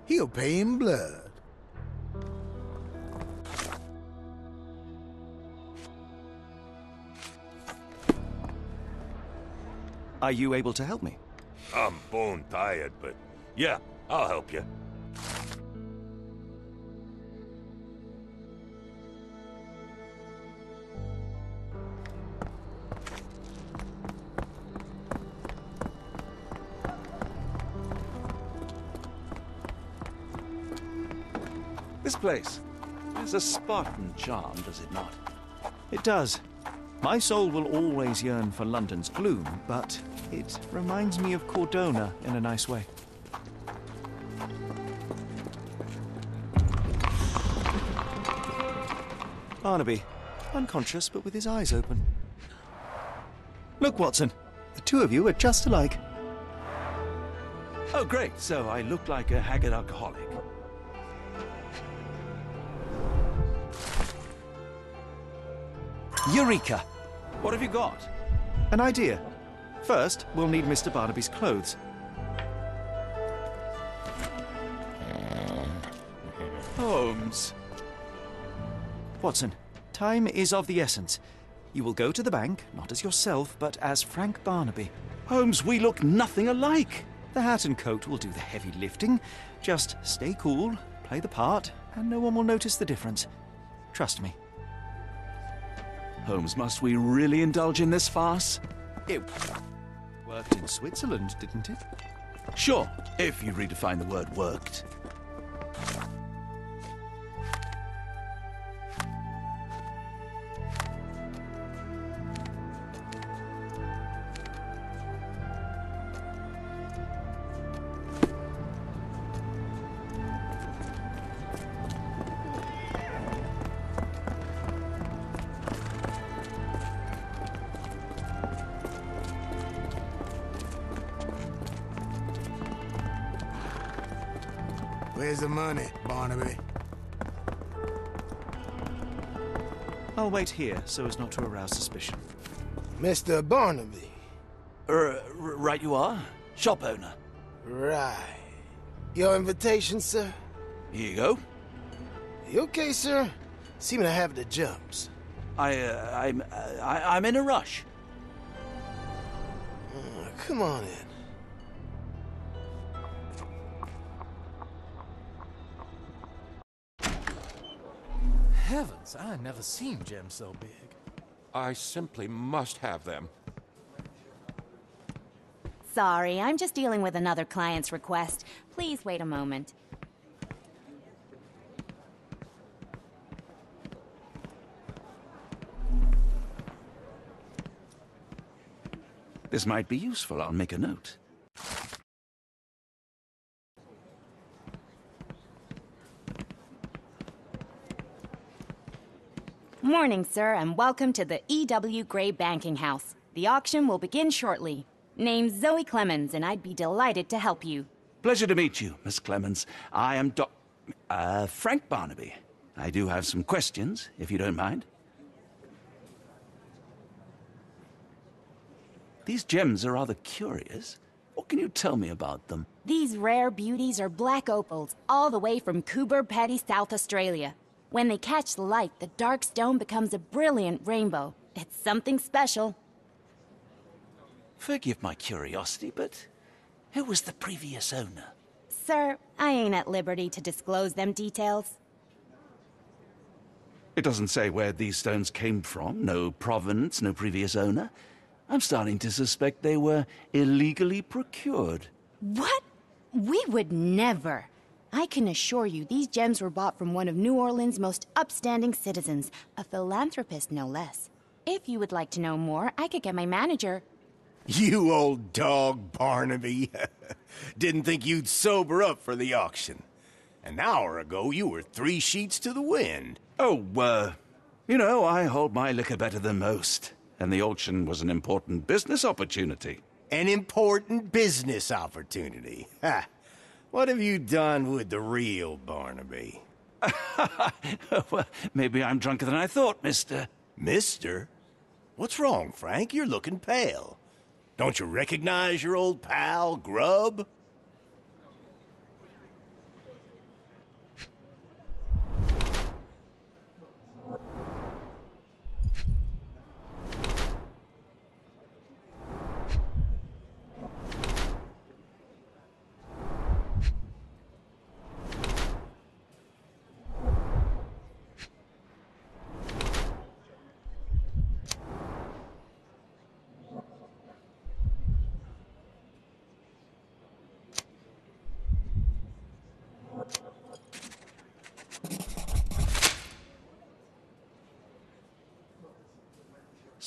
he'll pay in blood. Are you able to help me? I'm bone tired, but yeah, I'll help you. This place has a Spartan charm, does it not? It does. My soul will always yearn for London's gloom, but it reminds me of Cordona in a nice way. Barnaby, unconscious but with his eyes open. Look, Watson, the two of you are just alike. Oh, great. So I look like a haggard alcoholic. Eureka! What have you got? An idea. First, we'll need Mr. Barnaby's clothes. Holmes. Watson, time is of the essence. You will go to the bank, not as yourself, but as Frank Barnaby. Holmes, we look nothing alike. The hat and coat will do the heavy lifting. Just stay cool, play the part, and no one will notice the difference. Trust me. Holmes, must we really indulge in this farce? It worked in Switzerland, didn't it? Sure, if you redefine the word worked. I'll wait here so as not to arouse suspicion. Mr. Barnaby. Er, right you are. Shop owner. Right. Your invitation, sir? Here you go. You okay, sir? Seem to have the jumps. I, uh, I'm, uh, I, I'm in a rush. Uh, come on in. Heavens, I never seen gems so big. I simply must have them. Sorry, I'm just dealing with another client's request. Please wait a moment. This might be useful. I'll make a note. Morning, sir, and welcome to the E.W. Gray Banking House. The auction will begin shortly. Name's Zoe Clemens, and I'd be delighted to help you. Pleasure to meet you, Miss Clemens. I am Doc... Uh, Frank Barnaby. I do have some questions, if you don't mind. These gems are rather curious. What can you tell me about them? These rare beauties are black opals, all the way from Coober Pedy, South Australia. When they catch the light, the dark stone becomes a brilliant rainbow. It's something special. Forgive my curiosity, but who was the previous owner? Sir, I ain't at liberty to disclose them details. It doesn't say where these stones came from, no provenance, no previous owner. I'm starting to suspect they were illegally procured. What? We would never. I can assure you these gems were bought from one of New Orleans' most upstanding citizens, a philanthropist no less. If you would like to know more, I could get my manager. You old dog, Barnaby. Didn't think you'd sober up for the auction. An hour ago, you were three sheets to the wind. Oh, uh, you know, I hold my liquor better than most. And the auction was an important business opportunity. An important business opportunity. Ha! What have you done with the real Barnaby? well, maybe I'm drunker than I thought, mister. Mister? What's wrong, Frank? You're looking pale. Don't you recognize your old pal, Grubb?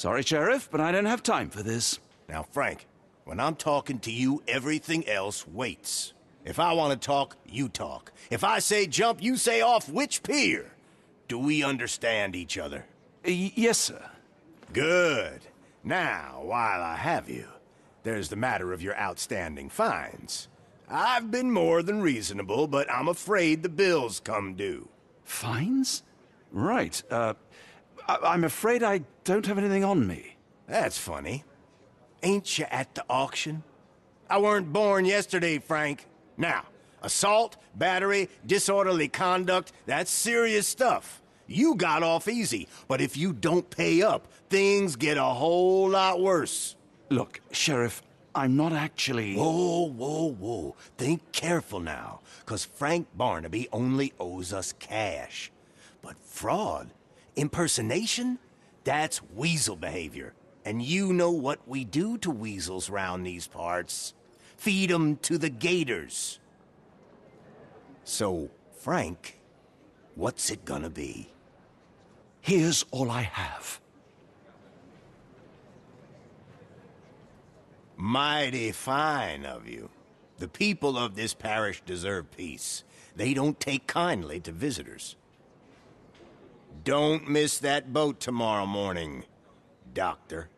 Sorry, Sheriff, but I don't have time for this. Now, Frank, when I'm talking to you, everything else waits. If I want to talk, you talk. If I say jump, you say off which pier. Do we understand each other? Y yes, sir. Good. Now, while I have you, there's the matter of your outstanding fines. I've been more than reasonable, but I'm afraid the bills come due. Fines? Right. Uh, I am afraid I don't have anything on me. That's funny. Ain't you at the auction? I weren't born yesterday, Frank. Now, assault, battery, disorderly conduct, that's serious stuff. You got off easy, but if you don't pay up, things get a whole lot worse. Look, Sheriff, I'm not actually... Whoa, whoa, whoa. Think careful now, because Frank Barnaby only owes us cash. But fraud, impersonation, that's weasel behavior. And you know what we do to weasels round these parts. Feed 'em to the gators. So, Frank, what's it gonna be? Here's all I have. Mighty fine of you. The people of this parish deserve peace. They don't take kindly to visitors. Don't miss that boat tomorrow morning, Doctor.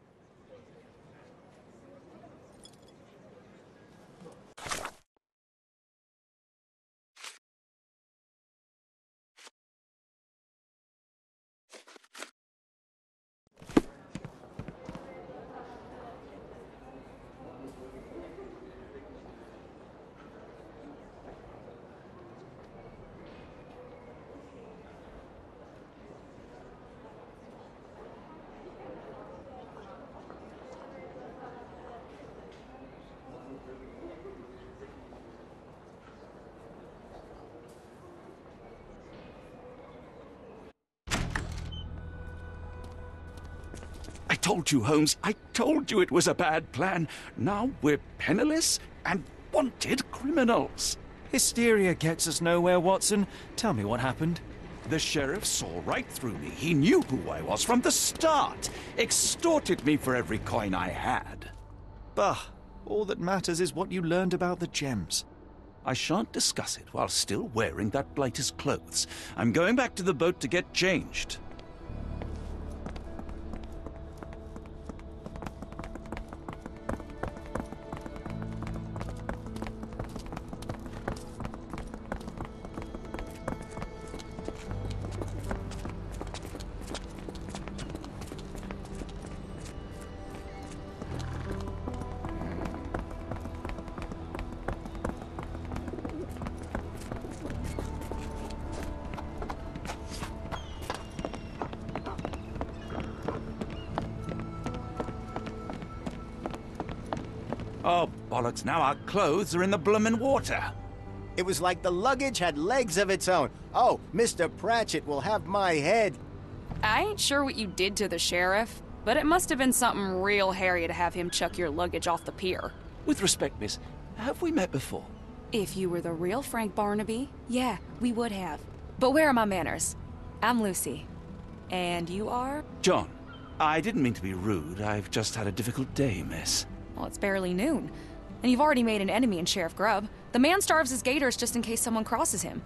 I told you, Holmes. I told you it was a bad plan. Now we're penniless and wanted criminals. Hysteria gets us nowhere, Watson. Tell me what happened. The sheriff saw right through me. He knew who I was from the start. Extorted me for every coin I had. Bah, all that matters is what you learned about the gems. I shan't discuss it while still wearing that blighter's clothes. I'm going back to the boat to get changed. Now our clothes are in the bloomin' water. It was like the luggage had legs of its own. Oh, Mr. Pratchett will have my head. I ain't sure what you did to the sheriff, but it must have been something real hairy to have him chuck your luggage off the pier. With respect, miss, have we met before? If you were the real Frank Barnaby, yeah, we would have. But where are my manners? I'm Lucy. And you are? John, I didn't mean to be rude. I've just had a difficult day, miss. Well, it's barely noon. And you've already made an enemy in Sheriff Grubb. The man starves his gators just in case someone crosses him.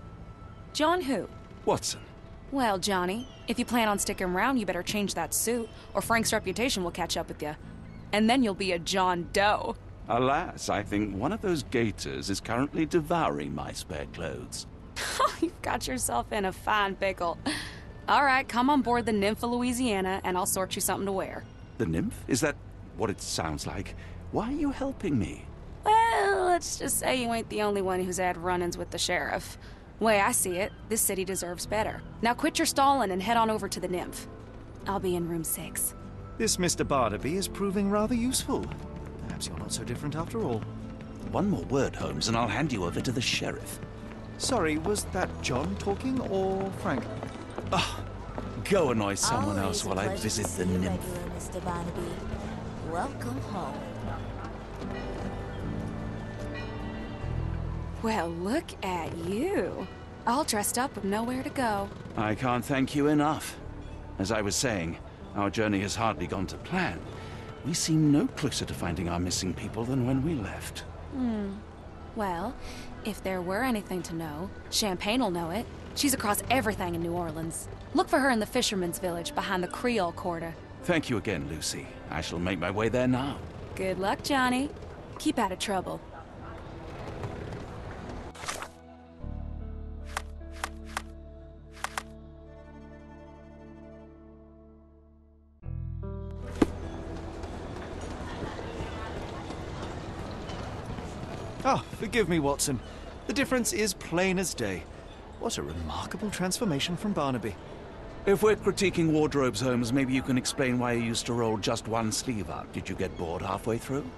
John who? Watson. Well, Johnny, if you plan on sticking around, you better change that suit, or Frank's reputation will catch up with you. And then you'll be a John Doe. Alas, I think one of those gators is currently devouring my spare clothes. You've got yourself in a fine pickle. All right, come on board the Nymph of Louisiana, and I'll sort you something to wear. The nymph? Is that what it sounds like? Why are you helping me? Well, let's just say you ain't the only one who's had run ins with the sheriff. Way I see it, this city deserves better. Now quit your stalling and head on over to the Nymph. I'll be in room six. This Mr. Barnaby is proving rather useful. Perhaps you're not so different after all. One more word, Holmes, and I'll hand you over to the sheriff. Sorry, was that John talking or Frank? Oh, go annoy someone Always else while I visit the nymph. regular, Mr. Barnaby. Welcome home. Well, look at you. All dressed up with nowhere to go. I can't thank you enough. As I was saying, our journey has hardly gone to plan. We seem no closer to finding our missing people than when we left. Hmm. Well, if there were anything to know, Champagne will know it. She's across everything in New Orleans. Look for her in the fisherman's village behind the Creole Quarter. Thank you again, Lucy. I shall make my way there now. Good luck, Johnny. Keep out of trouble. Ah, forgive me, Watson. The difference is plain as day. What a remarkable transformation from Barnaby. If we're critiquing wardrobes, Holmes, maybe you can explain why you used to roll just one sleeve up. Did you get bored halfway through?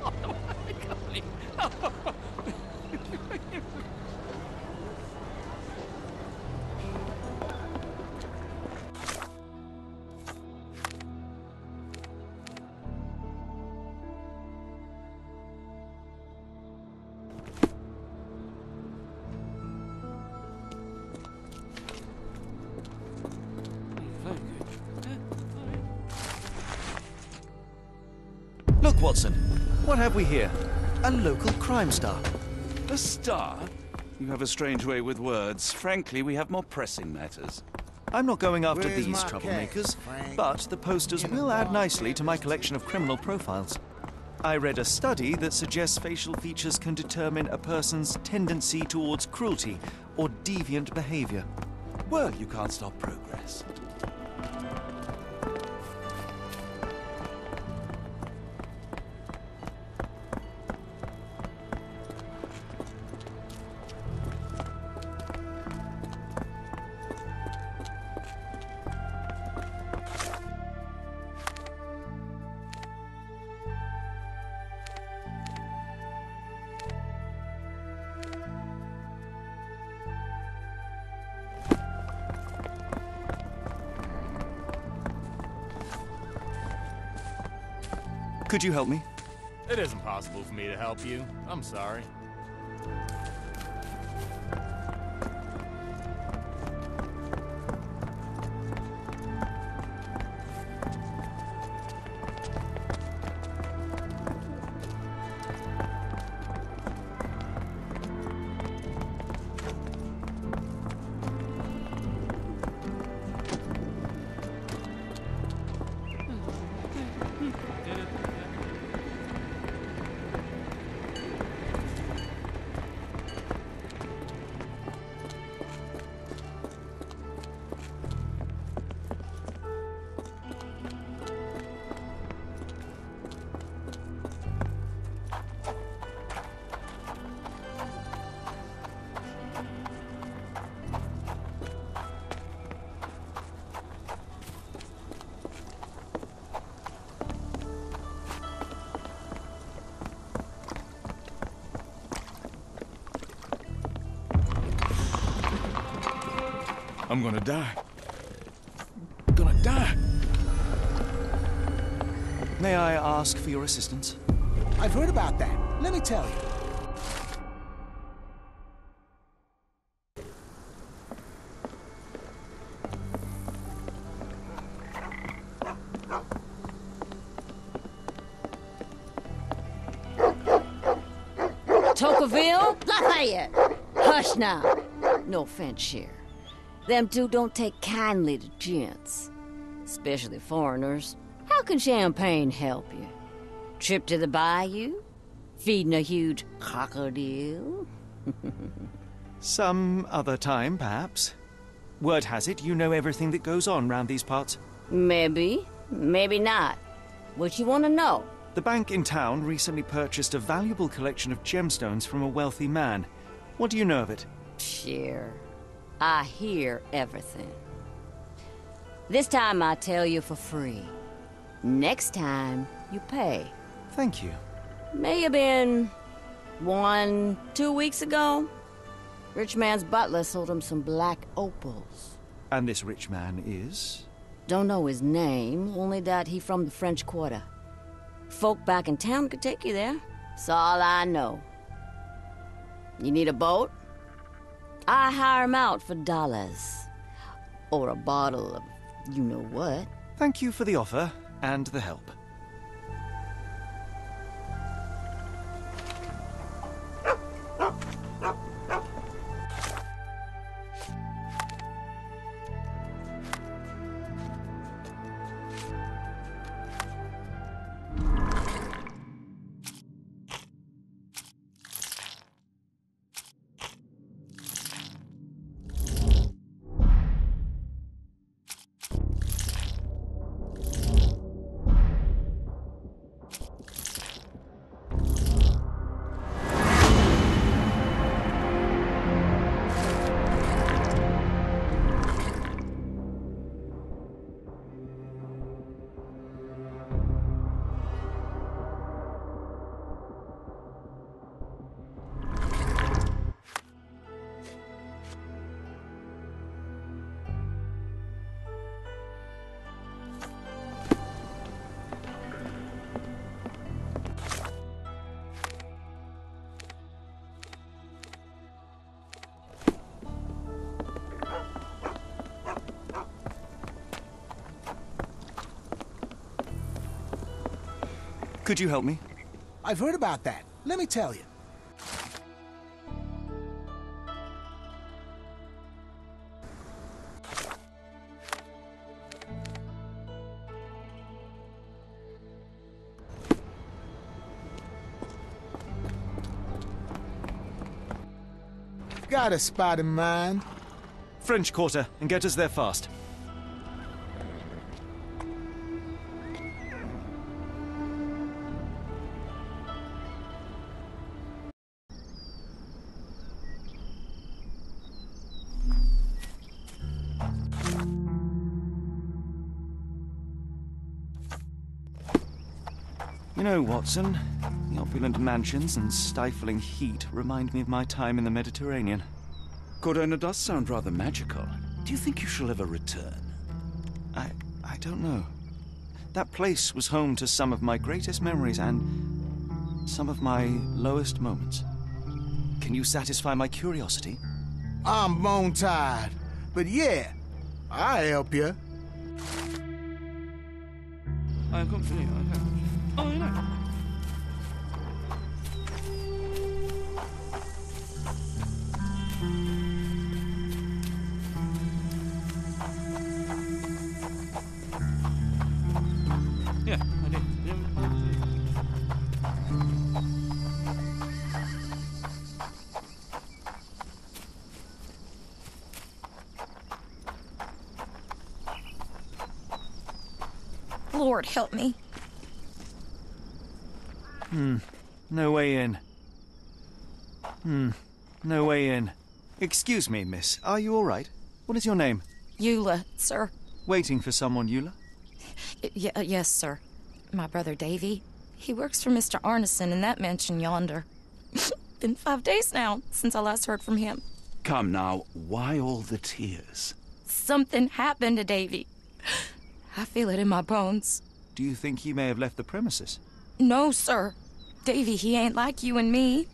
Look, we here? A local crime star. A star? You have a strange way with words. Frankly, we have more pressing matters. I'm not going after Where's these troublemakers, Frank? but the posters will add nicely to my collection of criminal profiles. I read a study that suggests facial features can determine a person's tendency towards cruelty or deviant behavior. Well, you can't stop progress. Could you help me? It isn't possible for me to help you. I'm sorry. I'm gonna die. I'm Gonna die. May I ask for your assistance? I've heard about that. Let me tell you. Tocqueville? Lafayette! Hush now. No offense, Sheriff. Them two don't take kindly to gents, especially foreigners. How can champagne help you? Trip to the bayou? Feeding a huge crocodile? Some other time, perhaps. Word has it you know everything that goes on round these parts. Maybe, maybe not. What you want to know? The bank in town recently purchased a valuable collection of gemstones from a wealthy man. What do you know of it? Sure. I hear everything. This time I tell you for free. Next time, you pay. Thank you. May have been one, two weeks ago. Rich man's butler sold him some black opals. And this rich man is? Don't know his name, only that he from the French Quarter. Folk back in town could take you there. That's all I know. You need a boat? I hire him out for dollars. Or a bottle of you know what. Thank you for the offer and the help. Could you help me? I've heard about that. Let me tell you. Got a spot in mind? French Quarter, and get us there fast. Watson, the opulent mansions and stifling heat remind me of my time in the Mediterranean. Cordona does sound rather magical. Do you think you shall ever return? I... I don't know. That place was home to some of my greatest memories and some of my lowest moments. Can you satisfy my curiosity? I'm bone tired, but yeah, I help you. I come for you. Oh, you know. Excuse me, miss. Are you all right? What is your name? Eula, sir. Waiting for someone, Eula? Y- y- uh, yes, sir. My brother Davy. He works for Mr. Arneson in that mansion yonder. Been five days now since I last heard from him. Come now, why all the tears? Something happened to Davy. I feel it in my bones. Do you think he may have left the premises? No, sir. Davy, he ain't like you and me.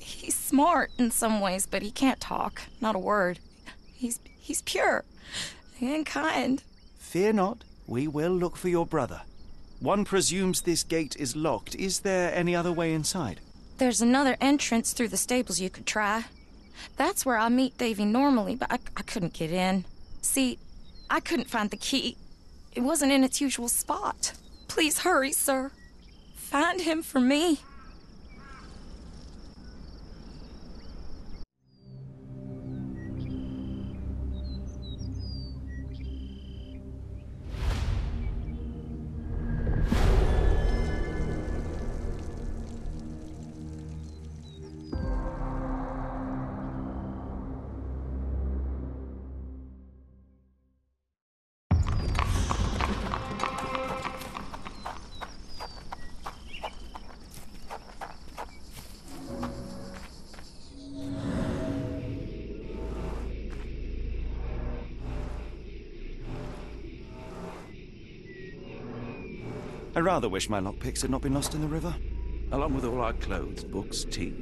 He's smart in some ways, but he can't talk. Not a word. He's he's pure and kind. Fear not. We will look for your brother. One presumes this gate is locked. Is there any other way inside? There's another entrance through the stables you could try. That's where I meet Davy normally, but I, I couldn't get in. See, I couldn't find the key. It wasn't in its usual spot. Please hurry, sir. Find him for me. I rather wish my lockpicks had not been lost in the river. Along with all our clothes, books, tea.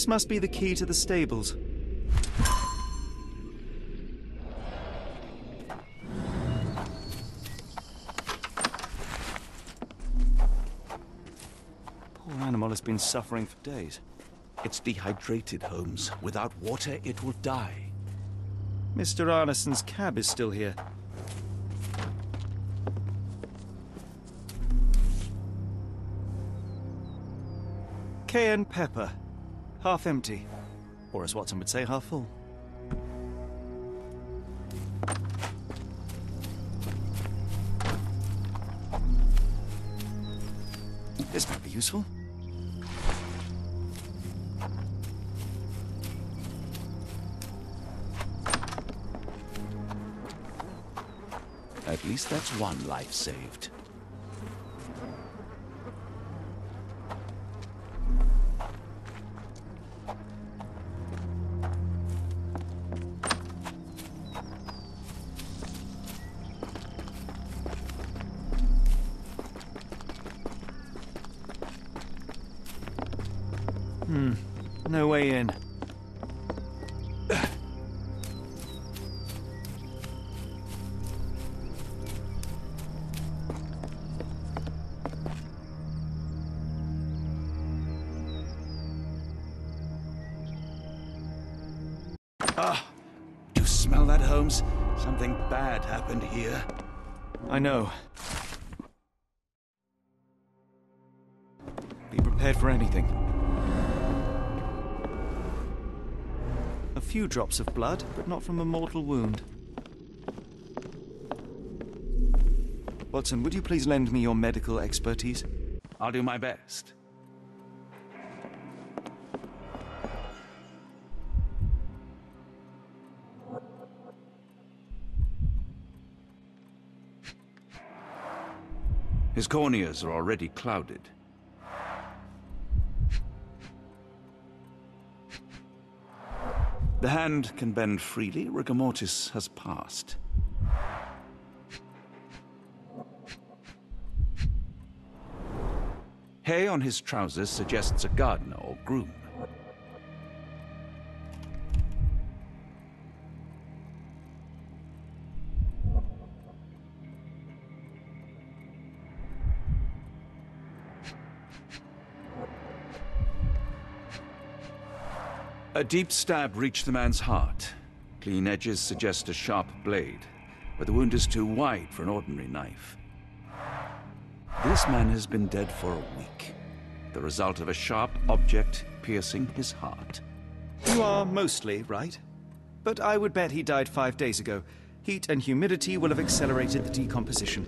This must be the key to the stables. Poor animal has been suffering for days. It's dehydrated, Holmes. Without water, it will die. Mr. Arneson's cab is still here. Cayenne pepper. Half empty. Or as Watson would say, half full. This might be useful. At least that's one life saved. Way in. Ah! Do you smell that, Holmes? Something bad happened here. I know. Be prepared for anything. A few drops of blood, but not from a mortal wound. Watson, would you please lend me your medical expertise? I'll do my best. His corneas are already clouded. The hand can bend freely. Rigor mortis has passed. Hay on his trousers suggests a gardener or groom. A deep stab reached the man's heart. Clean edges suggest a sharp blade, but the wound is too wide for an ordinary knife. This man has been dead for a week. The result of a sharp object piercing his heart. You are mostly right. But I would bet he died five days ago. Heat and humidity will have accelerated the decomposition.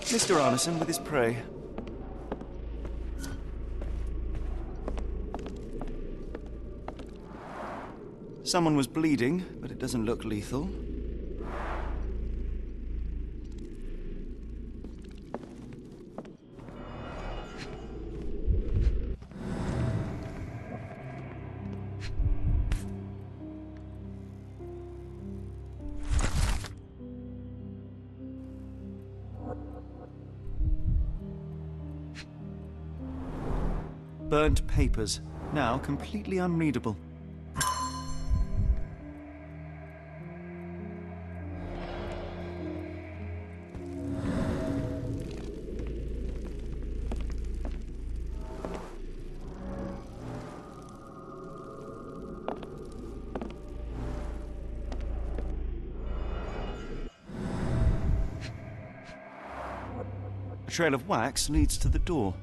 Mr. Arneson with his prey. Someone was bleeding, but it doesn't look lethal. Burnt papers, now completely unreadable. Trail of wax leads to the door.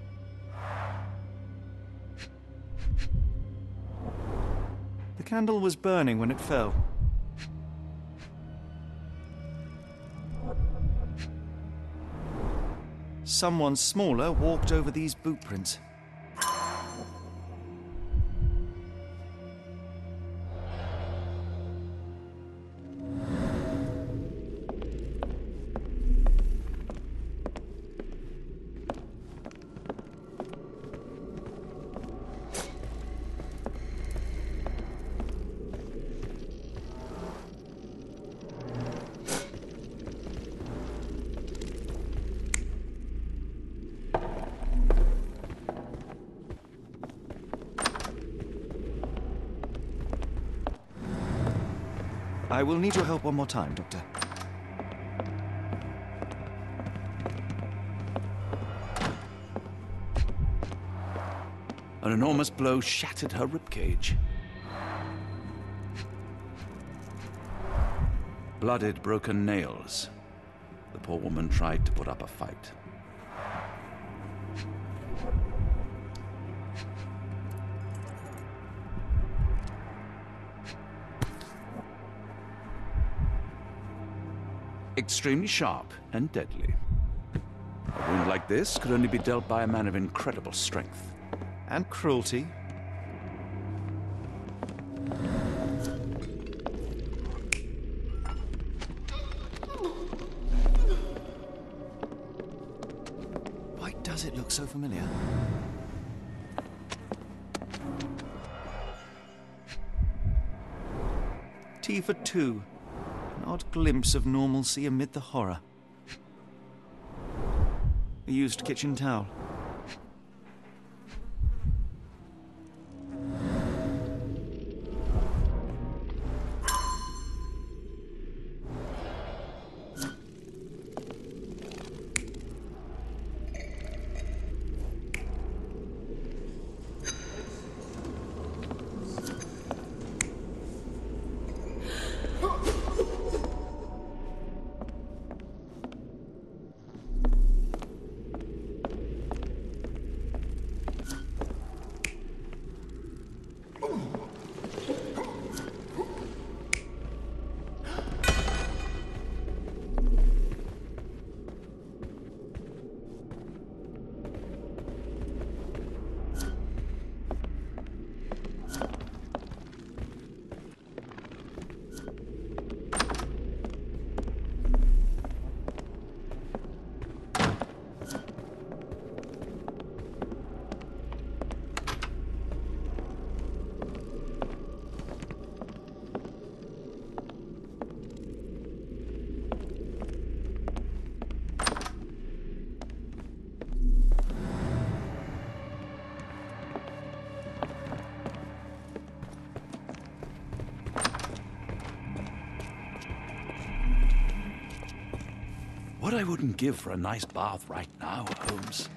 The candle was burning when it fell. Someone smaller walked over these boot prints. I will need your help one more time, Doctor. An enormous blow shattered her ribcage. Blooded, broken nails. The poor woman tried to put up a fight. Extremely sharp and deadly. A wound like this could only be dealt by a man of incredible strength. And cruelty. Why does it look so familiar? T for two. Glimpse of normalcy amid the horror. A used kitchen towel. Wouldn't give for a nice bath right now, Holmes.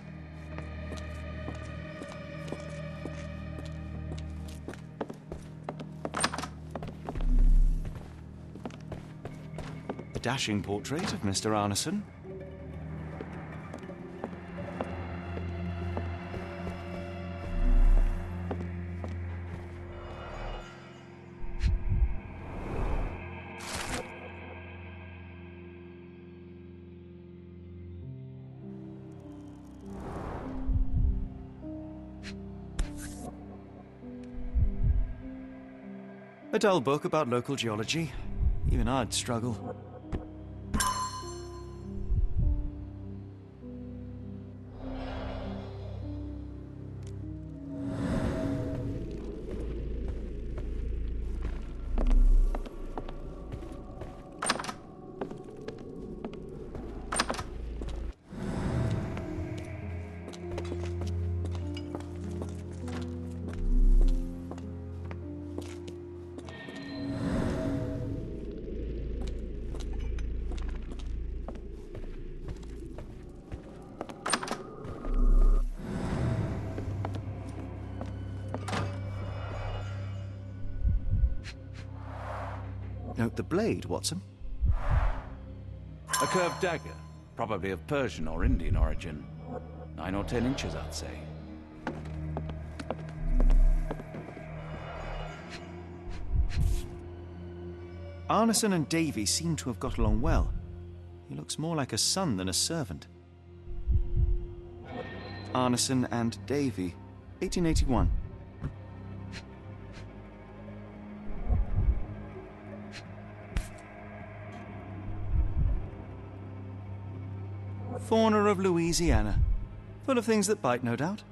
A dashing portrait of Mr. Arneson. A dull book about local geology. Even I'd struggle. Watson. A curved dagger. Probably of Persian or Indian origin. Nine or ten inches, I'd say. Arneson and Davy seem to have got along well. He looks more like a son than a servant. Arneson and Davy, 1881. Louisiana. Full of things that bite, no doubt.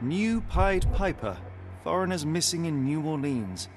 New Pied Piper. Foreigners missing in New Orleans.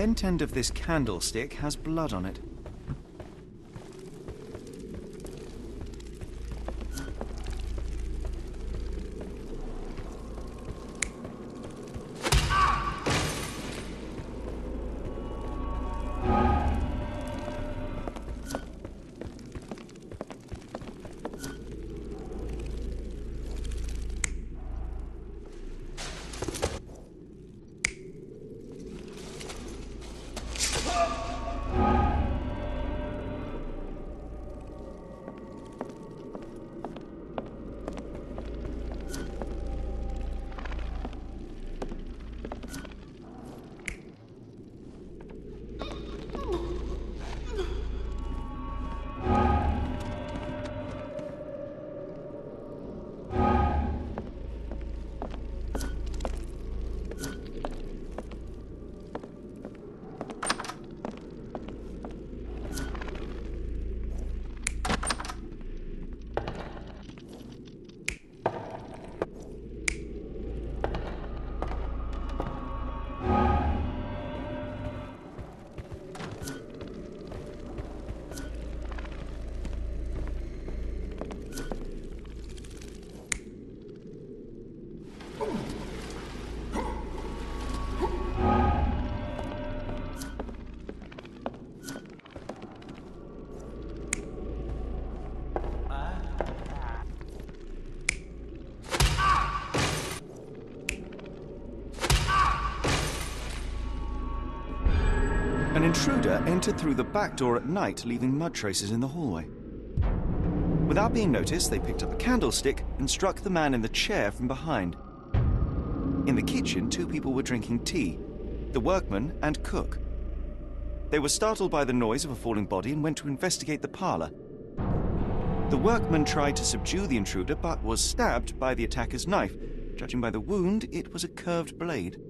Bent end of this candlestick has blood on it. Entered through the back door at night, leaving mud traces in the hallway. Without being noticed, they picked up a candlestick and struck the man in the chair from behind. In the kitchen, two people were drinking tea the workman and cook. They were startled by the noise of a falling body and went to investigate the parlor. The workman tried to subdue the intruder but was stabbed by the attacker's knife. Judging by the wound, it was a curved blade.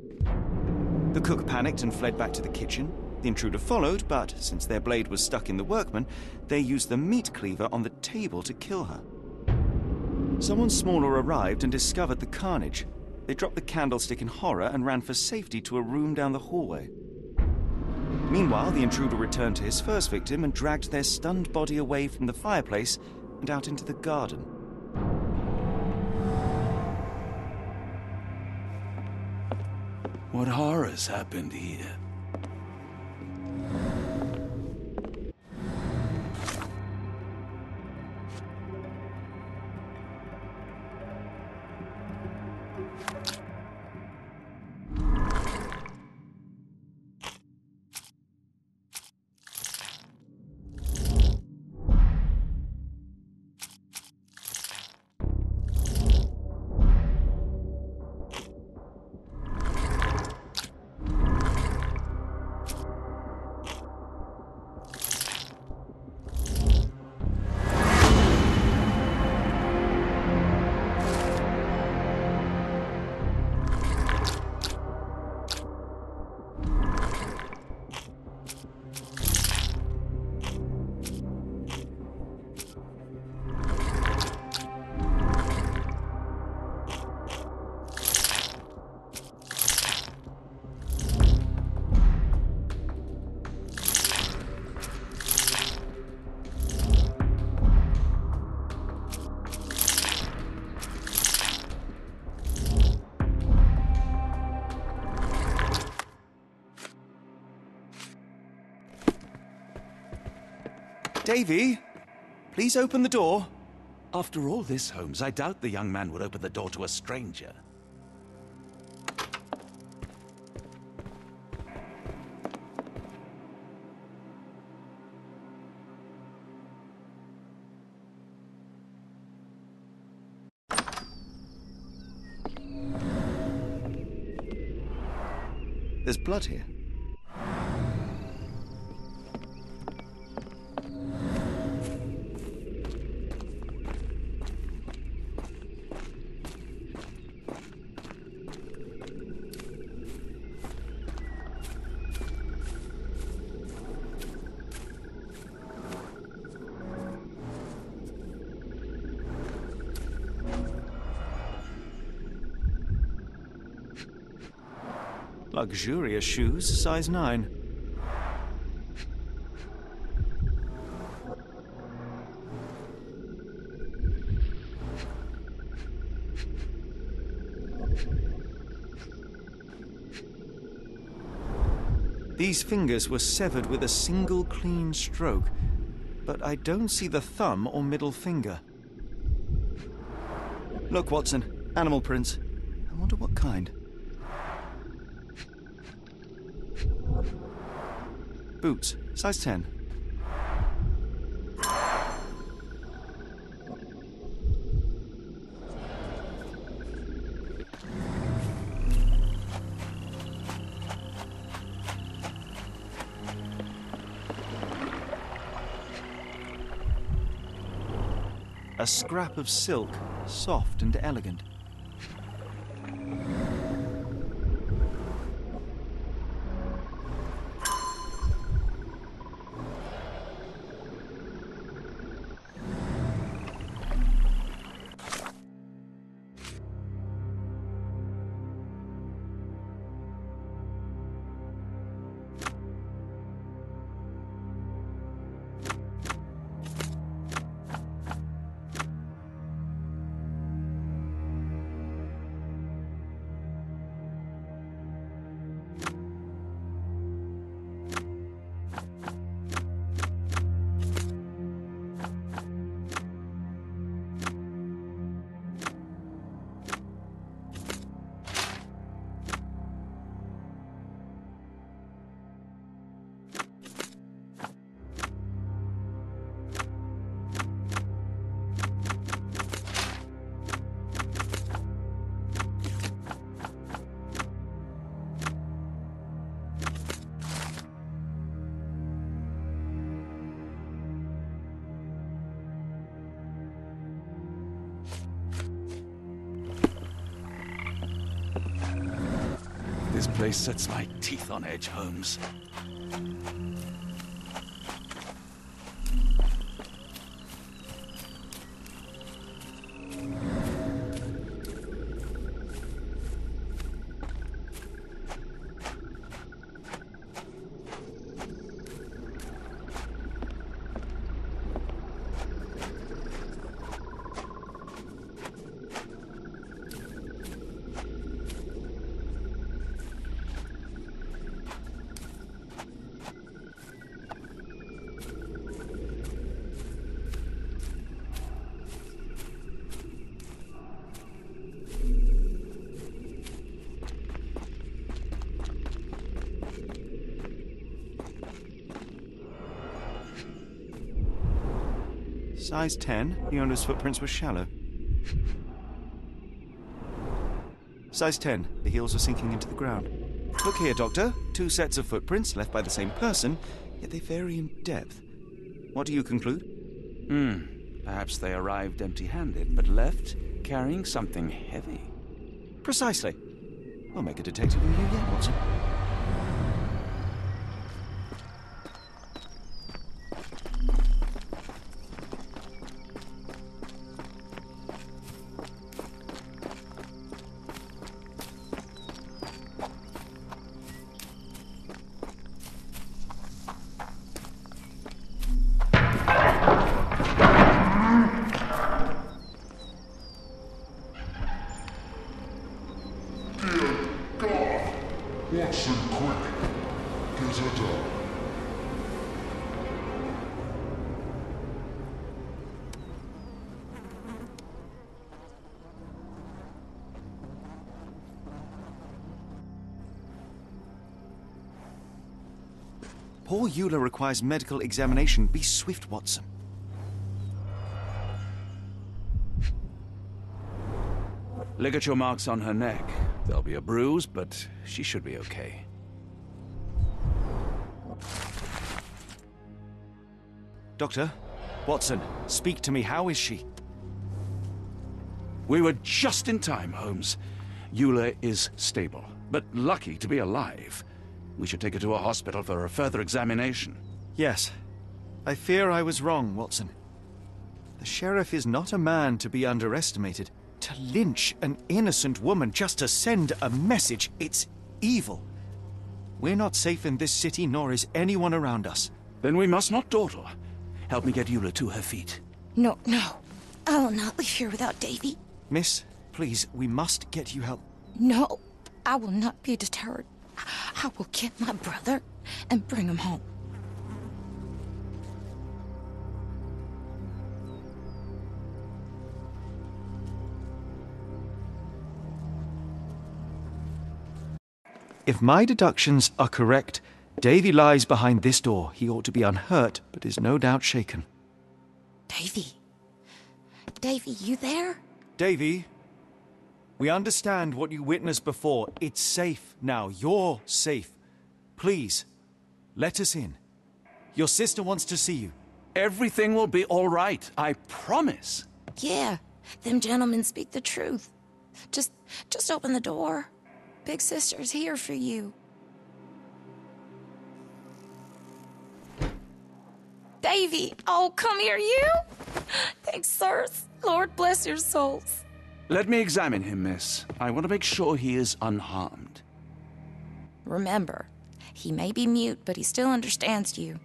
The cook panicked and fled back to the kitchen. The intruder followed, but since their blade was stuck in the workman, they used the meat cleaver on the table to kill her. Someone smaller arrived and discovered the carnage. They dropped the candlestick in horror and ran for safety to a room down the hallway. Meanwhile, the intruder returned to his first victim and dragged their stunned body away from the fireplace and out into the garden. What horrors happened here? Davy, please open the door. After all this, Holmes, I doubt the young man would open the door to a stranger. There's blood here. Luxurious shoes, size 9. These fingers were severed with a single clean stroke, but I don't see the thumb or middle finger. Look, Watson, animal prints. I wonder what kind. Boots, size 10. A scrap of silk, soft and elegant. Sets my teeth on edge, Holmes. Size 10, the owner's footprints were shallow. Size 10, the heels were sinking into the ground. Look here, Doctor. Two sets of footprints left by the same person, yet they vary in depth. What do you conclude? Hmm. Perhaps they arrived empty handed, but left carrying something heavy. Precisely. I'll make a detective in you yet. Watson, Eula requires medical examination. Be swift, Watson. Ligature marks on her neck. There'll be a bruise, but she should be okay. Doctor, Watson, speak to me. How is she? We were just in time, Holmes. Eula is stable, but lucky to be alive. We should take her to a hospital for a further examination. Yes. I fear I was wrong, Watson. The sheriff is not a man to be underestimated. To lynch an innocent woman just to send a message, it's evil. We're not safe in this city, nor is anyone around us. Then we must not dawdle. Help me get Eula to her feet. No, no. I will not leave here without Davy. Miss, please, we must get you help. No, I will not be deterred. I will get my brother and bring him home. If my deductions are correct, Davy lies behind this door. He ought to be unhurt, but is no doubt shaken. Davy. Davy, you there? Davy, we understand what you witnessed before. It's safe now. You're safe. Please, let us in. Your sister wants to see you. Everything will be all right. I promise. Yeah, them gentlemen speak the truth. Just, just open the door. Big sister's here for you. Davy! Oh, come here, you! Thanks, sirs. Lord bless your souls. Let me examine him, miss. I want to make sure he is unharmed. Remember, he may be mute, but he still understands you.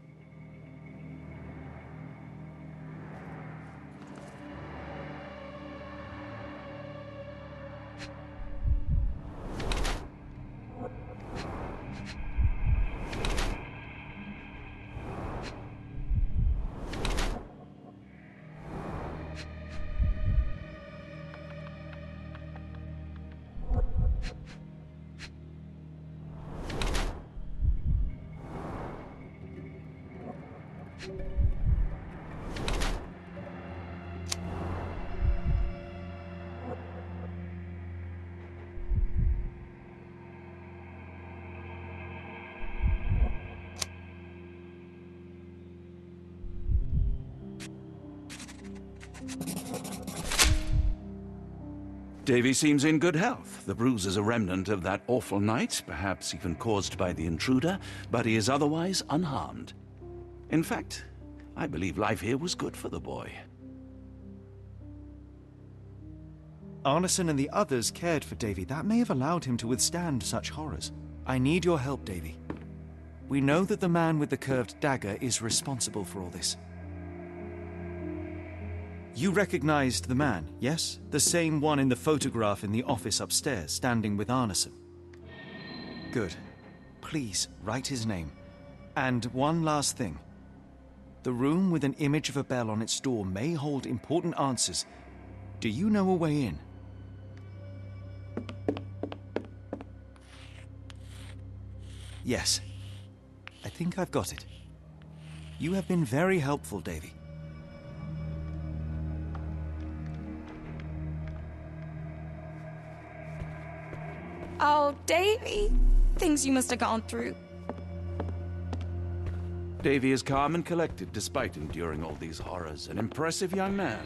Davy seems in good health. The bruise is a remnant of that awful night, perhaps even caused by the intruder, but he is otherwise unharmed. In fact, I believe life here was good for the boy. Arneson and the others cared for Davy. That may have allowed him to withstand such horrors. I need your help, Davy. We know that the man with the curved dagger is responsible for all this. You recognized the man, yes? The same one in the photograph in the office upstairs, standing with Arneson. Good. Please, write his name. And one last thing. The room with an image of a bell on its door may hold important answers. Do you know a way in? Yes. I think I've got it. You have been very helpful, Davy. Oh, Davy. Things you must have gone through. Davy is calm and collected despite enduring all these horrors. An impressive young man.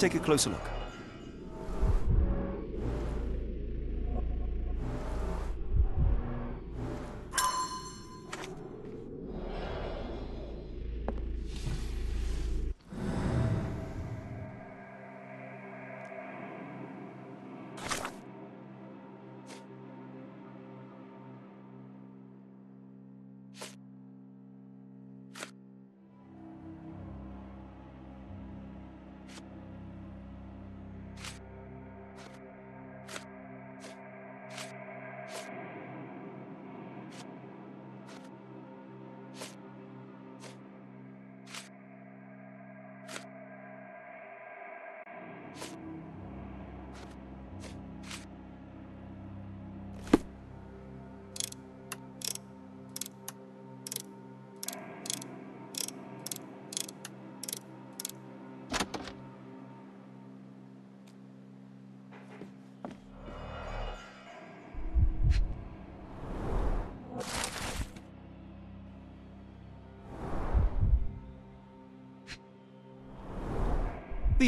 Let's take a closer look.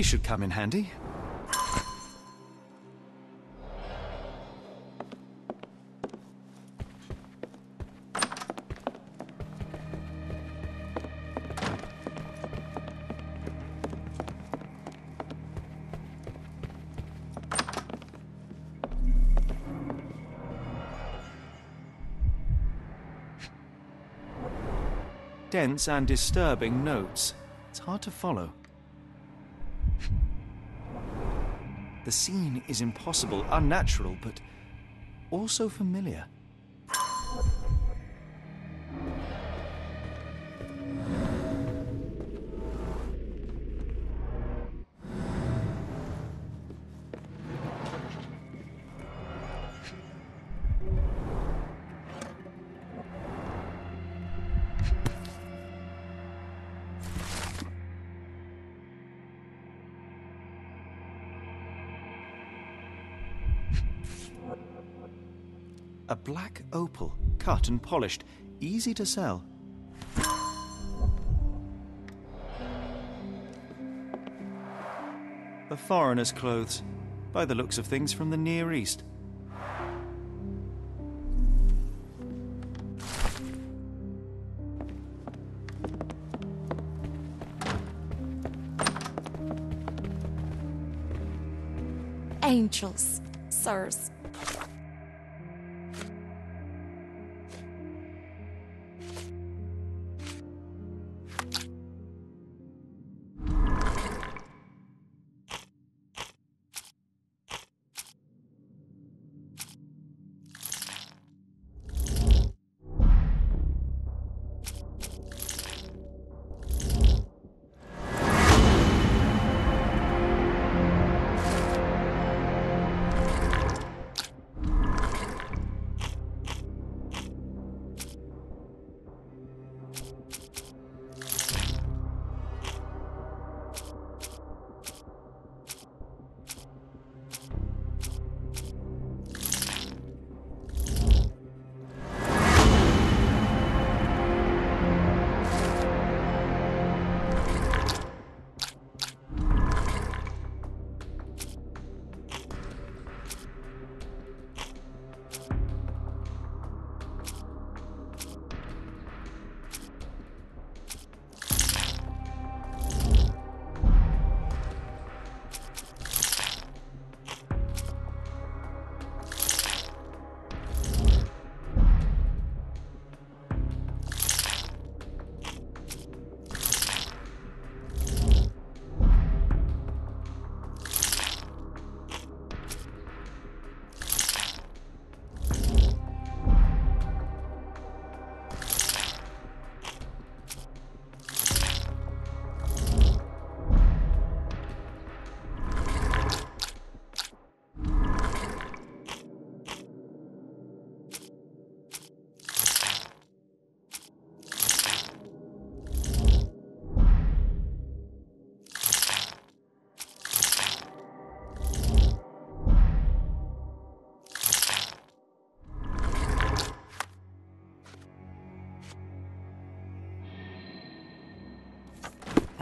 These should come in handy. Dense and disturbing notes. It's hard to follow. The scene is impossible, unnatural, but also familiar. Cut and polished, easy to sell. A foreigner's clothes, by the looks of things from the Near East.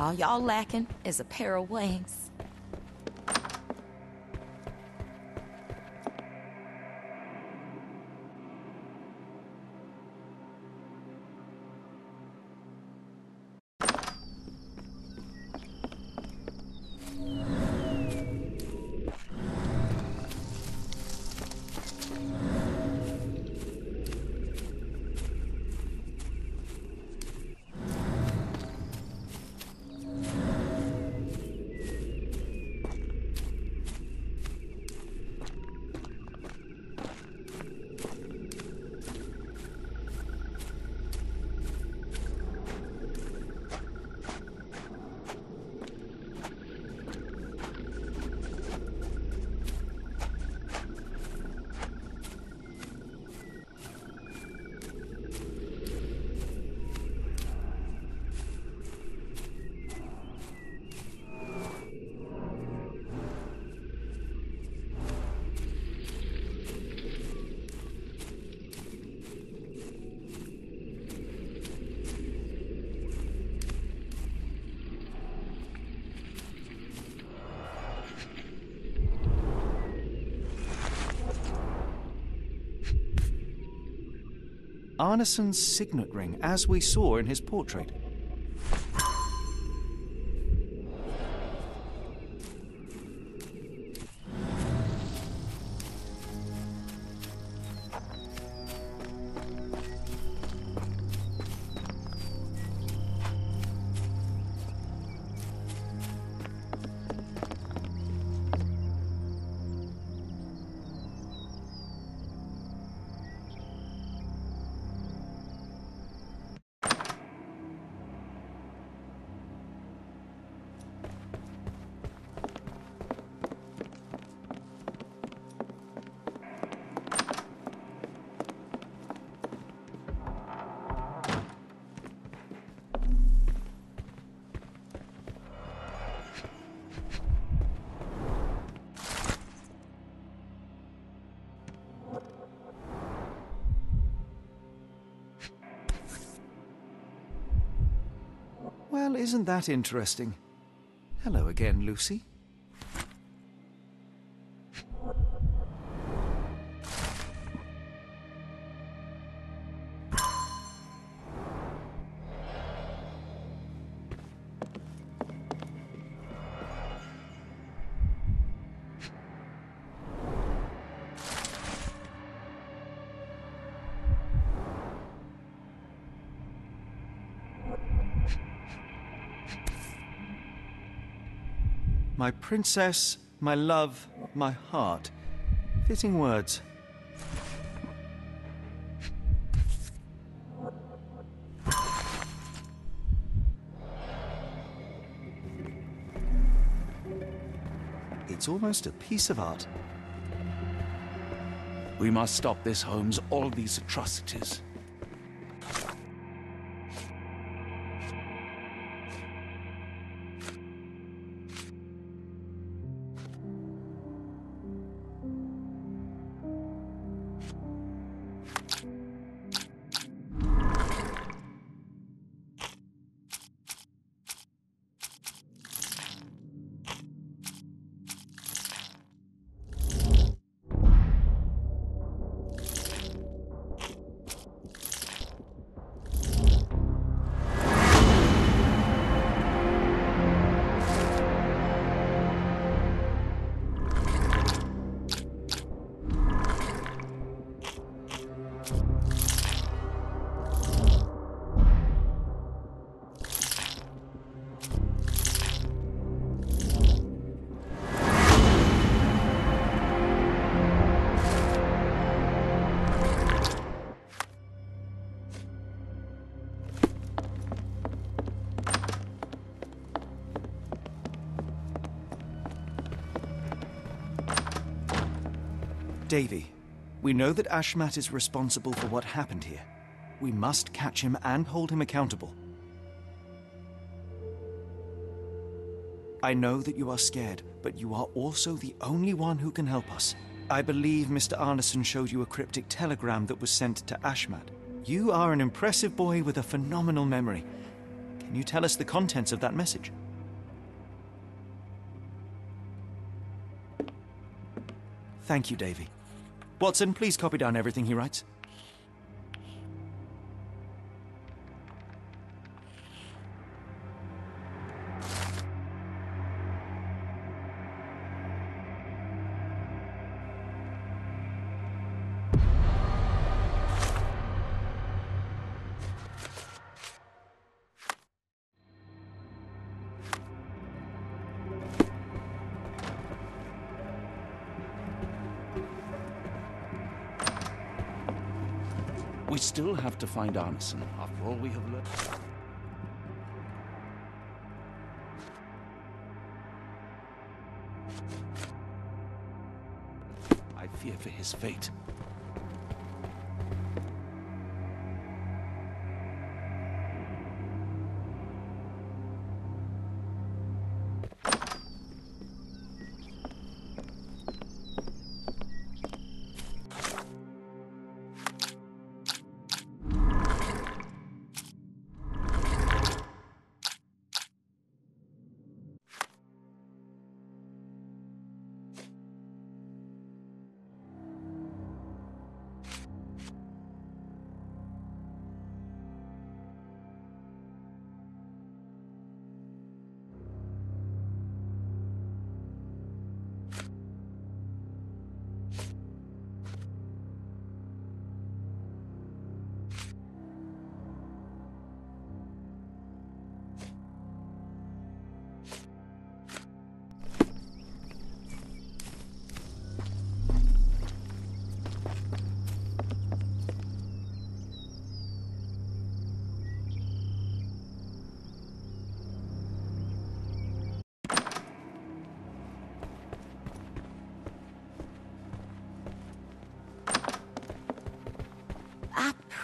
All y'all lacking is a pair of wings. Arneson's signet ring, as we saw in his portrait. Well, isn't that interesting? Hello again, Lucy. Princess, my love, my heart. Fitting words. It's almost a piece of art. We must stop this, Holmes. All these atrocities. Davy, we know that Ashmat is responsible for what happened here. We must catch him and hold him accountable. I know that you are scared, but you are also the only one who can help us. I believe Mr. Arneson showed you a cryptic telegram that was sent to Ashmat. You are an impressive boy with a phenomenal memory. Can you tell us the contents of that message? Thank you, Davy. Watson, please copy down everything he writes. To find Arneson, after all we have learned. I fear for his fate.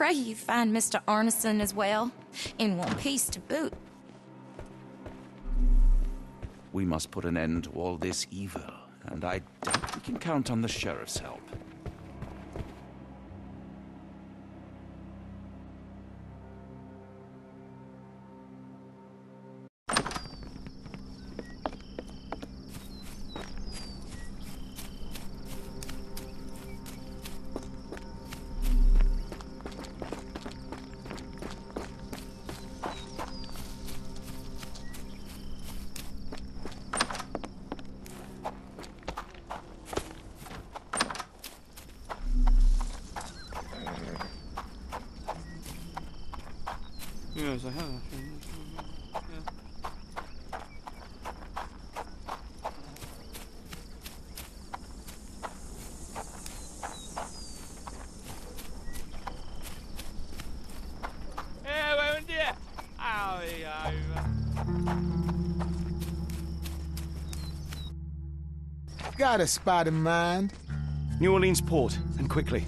Pray you find Mr. Arneson as well, in one piece to boot. We must put an end to all this evil, and I doubt we can count on the sheriff's help. Got a spot in mind? New Orleans port, and quickly.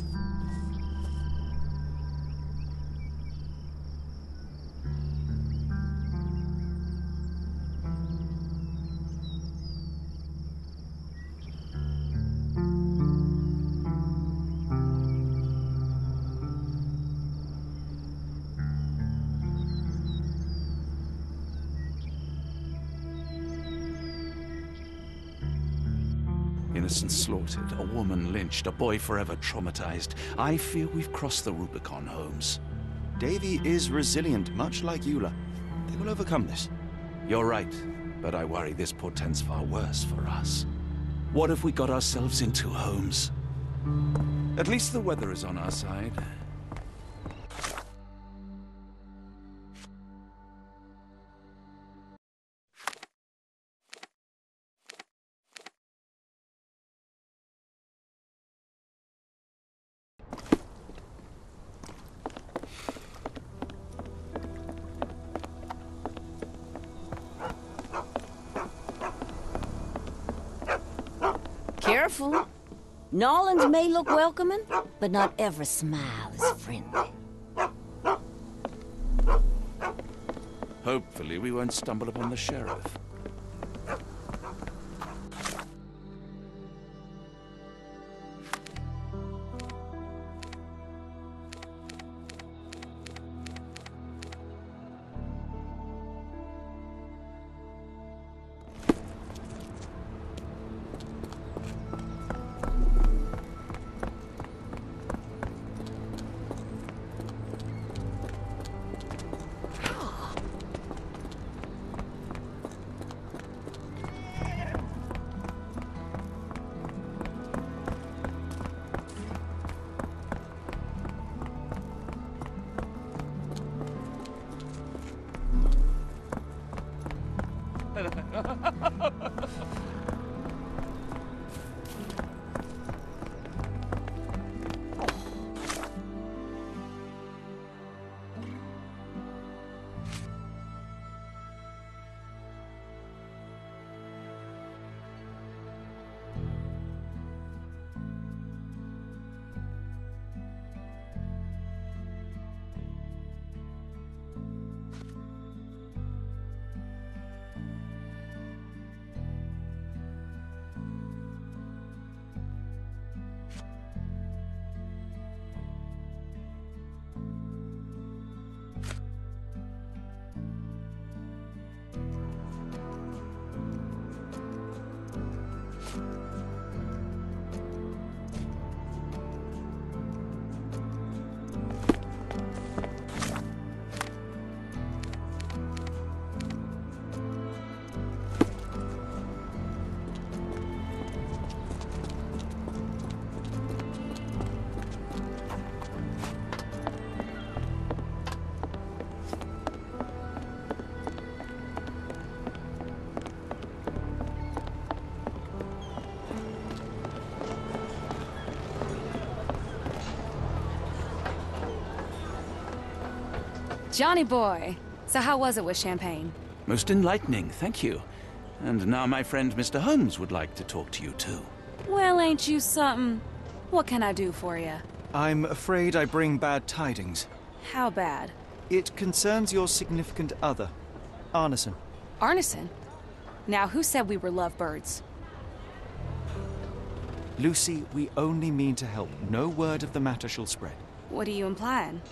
A boy forever traumatized. I fear we've crossed the Rubicon, Holmes. Davy is resilient, much like Eula. They will overcome this. You're right, but I worry this portends far worse for us. What have we got ourselves into, Holmes? At least the weather is on our side. Nolans may look welcoming, but not every smile is friendly. Hopefully we won't stumble upon the sheriff. Johnny boy, so how was it with Champagne? Most enlightening, thank you. And now my friend Mr. Holmes would like to talk to you too. Well, ain't you something? What can I do for you? I'm afraid I bring bad tidings. How bad? It concerns your significant other, Arneson. Arneson? Now, who said we were lovebirds? Lucy, we only mean to help. No word of the matter shall spread. What are you implying?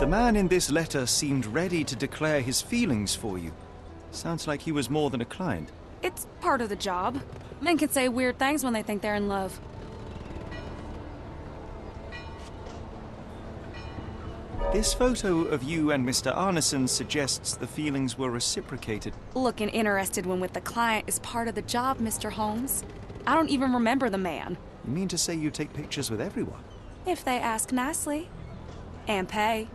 The man in this letter seemed ready to declare his feelings for you. Sounds like he was more than a client. It's part of the job. Men can say weird things when they think they're in love. This photo of you and Mr. Arneson suggests the feelings were reciprocated. Looking interested when with the client is part of the job, Mr. Holmes. I don't even remember the man. You mean to say you take pictures with everyone? If they ask nicely. And pay.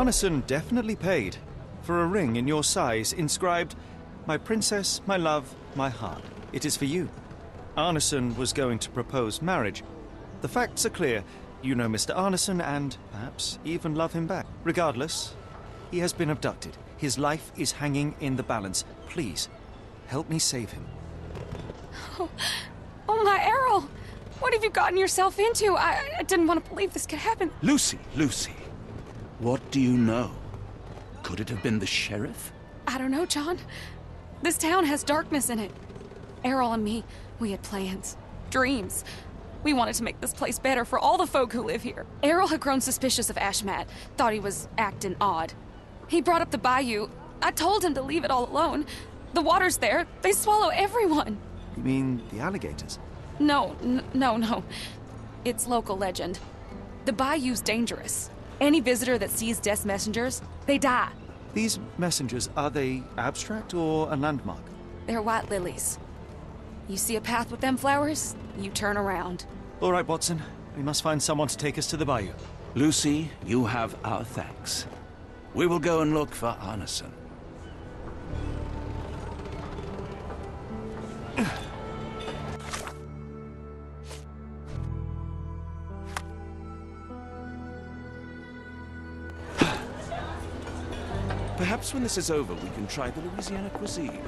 Arneson definitely paid for a ring in your size inscribed, My princess, my love, my heart. It is for you. Arneson was going to propose marriage. The facts are clear. You know Mr. Arneson and, perhaps, even love him back. Regardless, he has been abducted. His life is hanging in the balance. Please, help me save him. Oh, oh my Errol! What have you gotten yourself into? I, I didn't want to believe this could happen. Lucy, Lucy, what do you know? Could it have been the sheriff? I don't know, John. This town has darkness in it. Errol and me, we had plans, dreams. We wanted to make this place better for all the folk who live here. Errol had grown suspicious of Ashmat, thought he was acting odd. He brought up the bayou. I told him to leave it all alone. The water's there. They swallow everyone. You mean the alligators? No, n- no, no. It's local legend. The bayou's dangerous. Any visitor that sees Death's messengers, they die. These messengers, are they abstract or a landmark? They're white lilies. You see a path with them flowers, you turn around. All right, Watson. We must find someone to take us to the bayou. Lucy, you have our thanks. We will go and look for Arneson. Perhaps when this is over, we can try the Louisiana cuisine.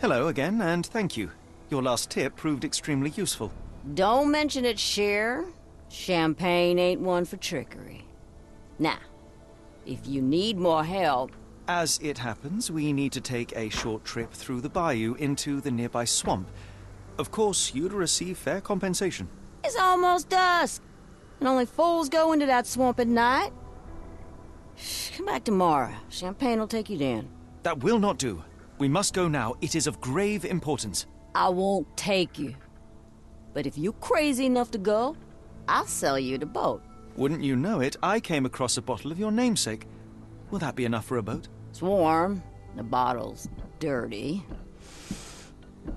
Hello again, and thank you. Your last tip proved extremely useful. Don't mention it, Cher. Champagne ain't one for trickery. Now, if you need more help... As it happens, we need to take a short trip through the bayou into the nearby swamp. Of course, you'd receive fair compensation. It's almost dusk, and only fools go into that swamp at night. Come back tomorrow. Champagne will take you down. That will not do. We must go now. It is of grave importance. I won't take you. But if you're crazy enough to go, I'll sell you the boat. Wouldn't you know it, I came across a bottle of your namesake. Will that be enough for a boat? It's warm. The bottle's dirty.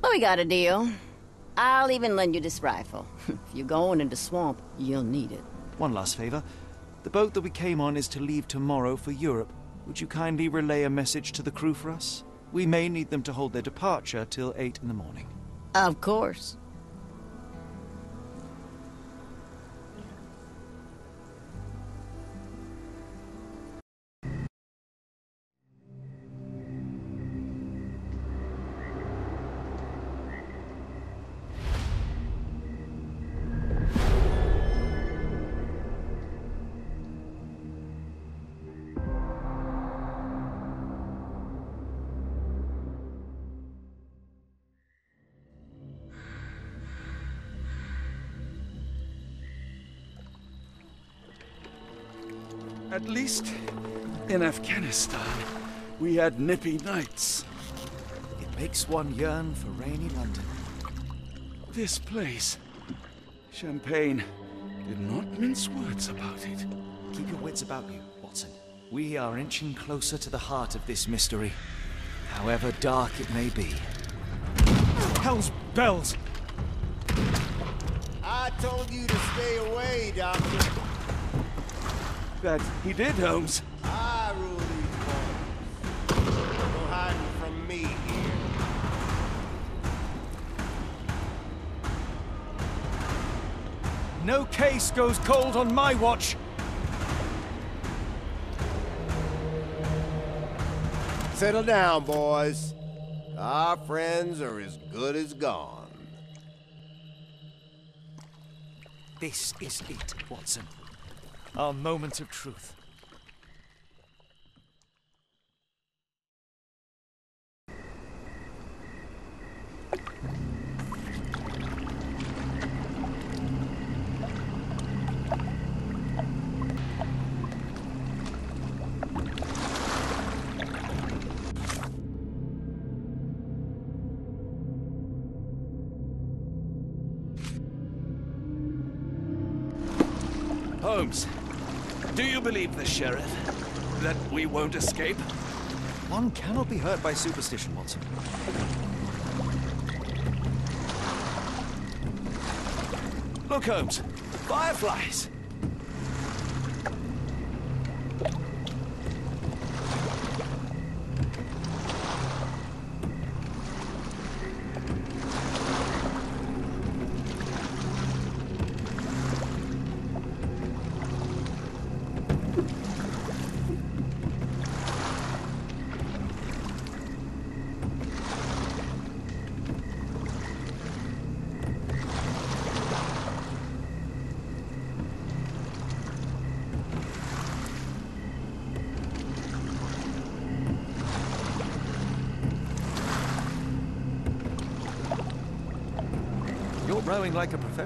But we got a deal. I'll even lend you this rifle. if you're going into swamp, you'll need it. One last favor. The boat that we came on is to leave tomorrow for Europe. Would you kindly relay a message to the crew for us? We may need them to hold their departure till 8 in the morning. Of course. Least in Afghanistan, we had nippy nights. It makes one yearn for rainy London. This place, Champagne, did not mince words about it. Keep your wits about you, Watson. We are inching closer to the heart of this mystery, however dark it may be. Hell's bells! I told you to stay away, Doctor. That he did, Holmes. Ah, I rule these waters. No hiding from me here. No case goes cold on my watch! Settle down, boys. Our friends are as good as gone. This is it, Watson. Our moment of truth. Believe the sheriff? That we won't escape? One cannot be hurt by superstition, Watson. Look, Holmes. Fireflies!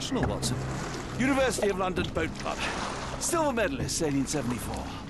Professional, Watson. University of London Boat Club. Silver medalist, 1874.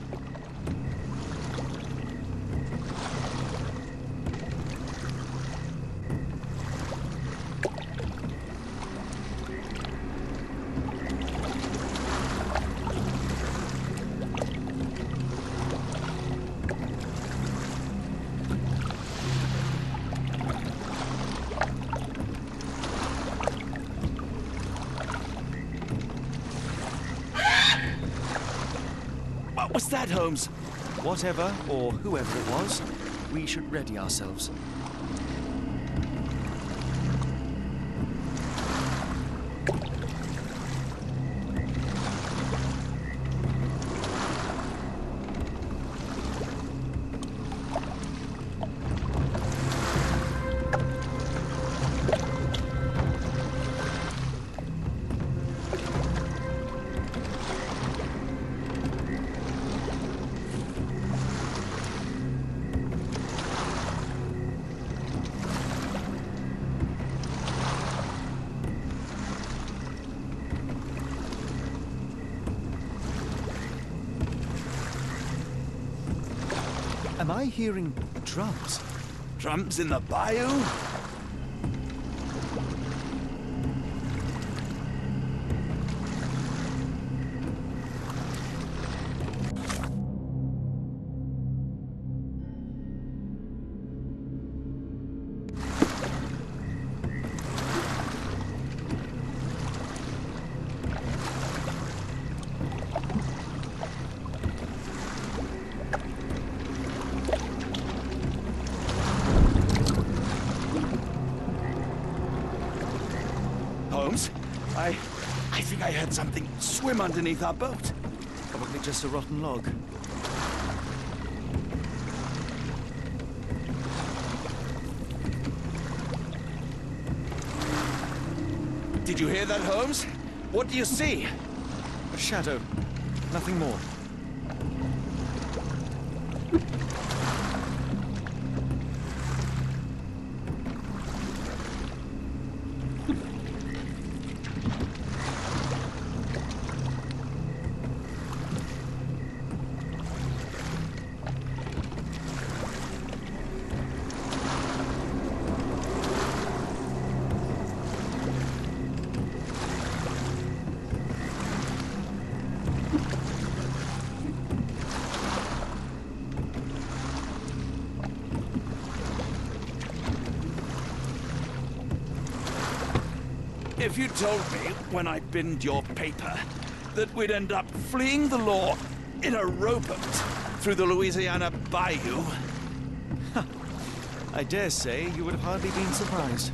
Whatever, or whoever it was, we should ready ourselves. I hearing drums? Drums in the bayou? Underneath our boat. Probably just a rotten log. Did you hear that, Holmes? What do you see? A shadow. Nothing more. Your paper that we'd end up fleeing the law in a rowboat through the Louisiana Bayou, I dare say you would have hardly been surprised.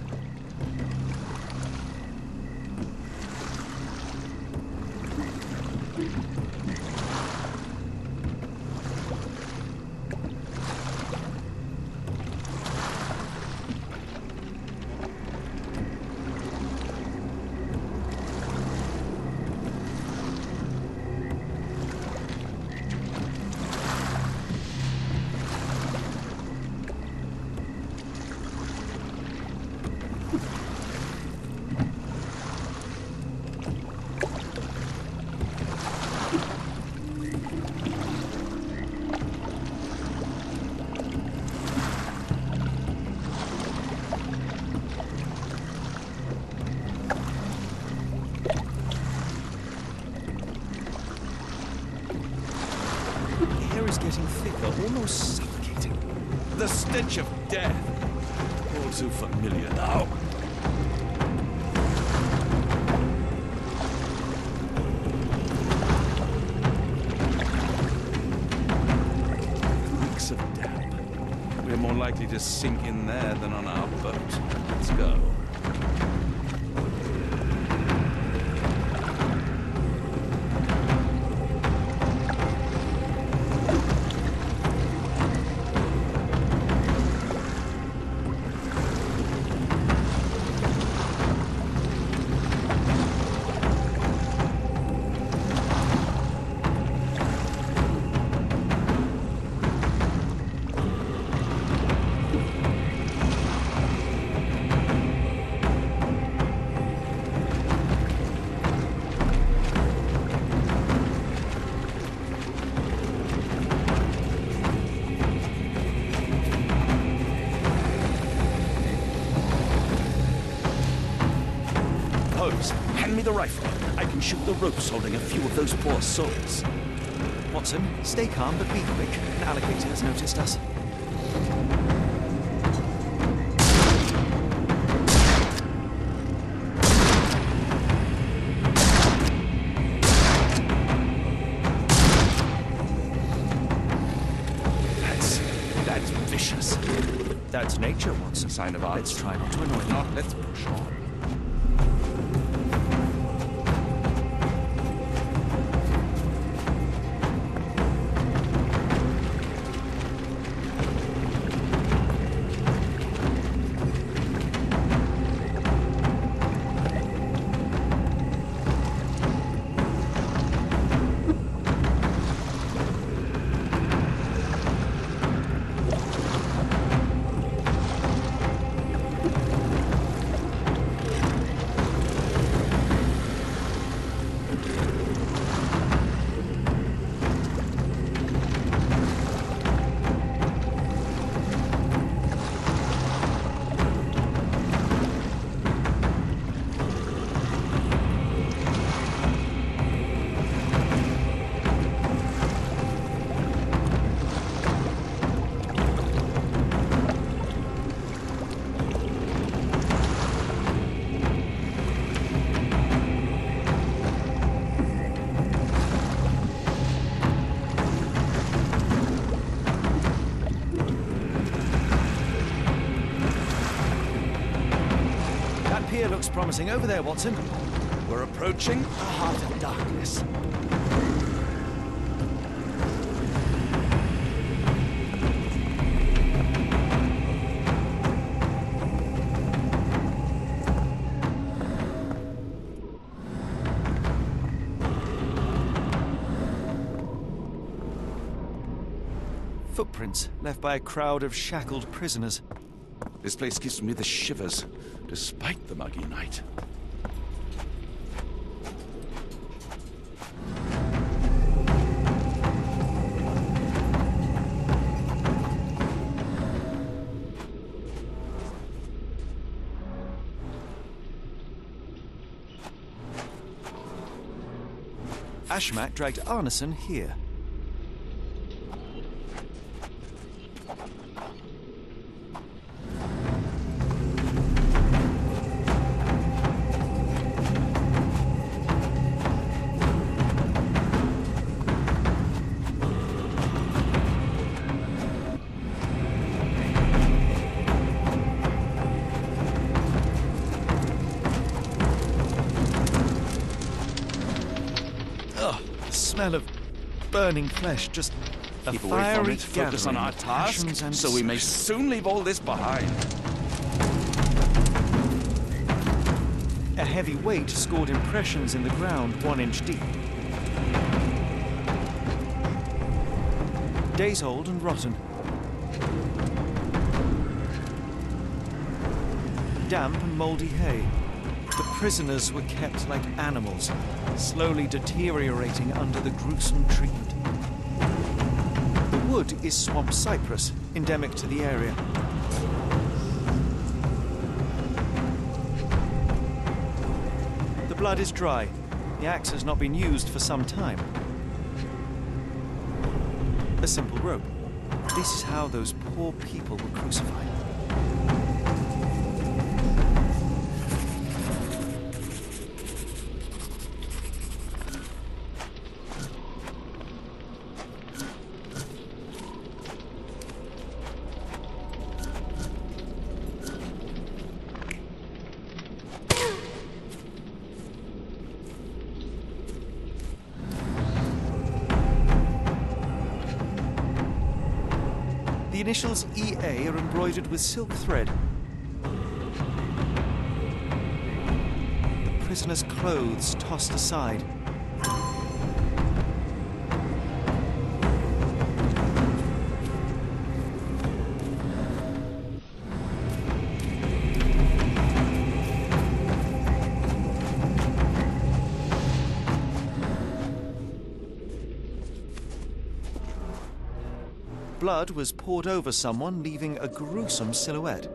The rifle. I can shoot the ropes holding a few of those poor souls. Watson, stay calm, but be quick. An alligator has noticed us. That's... that's vicious. That's nature, Watson. Sign of art. Let's try not to annoy them. Not, let's promising over there, Watson. We're approaching the heart of darkness. Footprints left by a crowd of shackled prisoners. This place gives me the shivers, despite the muggy night. Ashmat dragged Arneson here. Burning flesh, just a Keep away from it, focus on our task, so we may soon leave all this behind. A heavy weight scored impressions in the ground one inch deep. Days old and rotten. Damp and mouldy hay. The prisoners were kept like animals, slowly deteriorating under the gruesome treatment. Wood is swamp cypress, endemic to the area. The blood is dry. The axe has not been used for some time. A simple rope. This is how those poor people were crucified. Initials EA are embroidered with silk thread. The prisoner's clothes tossed aside. Blood was poured over someone, leaving a gruesome silhouette.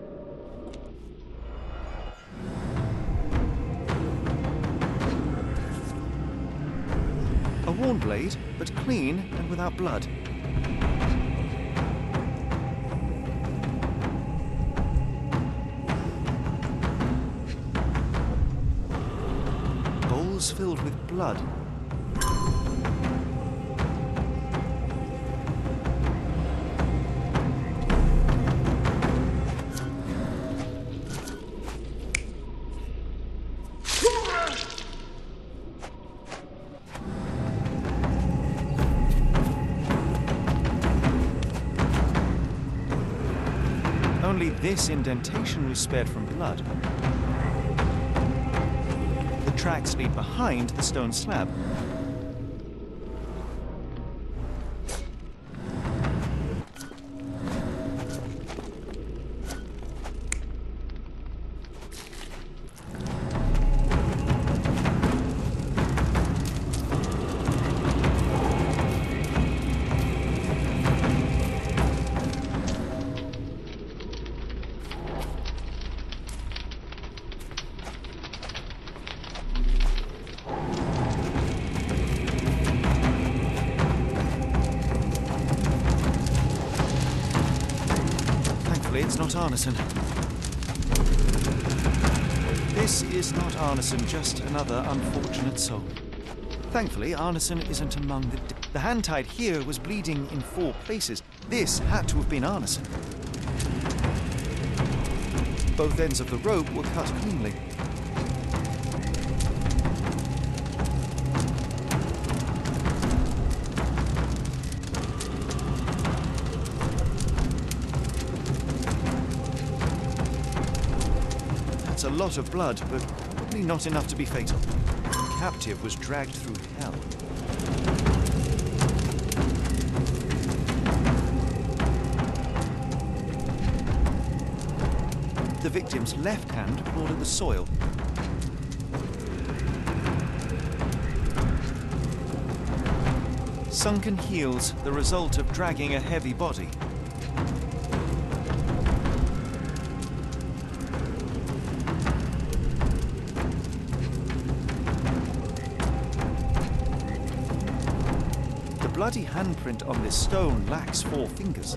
A worn blade, but clean and without blood. This indentation was spared from blood. The tracks lead behind the stone slab. Thankfully, Arneson isn't among the. The hand tied here was bleeding in four places. This had to have been Arneson. Both ends of the rope were cut cleanly. That's a lot of blood, but probably not enough to be fatal. The captive was dragged through victim's left hand clawed at the soil. Sunken heels, the result of dragging a heavy body. The bloody handprint on this stone lacks four fingers.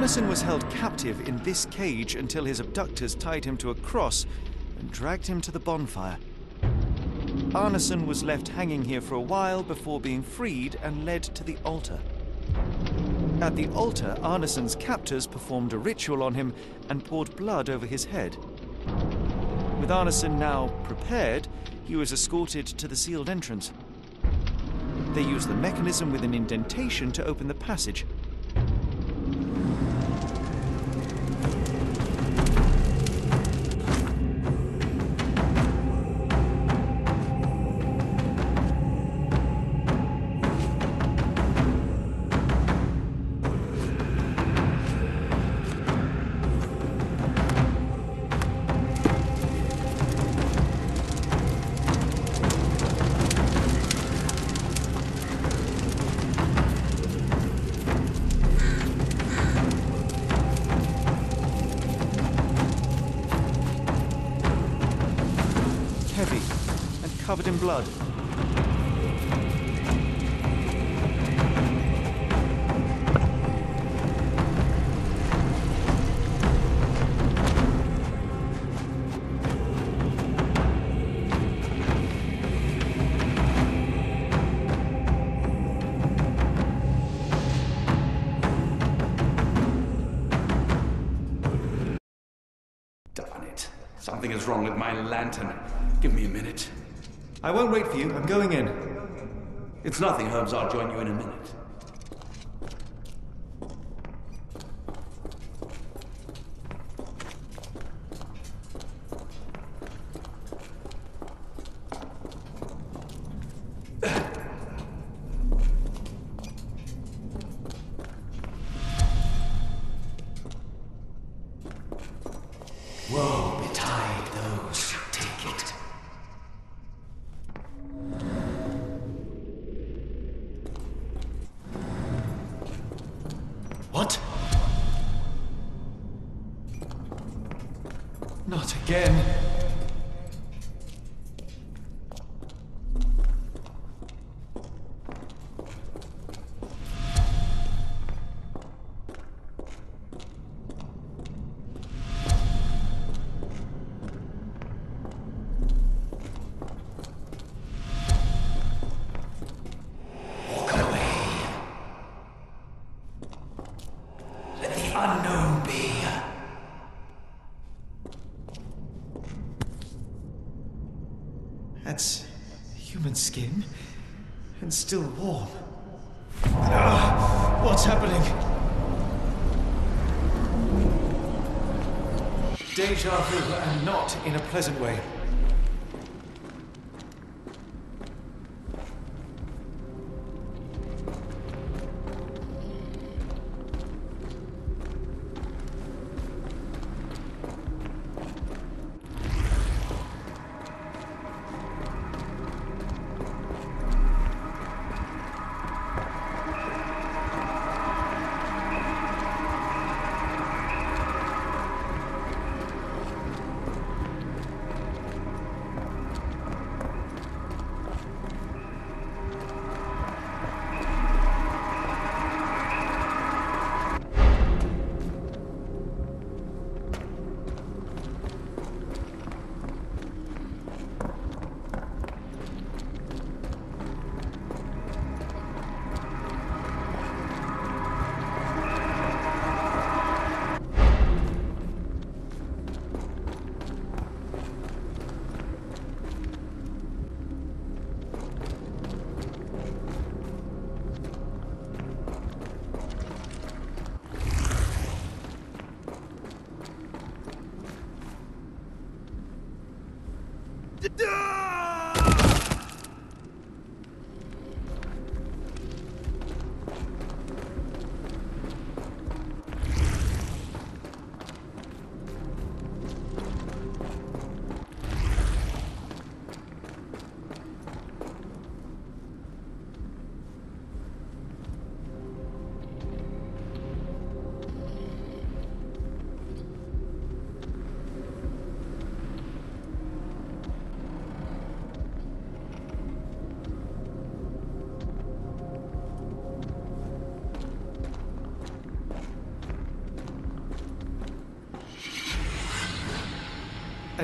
Arneson was held captive in this cage until his abductors tied him to a cross and dragged him to the bonfire. Arneson was left hanging here for a while before being freed and led to the altar. At the altar, Arneson's captors performed a ritual on him and poured blood over his head. With Arneson now prepared, he was escorted to the sealed entrance. They used the mechanism with an indentation to open the passage. Covered in blood. Something is wrong with my lantern. Give me a minute. I won't wait for you. I'm going in. It's nothing, Holmes. I'll join you in a minute.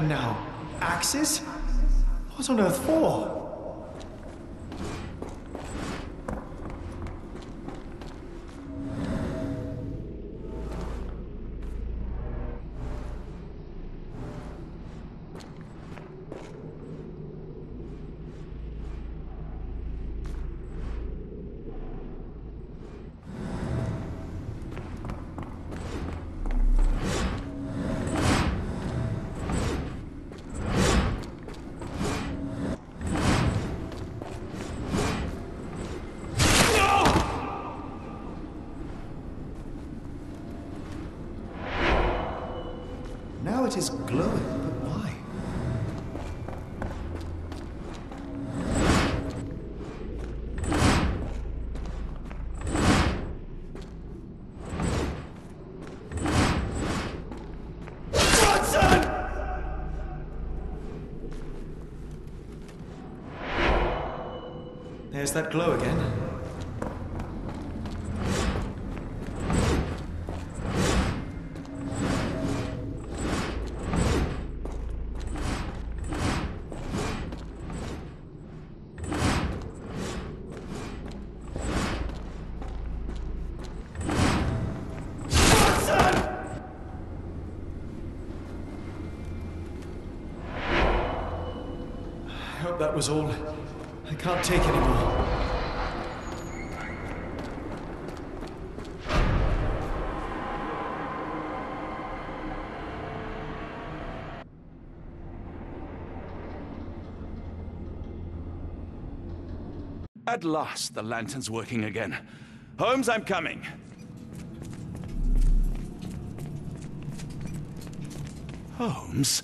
Now, axes? What on earth for? There's that glow again. I hope that was all. I can't take any At last, the lantern's working again. Holmes, I'm coming. Holmes,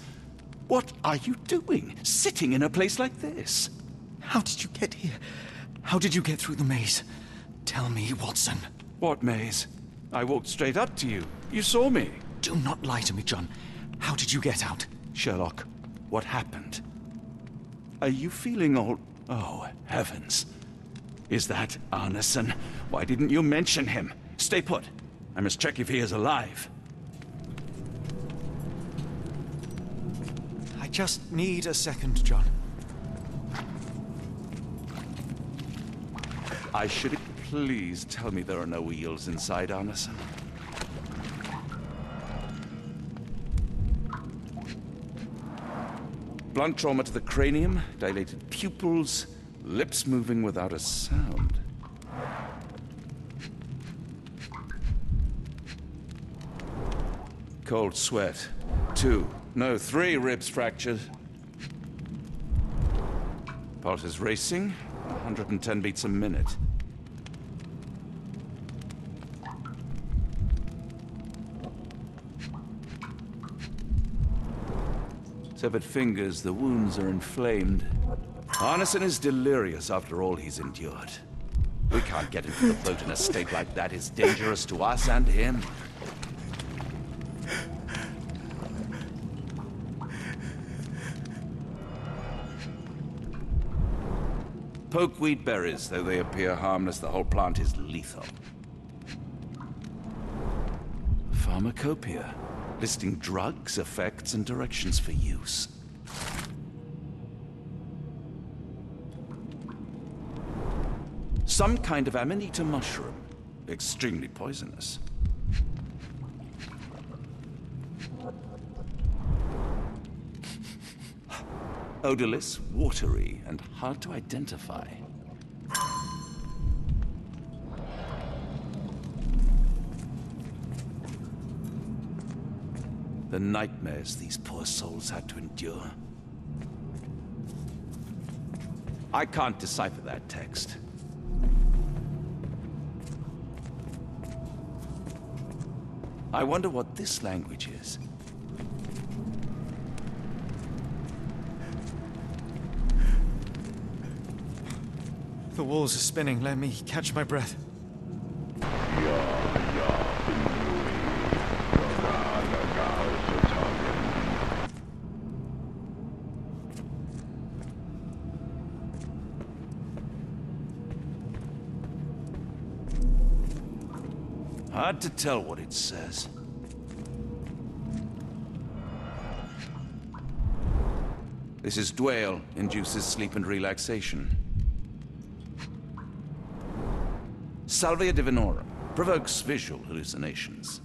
what are you doing? Sitting in a place like this? How did you get here? How did you get through the maze? Tell me, Watson. What maze? I walked straight up to you. You saw me. Do not lie to me, John. How did you get out? Sherlock, what happened? Are you feeling all... Oh, heavens. Is that Arneson? Why didn't you mention him? Stay put. I must check if he is alive. I just need a second, John. I should please tell me there are no wheels inside Arneson. Blunt trauma to the cranium, dilated pupils, lips moving without a sound. Cold sweat. Two, no, three ribs fractured. Pulse is racing, 110 beats a minute. Severed fingers, the wounds are inflamed. Arneson is delirious after all he's endured. We can't get into the boat in a state like that. It's dangerous to us and him. Pokeweed berries, though they appear harmless, the whole plant is lethal. Pharmacopoeia, listing drugs, effects, and directions for use. Some kind of amanita mushroom, extremely poisonous. Odorless, watery, and hard to identify. The nightmares these poor souls had to endure. I can't decipher that text. I wonder what this language is. The walls are spinning. Let me catch my breath. To tell what it says. This is Dwale, induces sleep and relaxation. Salvia divinorum, provokes visual hallucinations.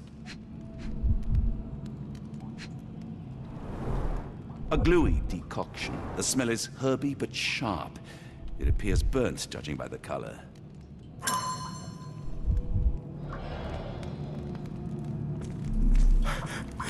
A gluey decoction. The smell is herby but sharp. It appears burnt, judging by the color.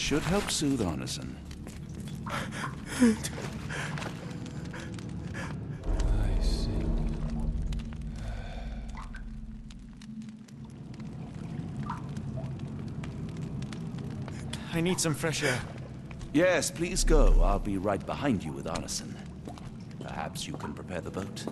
should help soothe Arneson. I see. I need some fresh air. Yes, please go. I'll be right behind you with Arneson. Perhaps you can prepare the boat.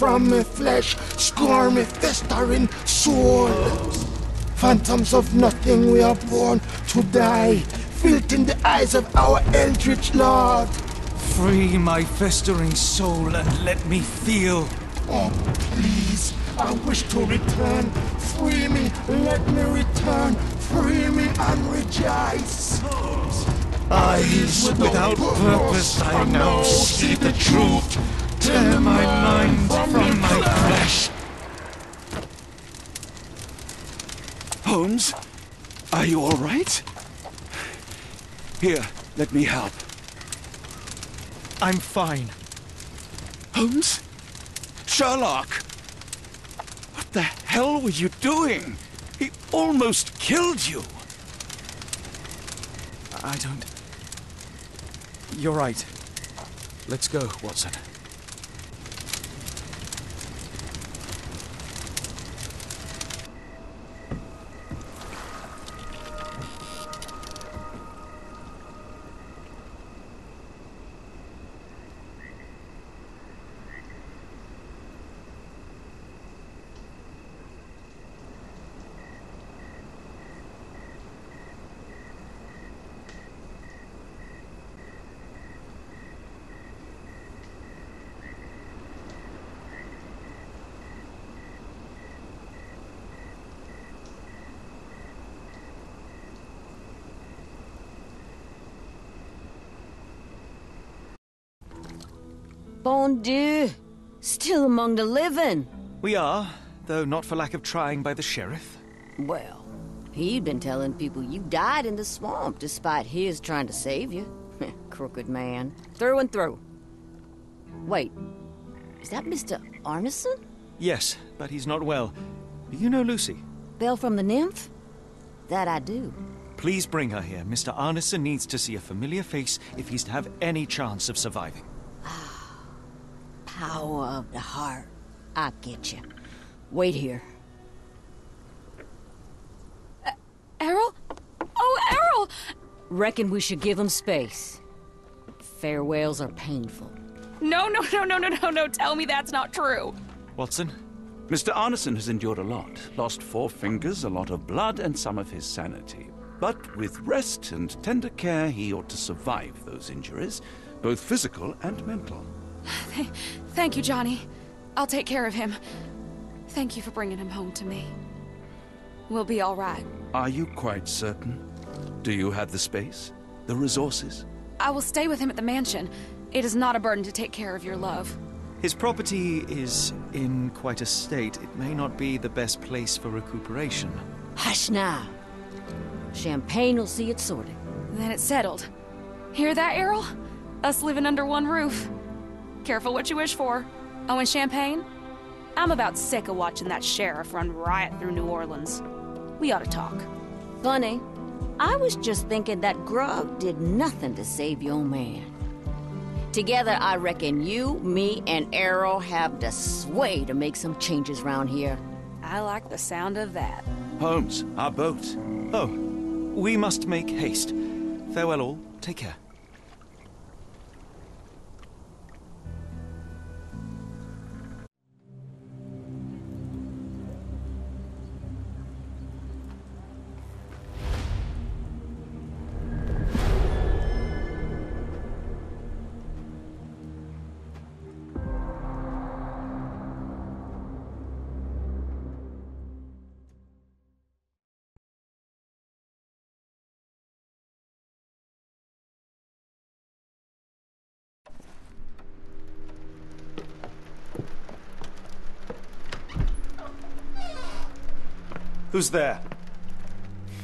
From my flesh, score me festering soul. Phantoms of nothing we are born to die, filth in the eyes of our eldritch lord. Free my festering soul and let me feel. Oh, please, I wish to return. Free me, let me return. Free me and rejoice. Eyes without purpose, I now see the truth. Tear my mind my flesh. Holmes? Are you all right? Here, let me help. I'm fine. Holmes? Sherlock! What the hell were you doing? He almost killed you. I don't. You're right. Let's go, Watson. Still among the living. We are, though not for lack of trying by the sheriff. Well, he'd been telling people you died in the swamp despite his trying to save you. Crooked man. Through and through. Wait, is that Mr. Arneson? Yes, but he's not well. Do you know Lucy? Belle from the Nymph? That I do. Please bring her here. Mr. Arneson needs to see a familiar face if he's to have any chance of surviving. Power of the heart. I get you. Wait here. Uh, Errol? Oh, Errol! Reckon we should give him space. Farewells are painful. No, no, no, no, no, no, no. Tell me that's not true. Watson? Mr. Arneson has endured a lot. Lost four fingers, a lot of blood, and some of his sanity. But with rest and tender care, he ought to survive those injuries, both physical and mental. Thank you, Johnny. I'll take care of him. Thank you for bringing him home to me. We'll be all right. Are you quite certain? Do you have the space? The resources? I will stay with him at the mansion. It is not a burden to take care of your love. His property is in quite a state. It may not be the best place for recuperation. Hush now. Champagne will see it sorted. Then it's settled. Hear that, Errol? Us living under one roof. Careful what you wish for. Oh, and champagne? I'm about sick of watching that sheriff run riot through New Orleans. We ought to talk. Funny. I was just thinking that grog did nothing to save your man. Together, I reckon you, me, and Errol have the sway to make some changes round here. I like the sound of that. Holmes, our boat. Oh, we must make haste. Farewell all. Take care. Who's there?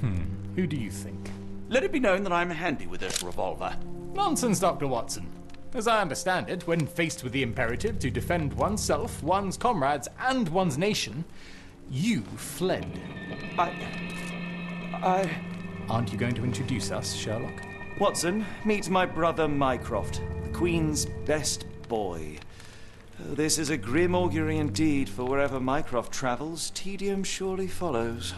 Hmm. Who do you think? Let it be known that I'm handy with this revolver. Nonsense, Dr. Watson. As I understand it, when faced with the imperative to defend oneself, one's comrades, and one's nation, you fled. I. I. Aren't you going to introduce us, Sherlock? Watson, meet my brother Mycroft, the Queen's best boy. This is a grim augury indeed, for wherever Mycroft travels, tedium surely follows.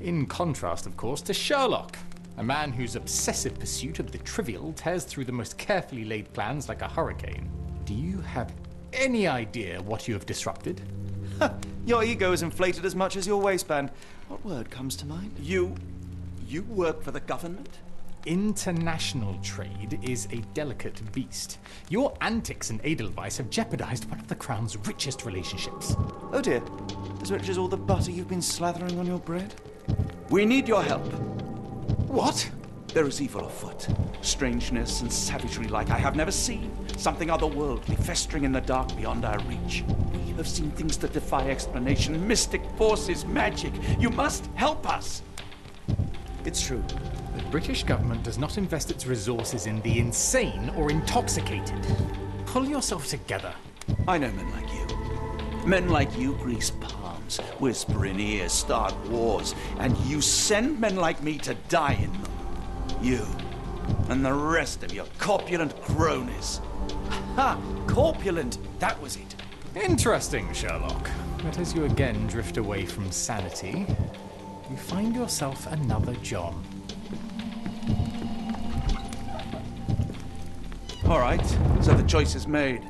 In contrast, of course, to Sherlock, a man whose obsessive pursuit of the trivial tears through the most carefully laid plans like a hurricane. Do you have any idea what you have disrupted? Your ego is inflated as much as your waistband. What word comes to mind? You. you work for the government? International trade is a delicate beast. Your antics and Edelweiss have jeopardized one of the Crown's richest relationships. Oh dear. As rich as all the butter you've been slathering on your bread? We need your help. What? There is evil afoot. Strangeness and savagery like I have never seen. Something otherworldly festering in the dark beyond our reach. We have seen things that defy explanation. Mystic forces, magic. You must help us. It's true. The British government does not invest its resources in the insane or intoxicated. Pull yourself together. I know men like you. Men like you grease palms, whisper in ears, start wars, and you send men like me to die in them. You and the rest of your corpulent cronies. Ha! Corpulent! That was it. Interesting, Sherlock. But as you again drift away from sanity, you find yourself another John. All right, so the choice is made.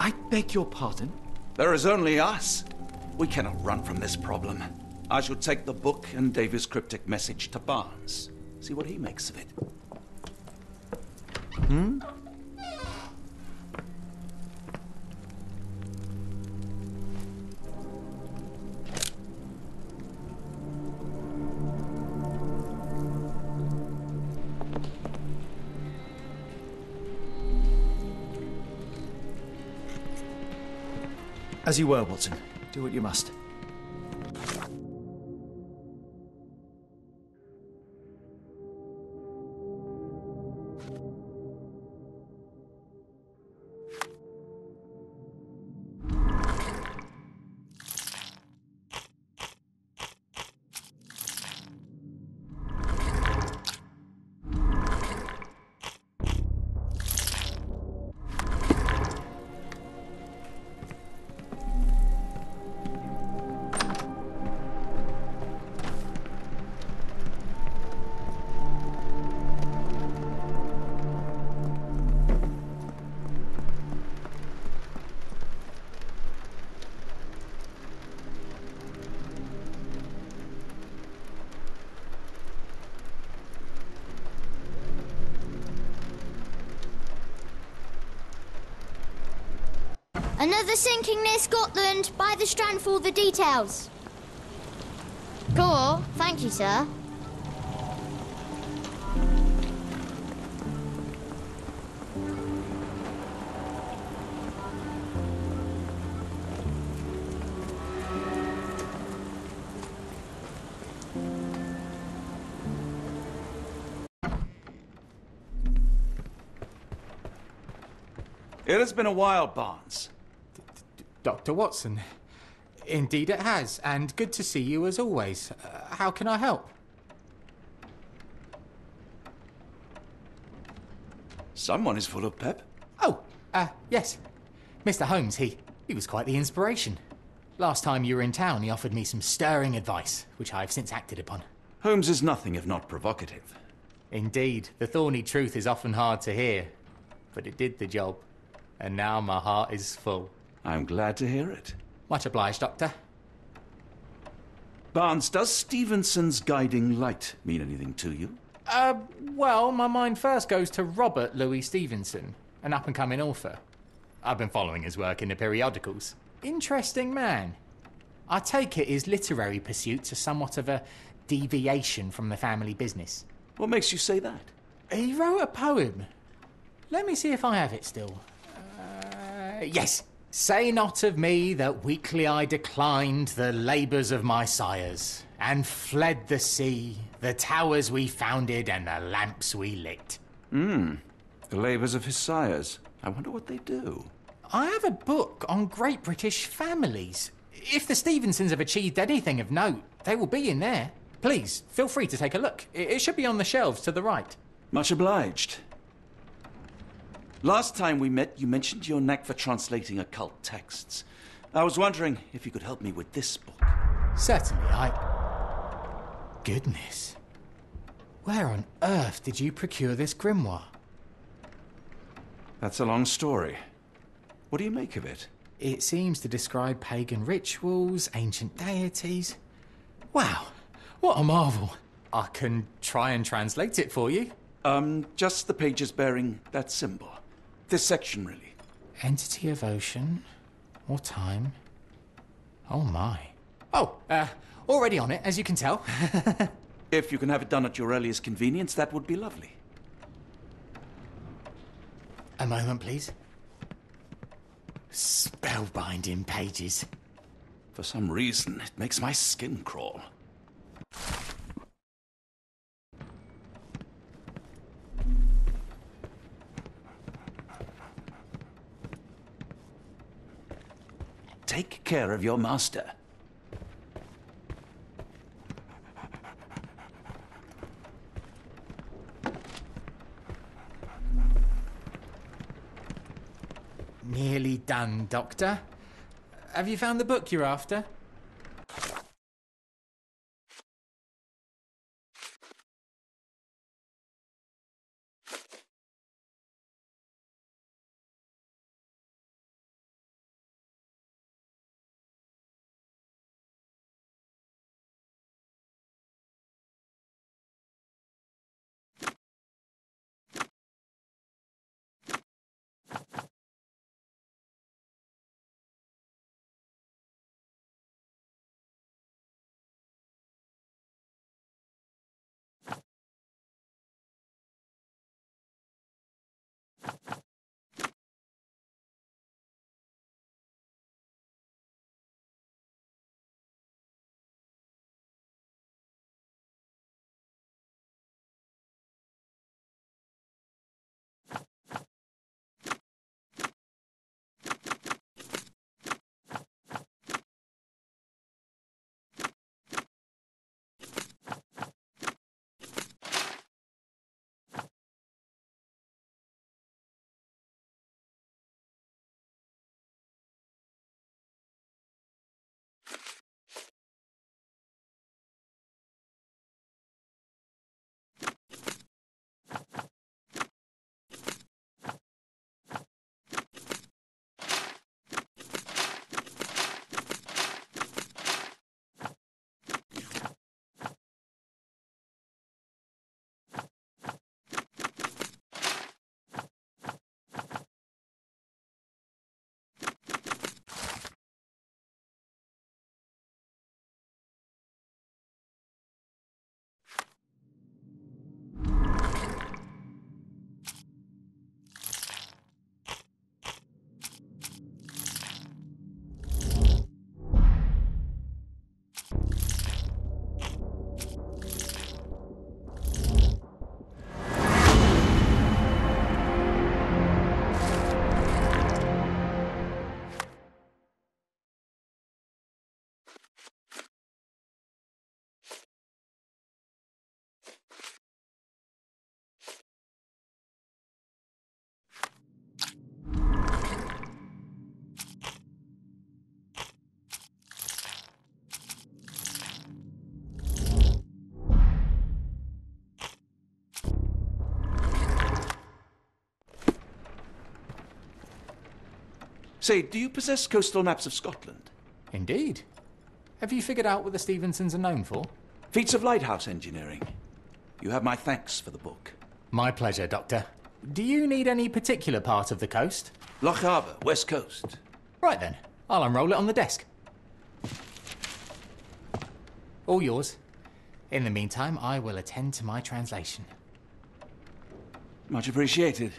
I beg your pardon? There is only us. We cannot run from this problem. I shall take the book and Davy's cryptic message to Barnes. See what he makes of it. Hmm? As you were, Watson. Do what you must. Another sinking near Scotland. Buy the Strand for all the details. Gore, thank you, sir. It has been a while, Barnes. Dr. Watson. Indeed it has, and good to see you as always. Uh, how can I help? Someone is full of pep. Oh, uh, yes. Mr. Holmes, he, he was quite the inspiration. Last time you were in town, he offered me some stirring advice, which I have since acted upon. Holmes is nothing if not provocative. Indeed, the thorny truth is often hard to hear, but it did the job, and now my heart is full. I'm glad to hear it. Much obliged, Doctor. Barnes, does Stevenson's guiding light mean anything to you? Uh, well, my mind first goes to Robert Louis Stevenson, an up and coming author. I've been following his work in the periodicals. Interesting man. I take it his literary pursuits are somewhat of a deviation from the family business. What makes you say that? He wrote a poem. Let me see if I have it still. Uh, yes. Say not of me that weakly I declined the labours of my sires, and fled the sea, the towers we founded, and the lamps we lit. Hmm. The labours of his sires. I wonder what they do. I have a book on great British families. If the Stevensons have achieved anything of note, they will be in there. Please, feel free to take a look. It it should be on the shelves to the right. Much obliged. Last time we met, you mentioned your knack for translating occult texts. I was wondering if you could help me with this book. Certainly, I. Goodness. Where on earth did you procure this grimoire? That's a long story. What do you make of it? It seems to describe pagan rituals, ancient deities. Wow, what a marvel. I can try and translate it for you. Um, just the pages bearing that symbol. This section, really. Entity of ocean or time. Oh my. Oh, uh, already on it, as you can tell. If you can have it done at your earliest convenience, that would be lovely. A moment, please. Spellbinding pages. For some reason, it makes my skin crawl. Take care of your master. Nearly done, Doctor. Have you found the book you're after? Say, do you possess coastal maps of Scotland? Indeed. Have you figured out what the Stevensons are known for? Feats of lighthouse engineering. You have my thanks for the book. My pleasure, Doctor. Do you need any particular part of the coast? Loch Harbour, west coast. Right then, I'll unroll it on the desk. All yours. In the meantime, I will attend to my translation. Much appreciated.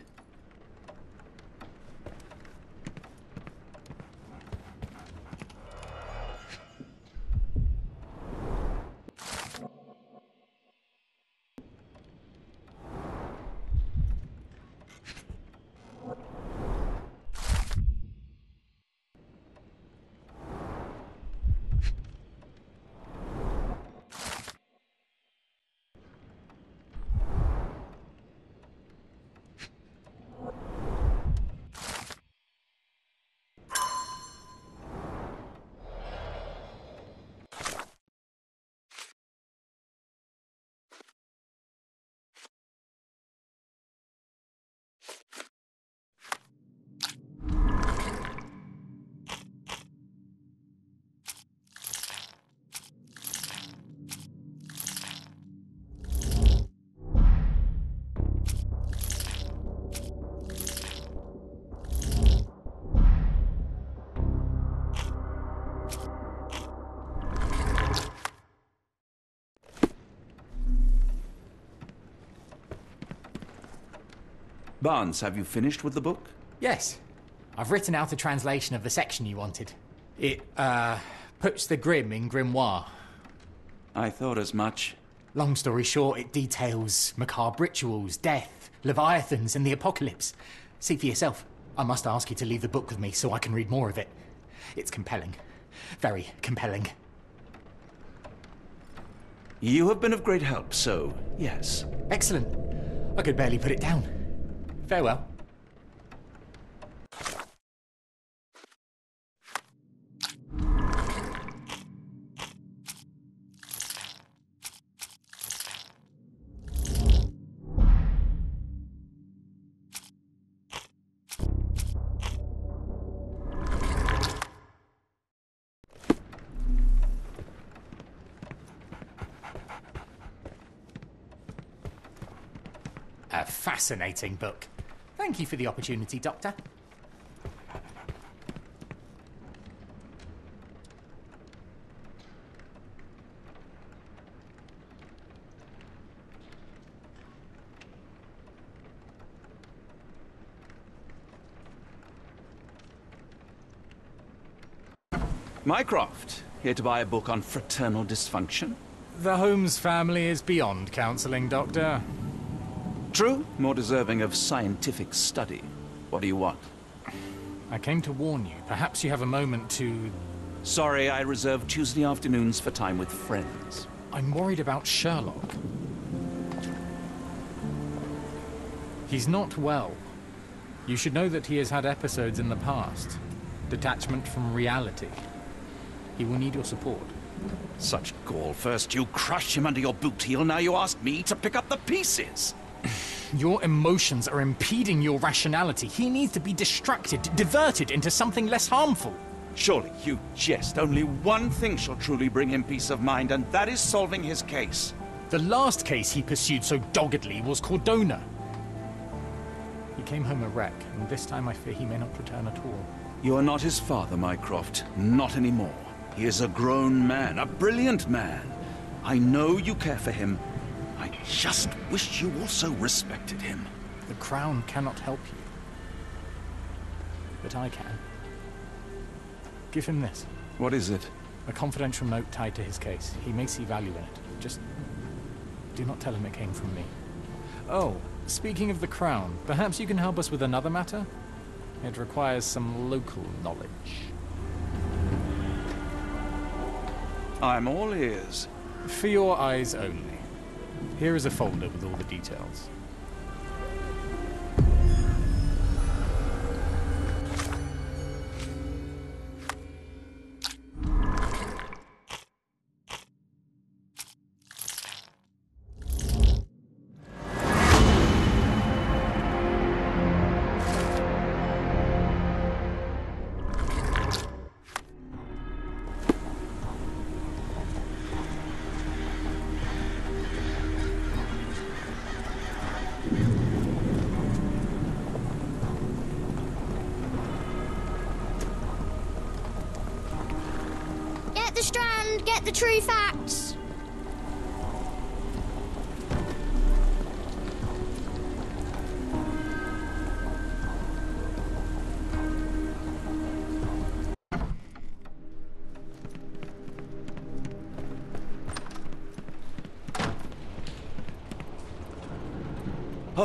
Barnes, have you finished with the book? Yes. I've written out a translation of the section you wanted. It, uh, puts the grim in grimoire. I thought as much. Long story short, it details macabre rituals, death, leviathans, and the apocalypse. See for yourself. I must ask you to leave the book with me so I can read more of it. It's compelling. Very compelling. You have been of great help, so yes. Excellent. I could barely put it down. Farewell. A fascinating book. Thank you for the opportunity, Doctor. Mycroft, here to buy a book on fraternal dysfunction? The Holmes family is beyond counselling, Doctor. True, more deserving of scientific study. What do you want? I came to warn you. Perhaps you have a moment to... Sorry, I reserve Tuesday afternoons for time with friends. I'm worried about Sherlock. He's not well. You should know that he has had episodes in the past. Detachment from reality. He will need your support. Such gall. First you crush him under your boot heel, now you ask me to pick up the pieces. Your emotions are impeding your rationality. He needs to be distracted, diverted into something less harmful. Surely you jest. Only one thing shall truly bring him peace of mind, and that is solving his case. The last case he pursued so doggedly was Cordona. He came home a wreck, and this time I fear he may not return at all. You are not his father, Mycroft. Not anymore. He is a grown man, a brilliant man. I know you care for him. I just wish you also respected him. The Crown cannot help you. But I can. Give him this. What is it? A confidential note tied to his case. He may see value in it. Just do not tell him it came from me. Oh, speaking of the Crown, perhaps you can help us with another matter? It requires some local knowledge. I'm all ears. For your eyes only. Here is a folder with all the details.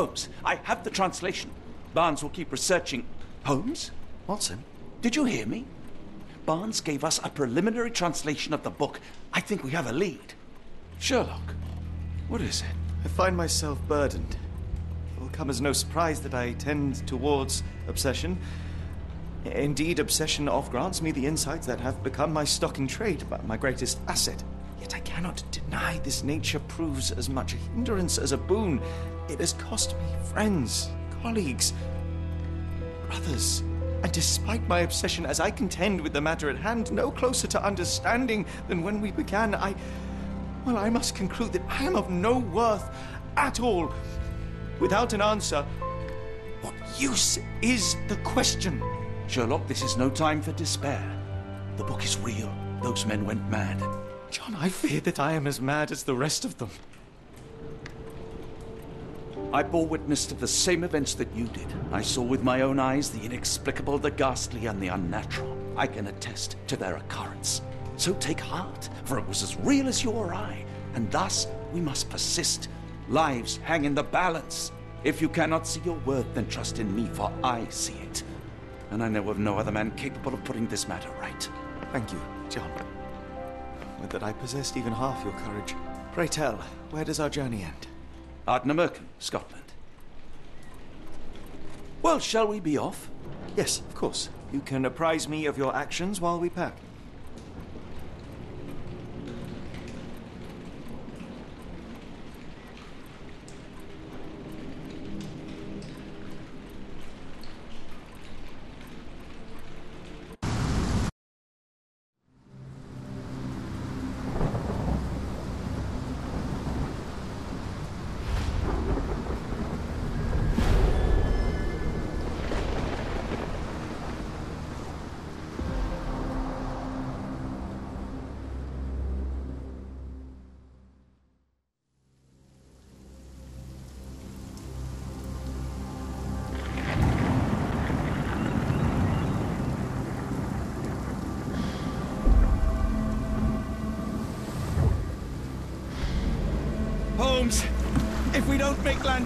Holmes, I have the translation. Barnes will keep researching. Holmes? Watson? Did you hear me? Barnes gave us a preliminary translation of the book. I think we have a lead. Sherlock, what is it? I find myself burdened. It will come as no surprise that I tend towards obsession. Indeed, obsession oft grants me the insights that have become my stock in trade, my greatest asset. Cannot deny this nature proves as much a hindrance as a boon. It has cost me friends, colleagues, brothers. And despite my obsession as I contend with the matter at hand, no closer to understanding than when we began, I. Well, I must conclude that I am of no worth at all. Without an answer, what use is the question? Sherlock, this is no time for despair. The book is real. Those men went mad. John, I fear that I am as mad as the rest of them. I bore witness to the same events that you did. I saw with my own eyes the inexplicable, the ghastly, and the unnatural. I can attest to their occurrence. So take heart, for it was as real as you or I, and thus we must persist. Lives hang in the balance. If you cannot see your worth, then trust in me, for I see it. And I know of no other man capable of putting this matter right. Thank you, John. That I possessed even half your courage. Pray tell, where does our journey end? Ardnamurchan, Scotland. Well, shall we be off? Yes, of course. You can apprise me of your actions while we pack.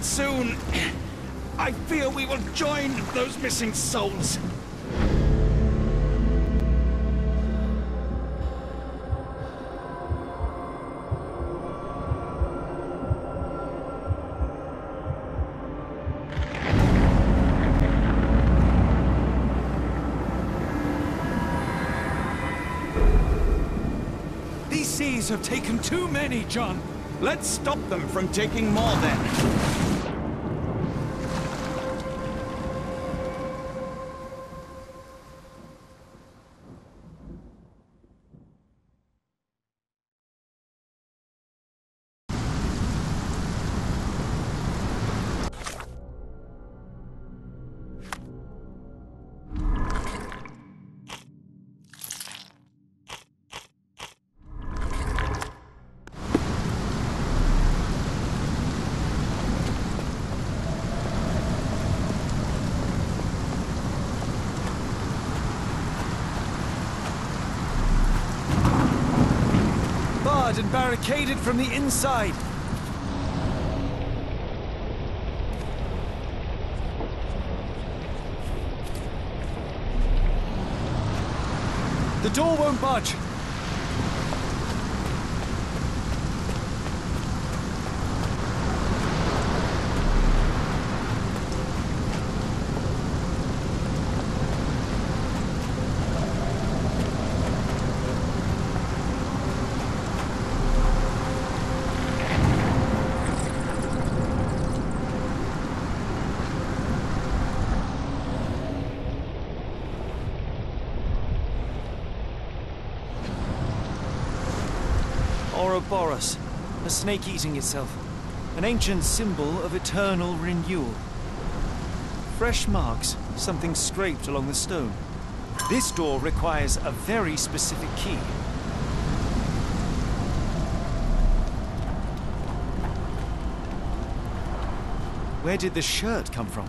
Soon, I fear we will join those missing souls. These seas have taken too many, John. Let's stop them from taking more then. From the inside. The door won't budge. snake eating itself, an ancient symbol of eternal renewal. Fresh marks, something scraped along the stone. This door requires a very specific key. Where did the shirt come from?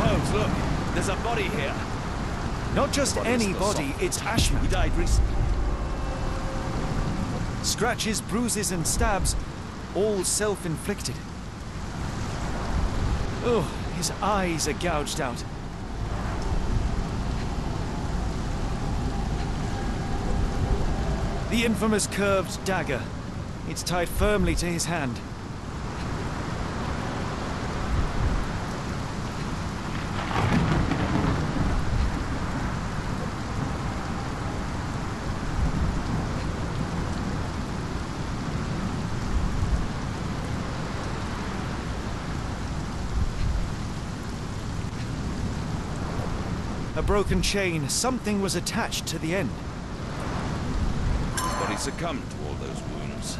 Holmes, look! There's a body here! Not just any body, it's Ashman. He died recently. Scratches, bruises, and stabs, all self inflicted. Oh, his eyes are gouged out. The infamous curved dagger. It's tied firmly to his hand. Broken chain. Something was attached to the end. His body succumbed to all those wounds.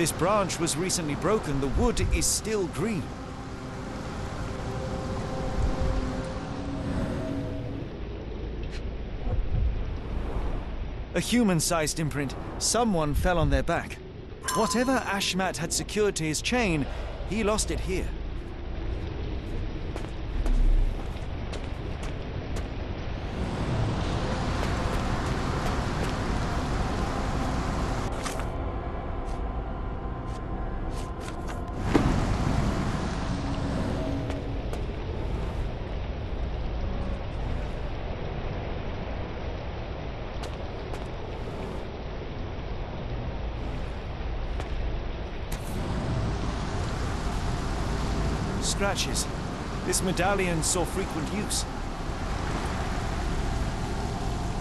This branch was recently broken. The wood is still green. A human-sized imprint. Someone fell on their back. Whatever Ashmat had secured to his chain, he lost it here. This medallion saw frequent use.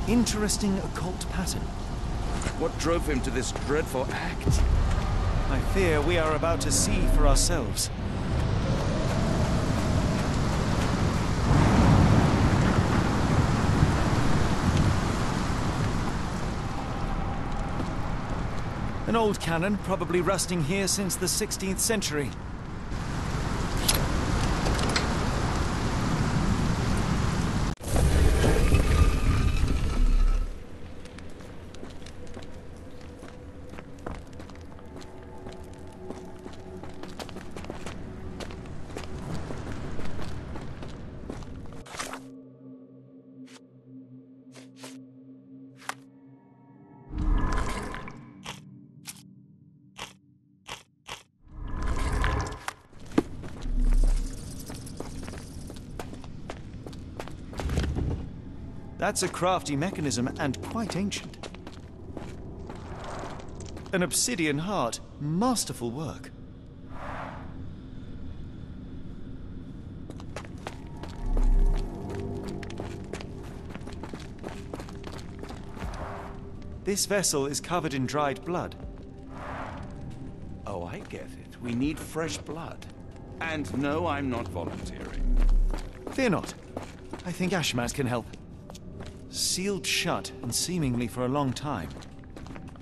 Interesting occult pattern. What drove him to this dreadful act? I fear we are about to see for ourselves. An old cannon, probably rusting here since the 16th century. That's a crafty mechanism and quite ancient. An obsidian heart. Masterful work. This vessel is covered in dried blood. Oh, I get it. We need fresh blood. And no, I'm not volunteering. Fear not. I think Ashmat can help. Sealed shut and seemingly for a long time.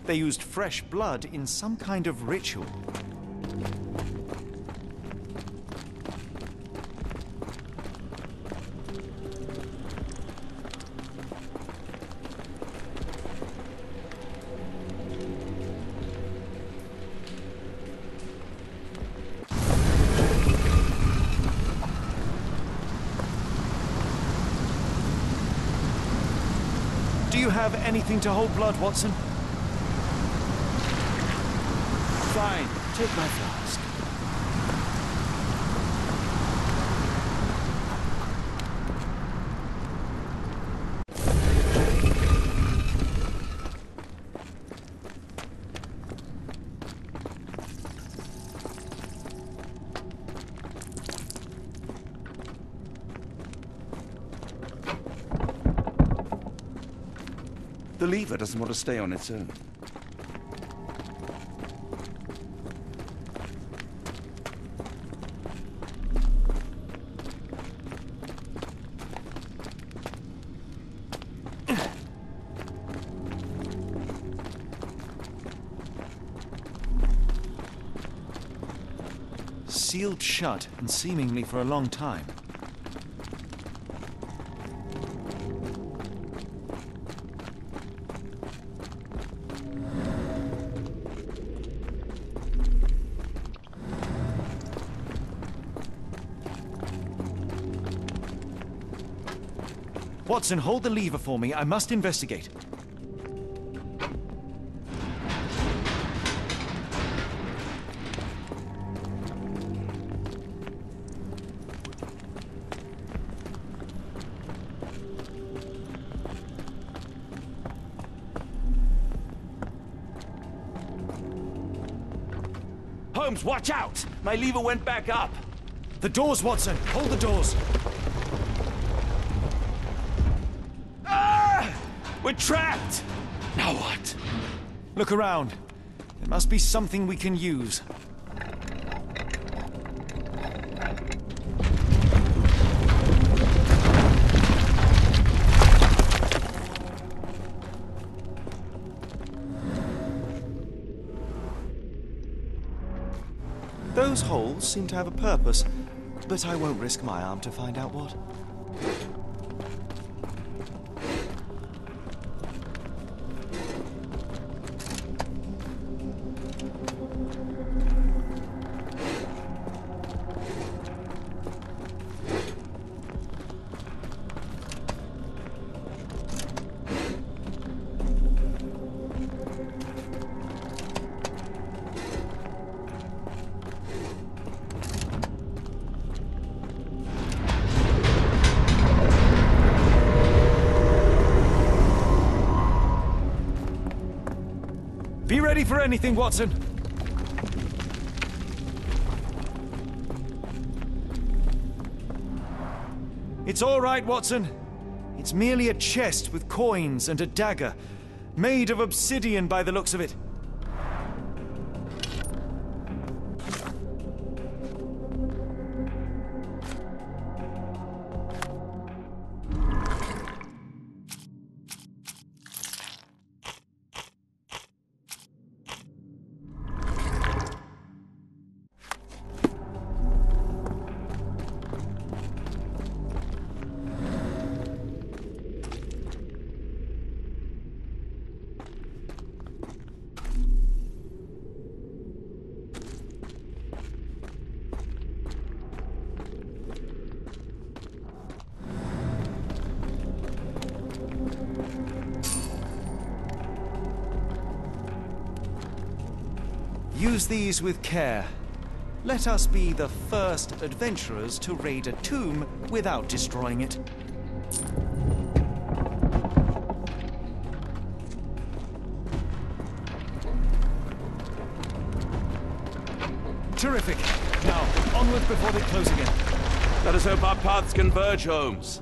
They used fresh blood in some kind of ritual. Anything to hold blood, Watson? Fine, take my flask. That doesn't want to stay on its own. Sealed shut, and seemingly for a long time. Watson, hold the lever for me. I must investigate. Holmes, watch out! My lever went back up. The doors, Watson! Hold the doors! Trapped! Now what? Look around. There must be something we can use. Those holes seem to have a purpose, but I won't risk my arm to find out what. Anything, Watson. It's all right, Watson. It's merely a chest with coins and a dagger, made of obsidian by the looks of it. These with care. Let us be the first adventurers to raid a tomb without destroying it. Terrific. Now, onward before they close again. Let us hope our paths converge. Holmes,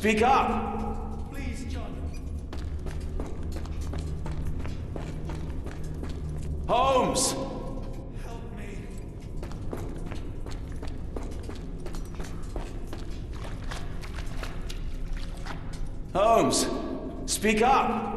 Speak up! Please, John. Holmes! Help me. Holmes! Speak up!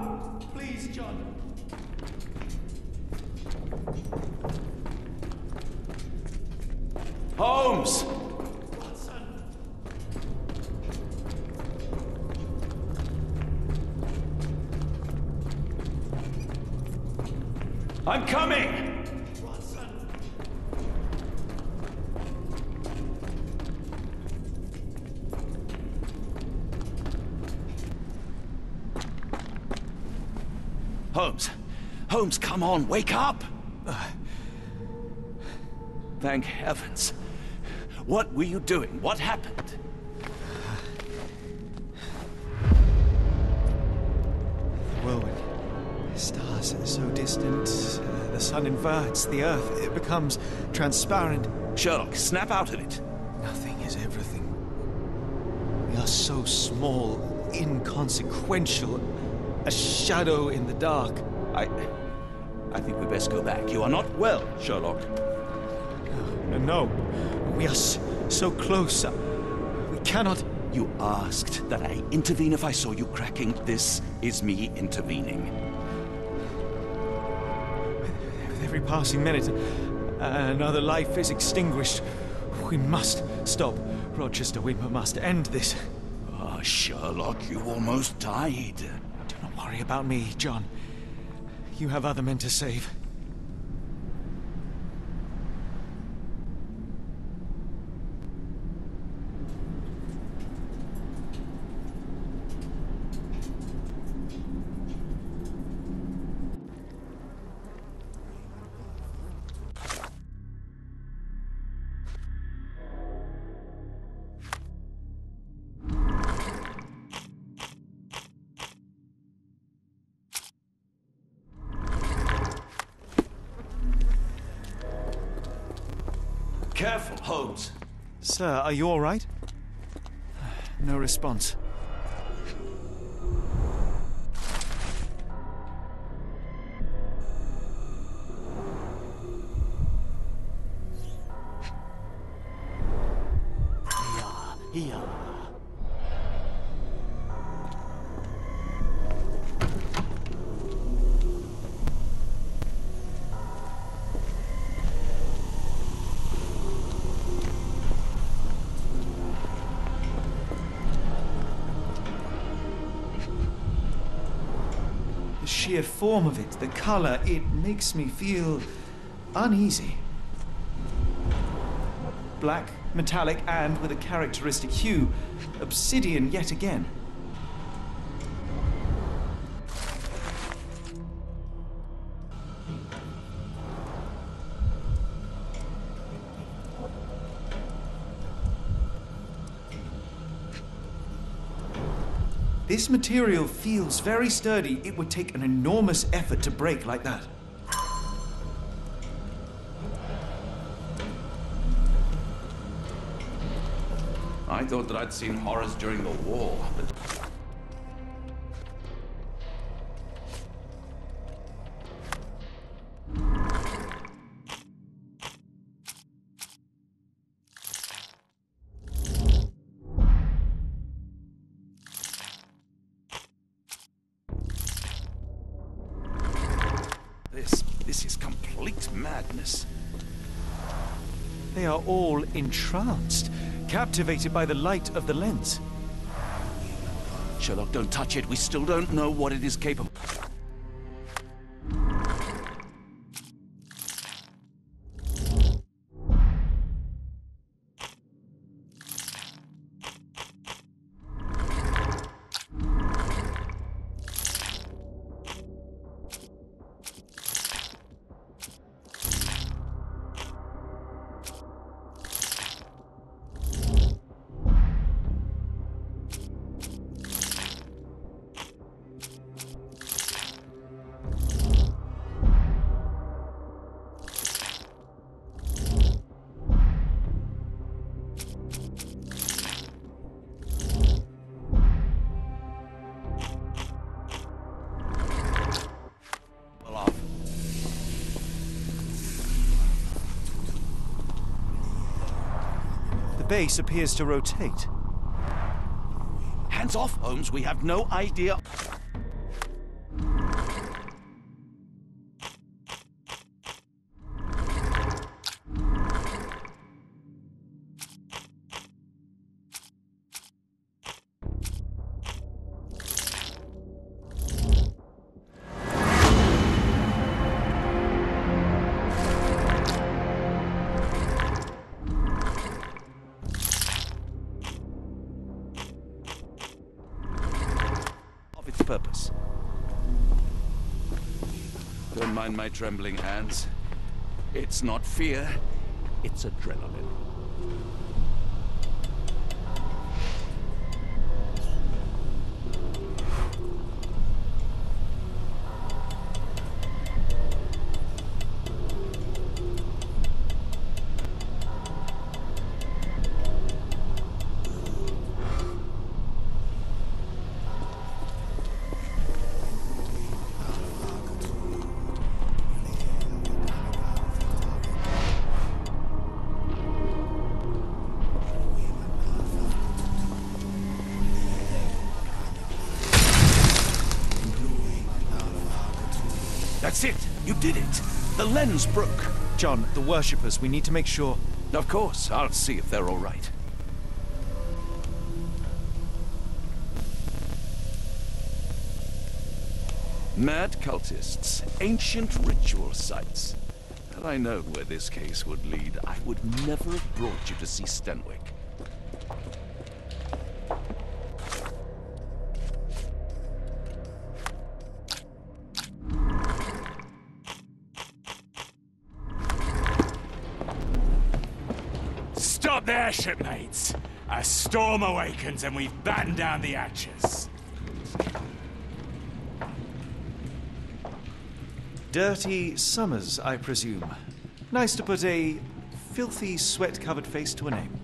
Come on, wake up! Thank heavens. What were you doing? What happened? The whirlwind. The Stars are so distant. uh, the sun inverts the earth. It becomes transparent. Sherlock, snap out of it. Nothing is everything. We are so small, inconsequential. A shadow in the dark. Best go back. You are not well, Sherlock. No, no. We are so close. Uh, We cannot. You asked that I intervene if I saw you cracking. This is me intervening. With every passing minute, Another life is extinguished. We must stop. Rochester, we must end this. Ah, Sherlock, you almost died. Do not worry about me, John. You have other men to save. Sir, are you all right? No response. Form of it, the color, it makes me feel uneasy. Black, metallic, and with a characteristic hue. Obsidian yet again. This material feels very sturdy. It would take an enormous effort to break like that. I thought that I'd seen horrors during the war, but entranced, captivated by the light of the lens. Sherlock, don't touch it. We still don't know what it is capable. Base appears to rotate. Hands off, Holmes. We have no idea. Trembling hands. It's not fear, it's adrenaline. The lens broke. John, the worshippers, we need to make sure. Of course, I'll see if they're all right. Mad cultists, ancient ritual sites. Had I known where this case would lead, I would never have brought you to see Stenwick. Storm awakens and we've battened down the hatches. Dirty Summers, I presume. Nice to put a filthy, sweat covered face to a name.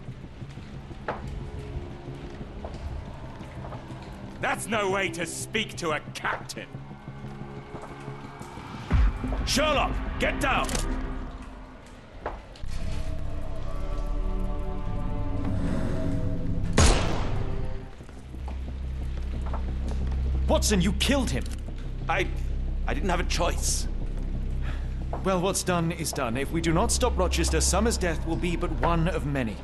That's no way to speak to a captain. Sherlock, get down! Watson, you killed him! I. I didn't have a choice. Well, what's done is done. If we do not stop Rochester, Summer's death will be but one of many.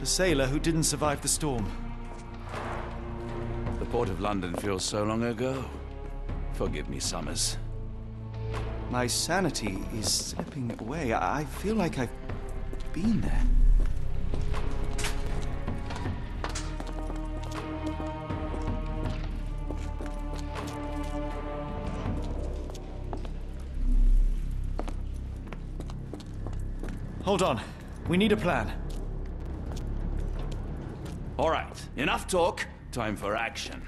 The sailor who didn't survive the storm. The port of London feels so long ago. Forgive me, Summers. My sanity is slipping away. I I feel like I've been there. Hold on. We need a plan. All right, enough talk. Time for action.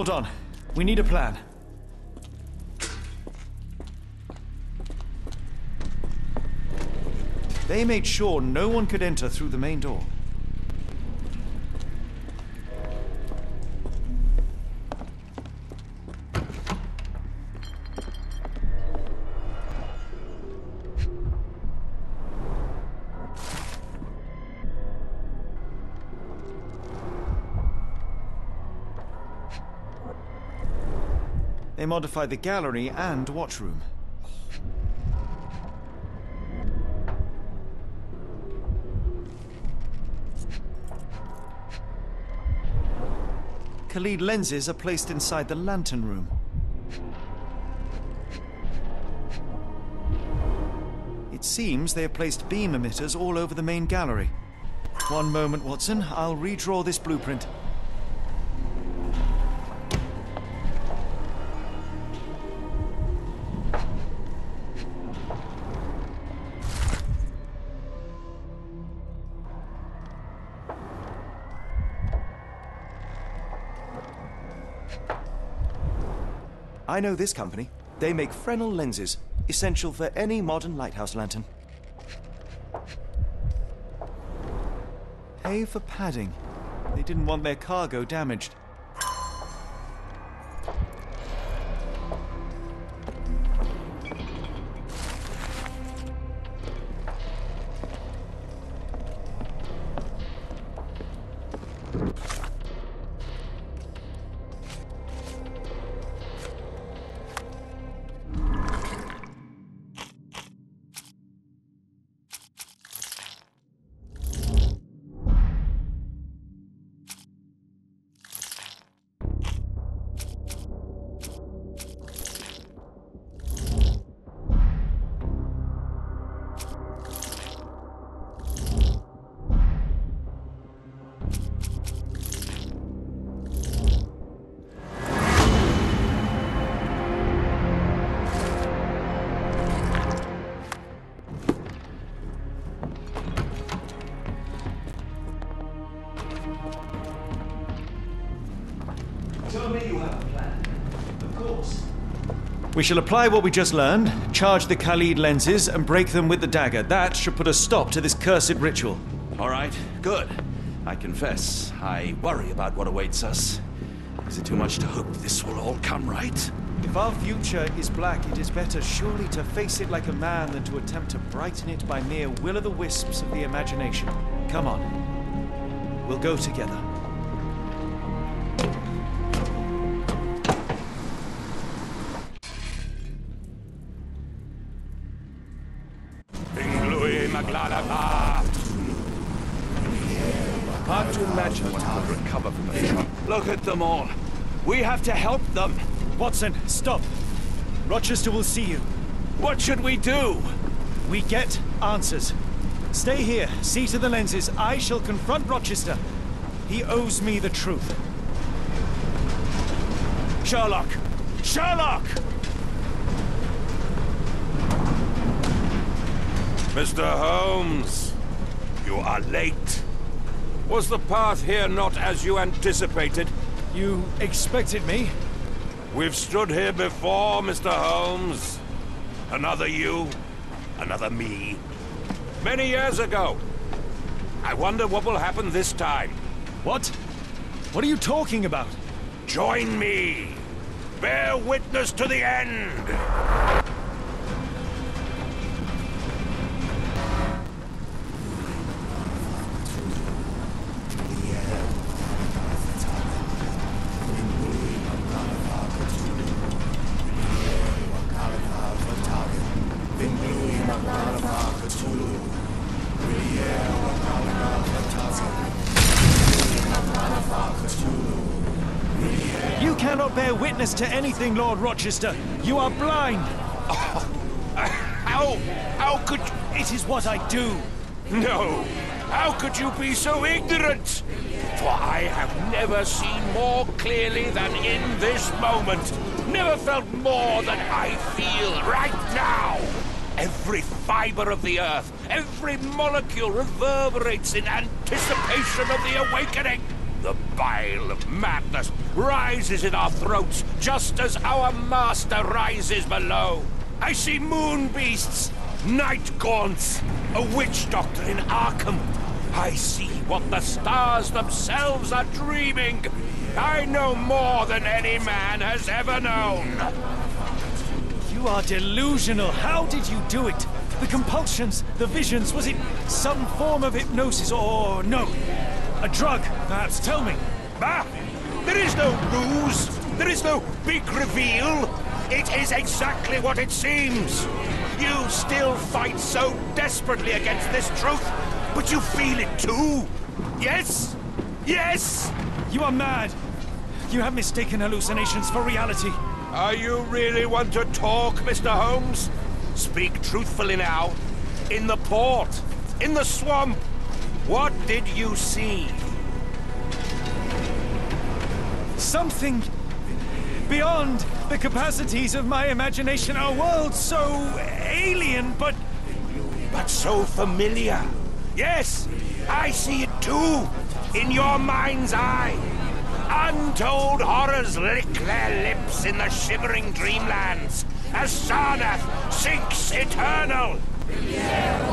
Hold on. We need a plan. They made sure no one could enter through the main door. Modified the gallery and watchroom. Khalid lenses are placed inside the lantern room. It seems they have placed beam emitters all over the main gallery. One moment, Watson. I'll redraw this blueprint. I know this company. They make Fresnel lenses, essential for any modern lighthouse lantern. Pay for padding. They didn't want their cargo damaged. We shall apply what we just learned, charge the Khalid lenses, and break them with the dagger. That should put a stop to this cursed ritual. All right, good. I confess, I worry about what awaits us. Is it too much to hope this will all come right? If our future is black, it is better surely to face it like a man than to attempt to brighten it by mere will o' the wisps of the imagination. Come on. We'll go together. Have to help them. Watson, stop. Rochester will see you. What should we do? We get answers. Stay here, see to the lenses. I shall confront Rochester. He owes me the truth. Sherlock! Sherlock! Mr. Holmes, you are late. Was the path here not as you anticipated? You expected me? We've stood here before, Mr. Holmes. Another you, another me. Many years ago. I wonder what will happen this time. What? What are you talking about? Join me. Bear witness to the end. Lord Rochester. You are blind. How? How could you? It is what I do. No. How could you be so ignorant? For I have never seen more clearly than in this moment. Never felt more than I feel right now. Every fiber of the earth, every molecule reverberates in anticipation of the awakening. The bile of madness rises in our throats just as our master rises below. I see moon beasts, night gaunts, a witch doctor in Arkham. I see what the stars themselves are dreaming. I know more than any man has ever known. You are delusional. How did you do it? The compulsions, the visions, was it some form of hypnosis or no? A drug, perhaps? Tell me. There is no ruse. There is no big reveal. It is exactly what it seems. You still fight so desperately against this truth, but you feel it too. Yes? Yes? You are mad. You have mistaken hallucinations for reality. Are you really want to talk, Mr. Holmes? Speak truthfully now. In the port, in the swamp, what did you see? Something beyond the capacities of my imagination. A world so alien, but. But so familiar. Yes, I see it too. In your mind's eye. Untold horrors lick their lips in the shivering dreamlands as Sarnath sinks eternal. Something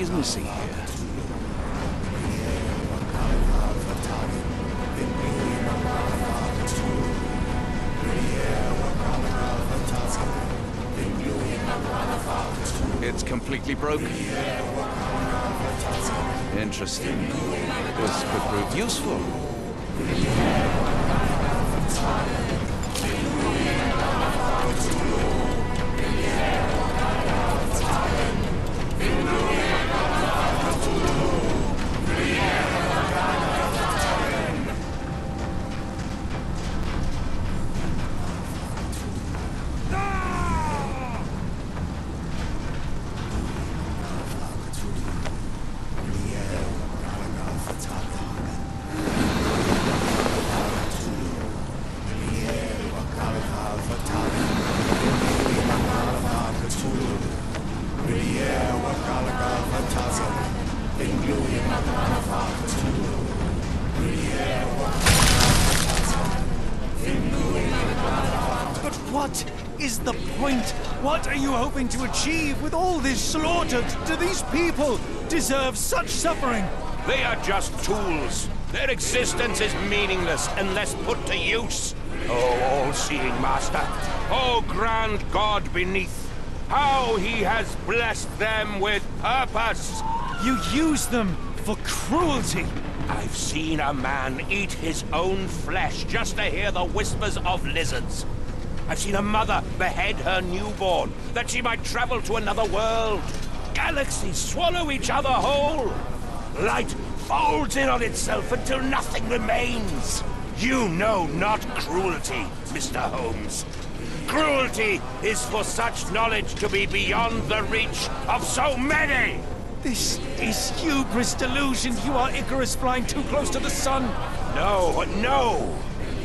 is missing here. It's completely broken. Interesting. This could prove useful. You hoping to achieve with all this slaughter? Do these people deserve such suffering? They are just tools. Their existence is meaningless unless put to use. Oh, all-seeing master. Oh, grand God beneath. How he has blessed them with purpose. You use them for cruelty. I've seen a man eat his own flesh just to hear the whispers of lizards. I've seen a mother behead her newborn that she might travel to another world. Galaxies swallow each other whole. Light folds in on itself until nothing remains. You know not cruelty, Mr. Holmes. Cruelty is for such knowledge to be beyond the reach of so many. This is hubris delusion. You are Icarus flying too close to the sun. No, no.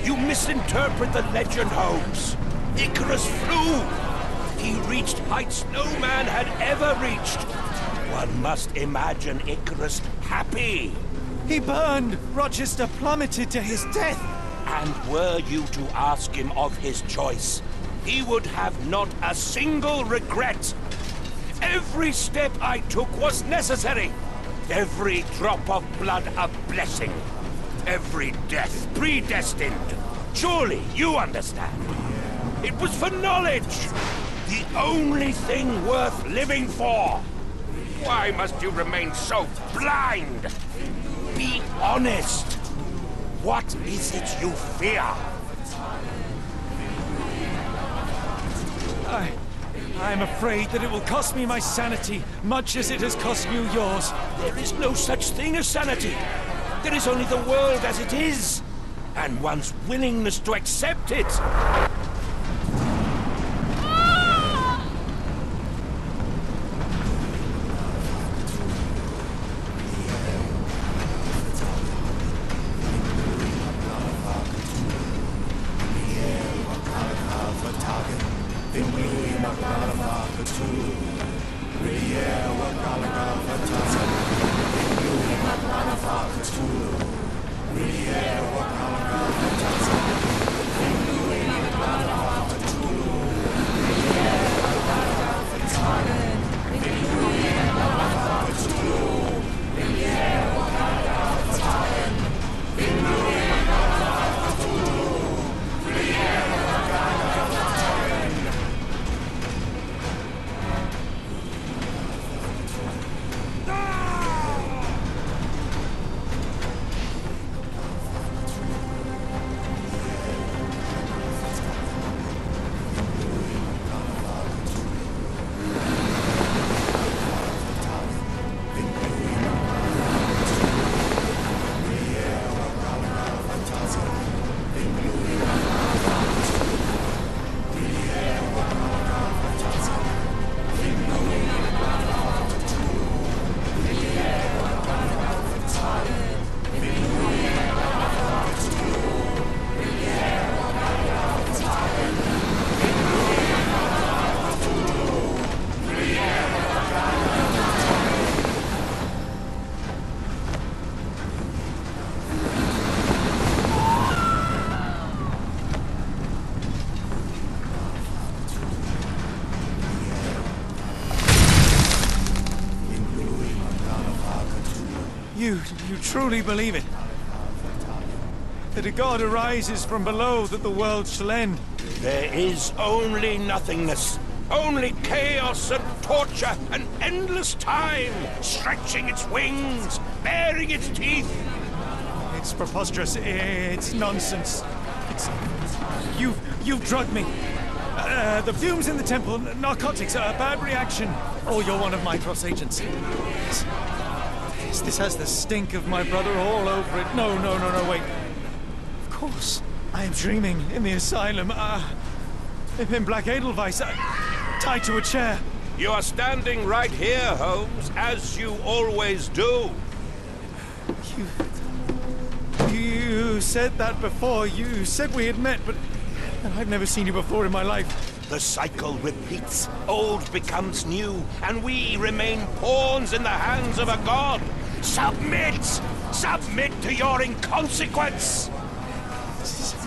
You misinterpret the legend, Holmes. Icarus flew. He reached heights no man had ever reached. One must imagine Icarus happy. He burned. Rochester plummeted to his death. And were you to ask him of his choice, he would have not a single regret. Every step I took was necessary. Every drop of blood a blessing. Every death predestined. Surely you understand. It was for knowledge. The only thing worth living for. Why must you remain so blind? Be honest. What is it you fear? I... I'm afraid that it will cost me my sanity, much as it has cost you yours. There is no such thing as sanity. There is only the world as it is, and one's willingness to accept it. Truly believe it? That a god arises from below that the world shall end? There is only nothingness. Only chaos and torture and endless time, stretching its wings, baring its teeth. It's preposterous. It's nonsense. It's... You've... you've drugged me. Uh, the fumes in the temple, narcotics, a bad reaction. Oh, you're one of my cross this, this has the stink of my brother all over it. No, no, no, no, wait. Of course. I am dreaming in the asylum. Uh, in Black Edelweiss, uh, tied to a chair. You are standing right here, Holmes, as you always do. You... You said that before. You said we had met, but I've never seen you before in my life. The cycle repeats. Old becomes new, and we remain pawns in the hands of a god. Submit! Submit to your inconsequence!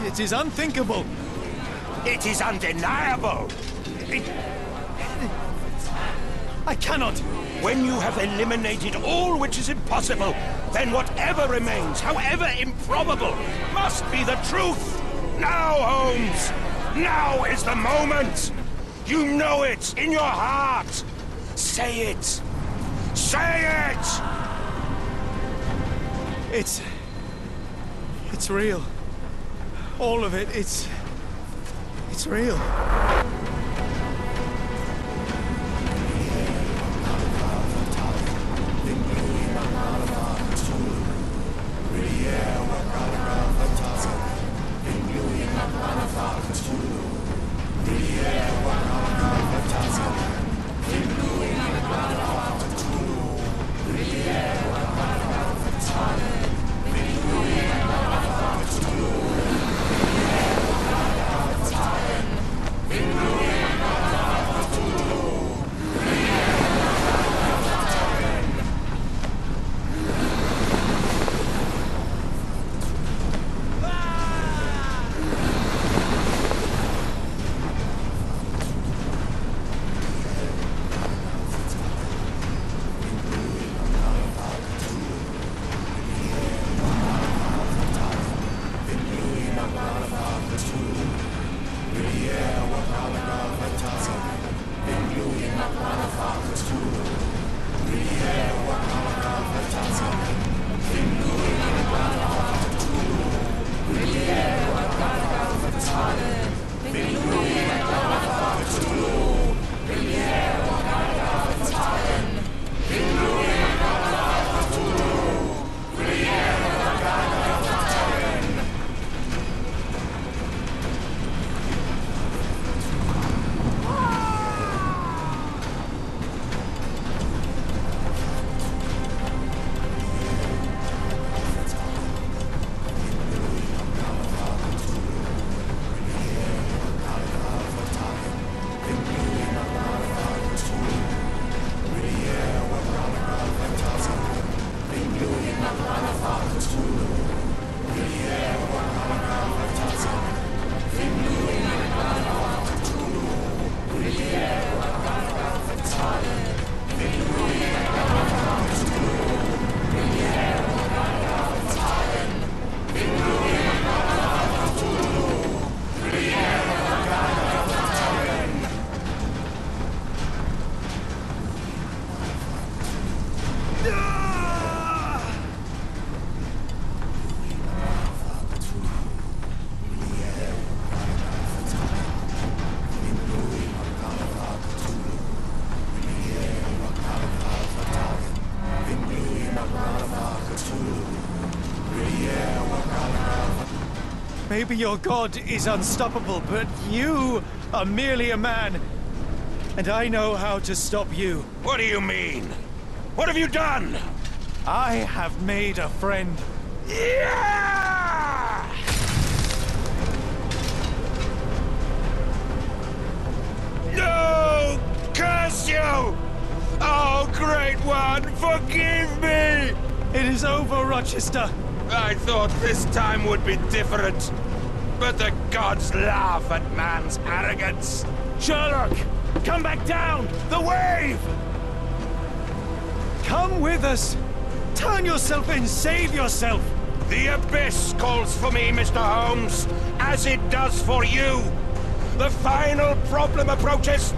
It is unthinkable. It is undeniable. It... I cannot. When you have eliminated all which is impossible, then whatever remains, however improbable, must be the truth. Now, Holmes! Now is the moment! You know it in your heart! Say it! Say it! It's... It's real. All of it, it's... It's real. Maybe your god is unstoppable, but you are merely a man. And I know how to stop you. What do you mean? What have you done? I have made a friend. Yeah! No! Curse you! Oh, great one, forgive me! It is over, Rochester. I thought this time would be different. But the gods laugh at man's arrogance. Sherlock, come back down! The wave! Come with us Turn yourself in! Save yourself! The Abyss calls for me, Mr. Holmes, as it does for you. The final problem approaches,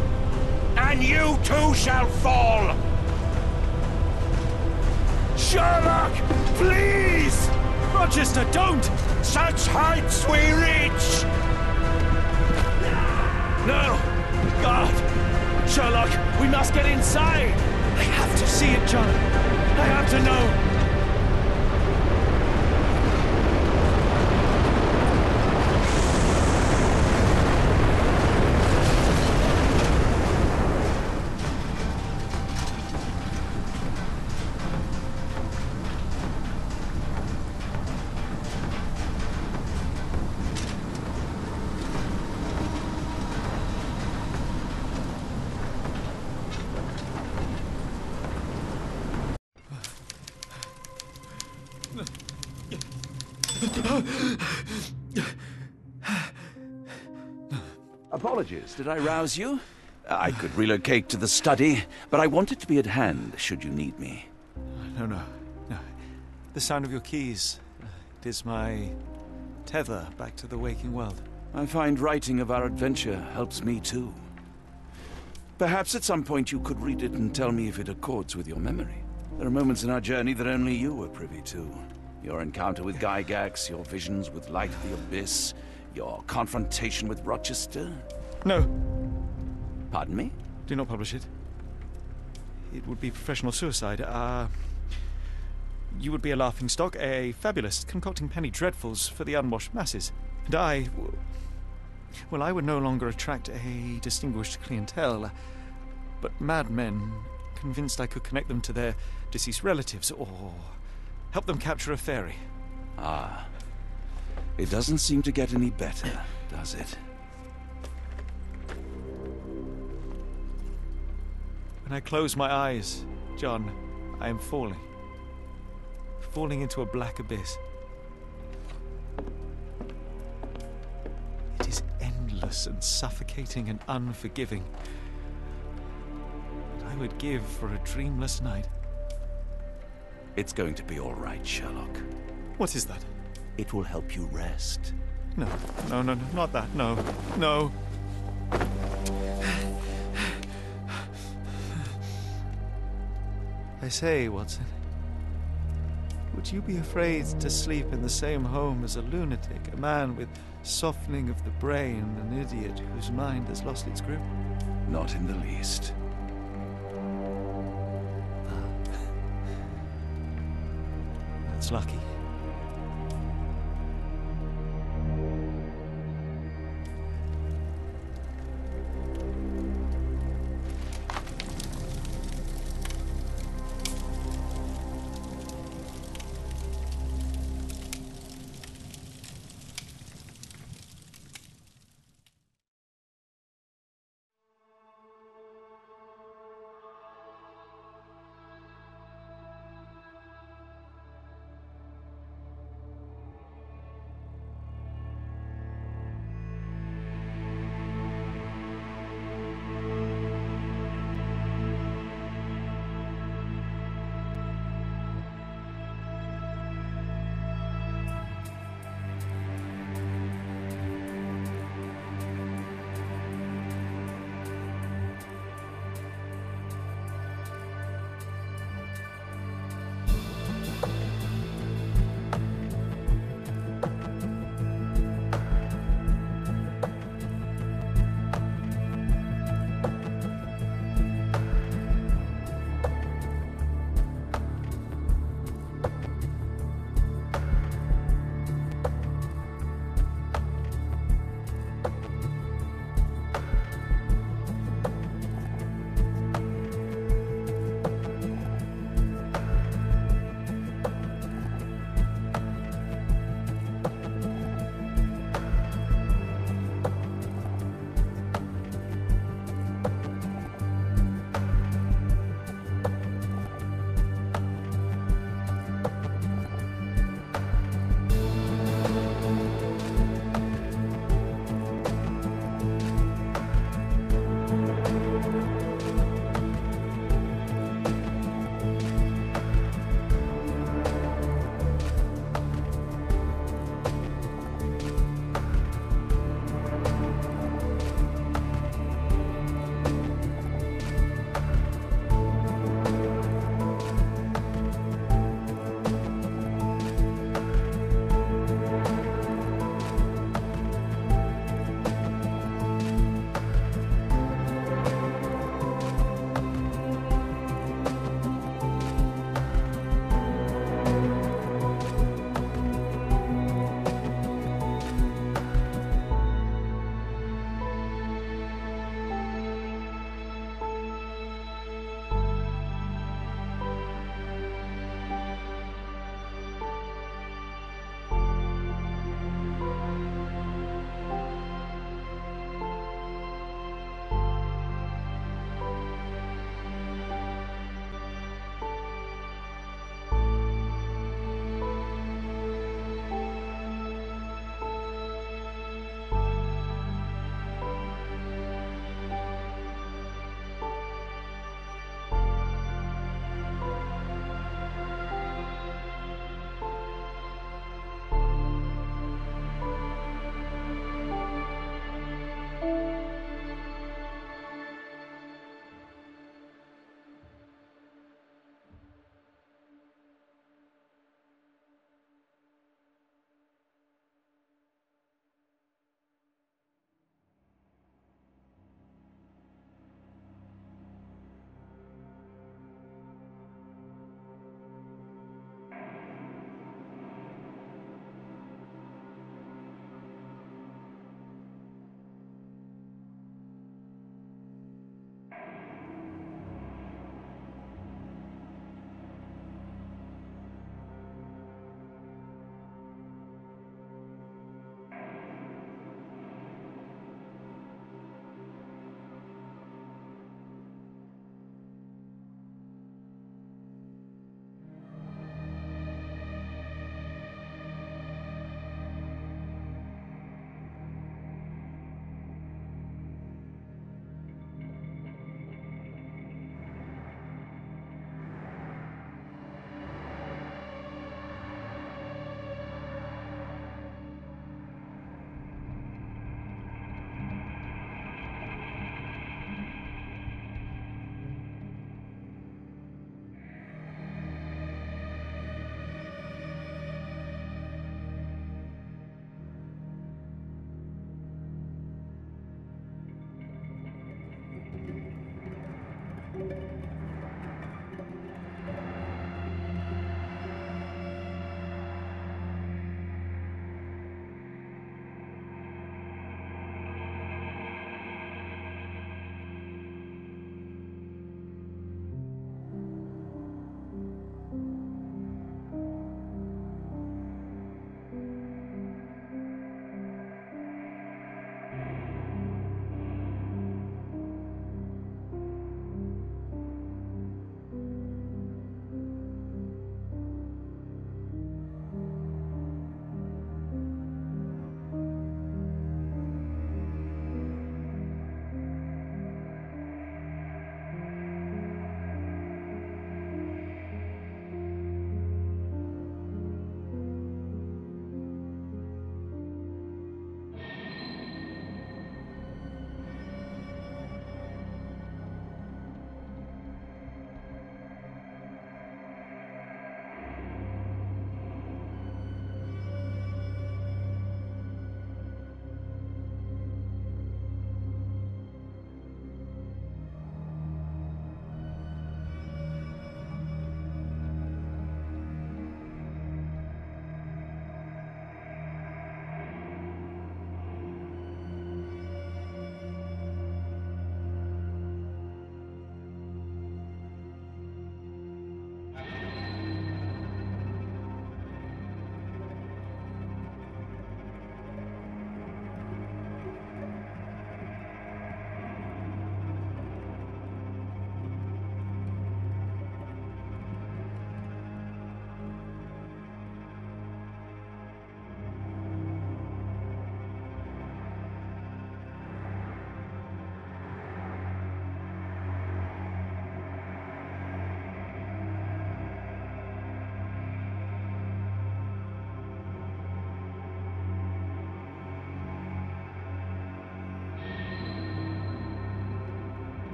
and you too shall fall. Sherlock, please! Rochester, don't! Such heights we reach! No! God! Sherlock, we must get inside! I have to see it, John. I have to know. Did I rouse you? I could relocate to the study, but I wanted to be at hand should you need me. No, no, no. The sound of your keys. It is my tether back to the waking world. I find writing of our adventure helps me too. Perhaps at some point you could read it and tell me if it accords with your memory. There are moments in our journey that only you were privy to. Your encounter with Gygax, your visions with Light of the Abyss, your confrontation with Rochester. No. Pardon me? Do not publish it. It would be professional suicide. Uh, you would be a laughing stock, a fabulist, concocting penny dreadfuls for the unwashed masses. And I. Well, I would no longer attract a distinguished clientele, but madmen convinced I could connect them to their deceased relatives or help them capture a fairy. Ah. It doesn't seem to get any better, does it? When I close my eyes, John, I am falling. Falling into a black abyss. It is endless and suffocating and unforgiving. I would give for a dreamless night. It's going to be all right, Sherlock. What is that? It will help you rest. No, no, no, no, not that. No, no. I say, Watson, would you be afraid to sleep in the same home as a lunatic, a man with softening of the brain, an idiot whose mind has lost its grip? Not in the least. Ah. That's lucky.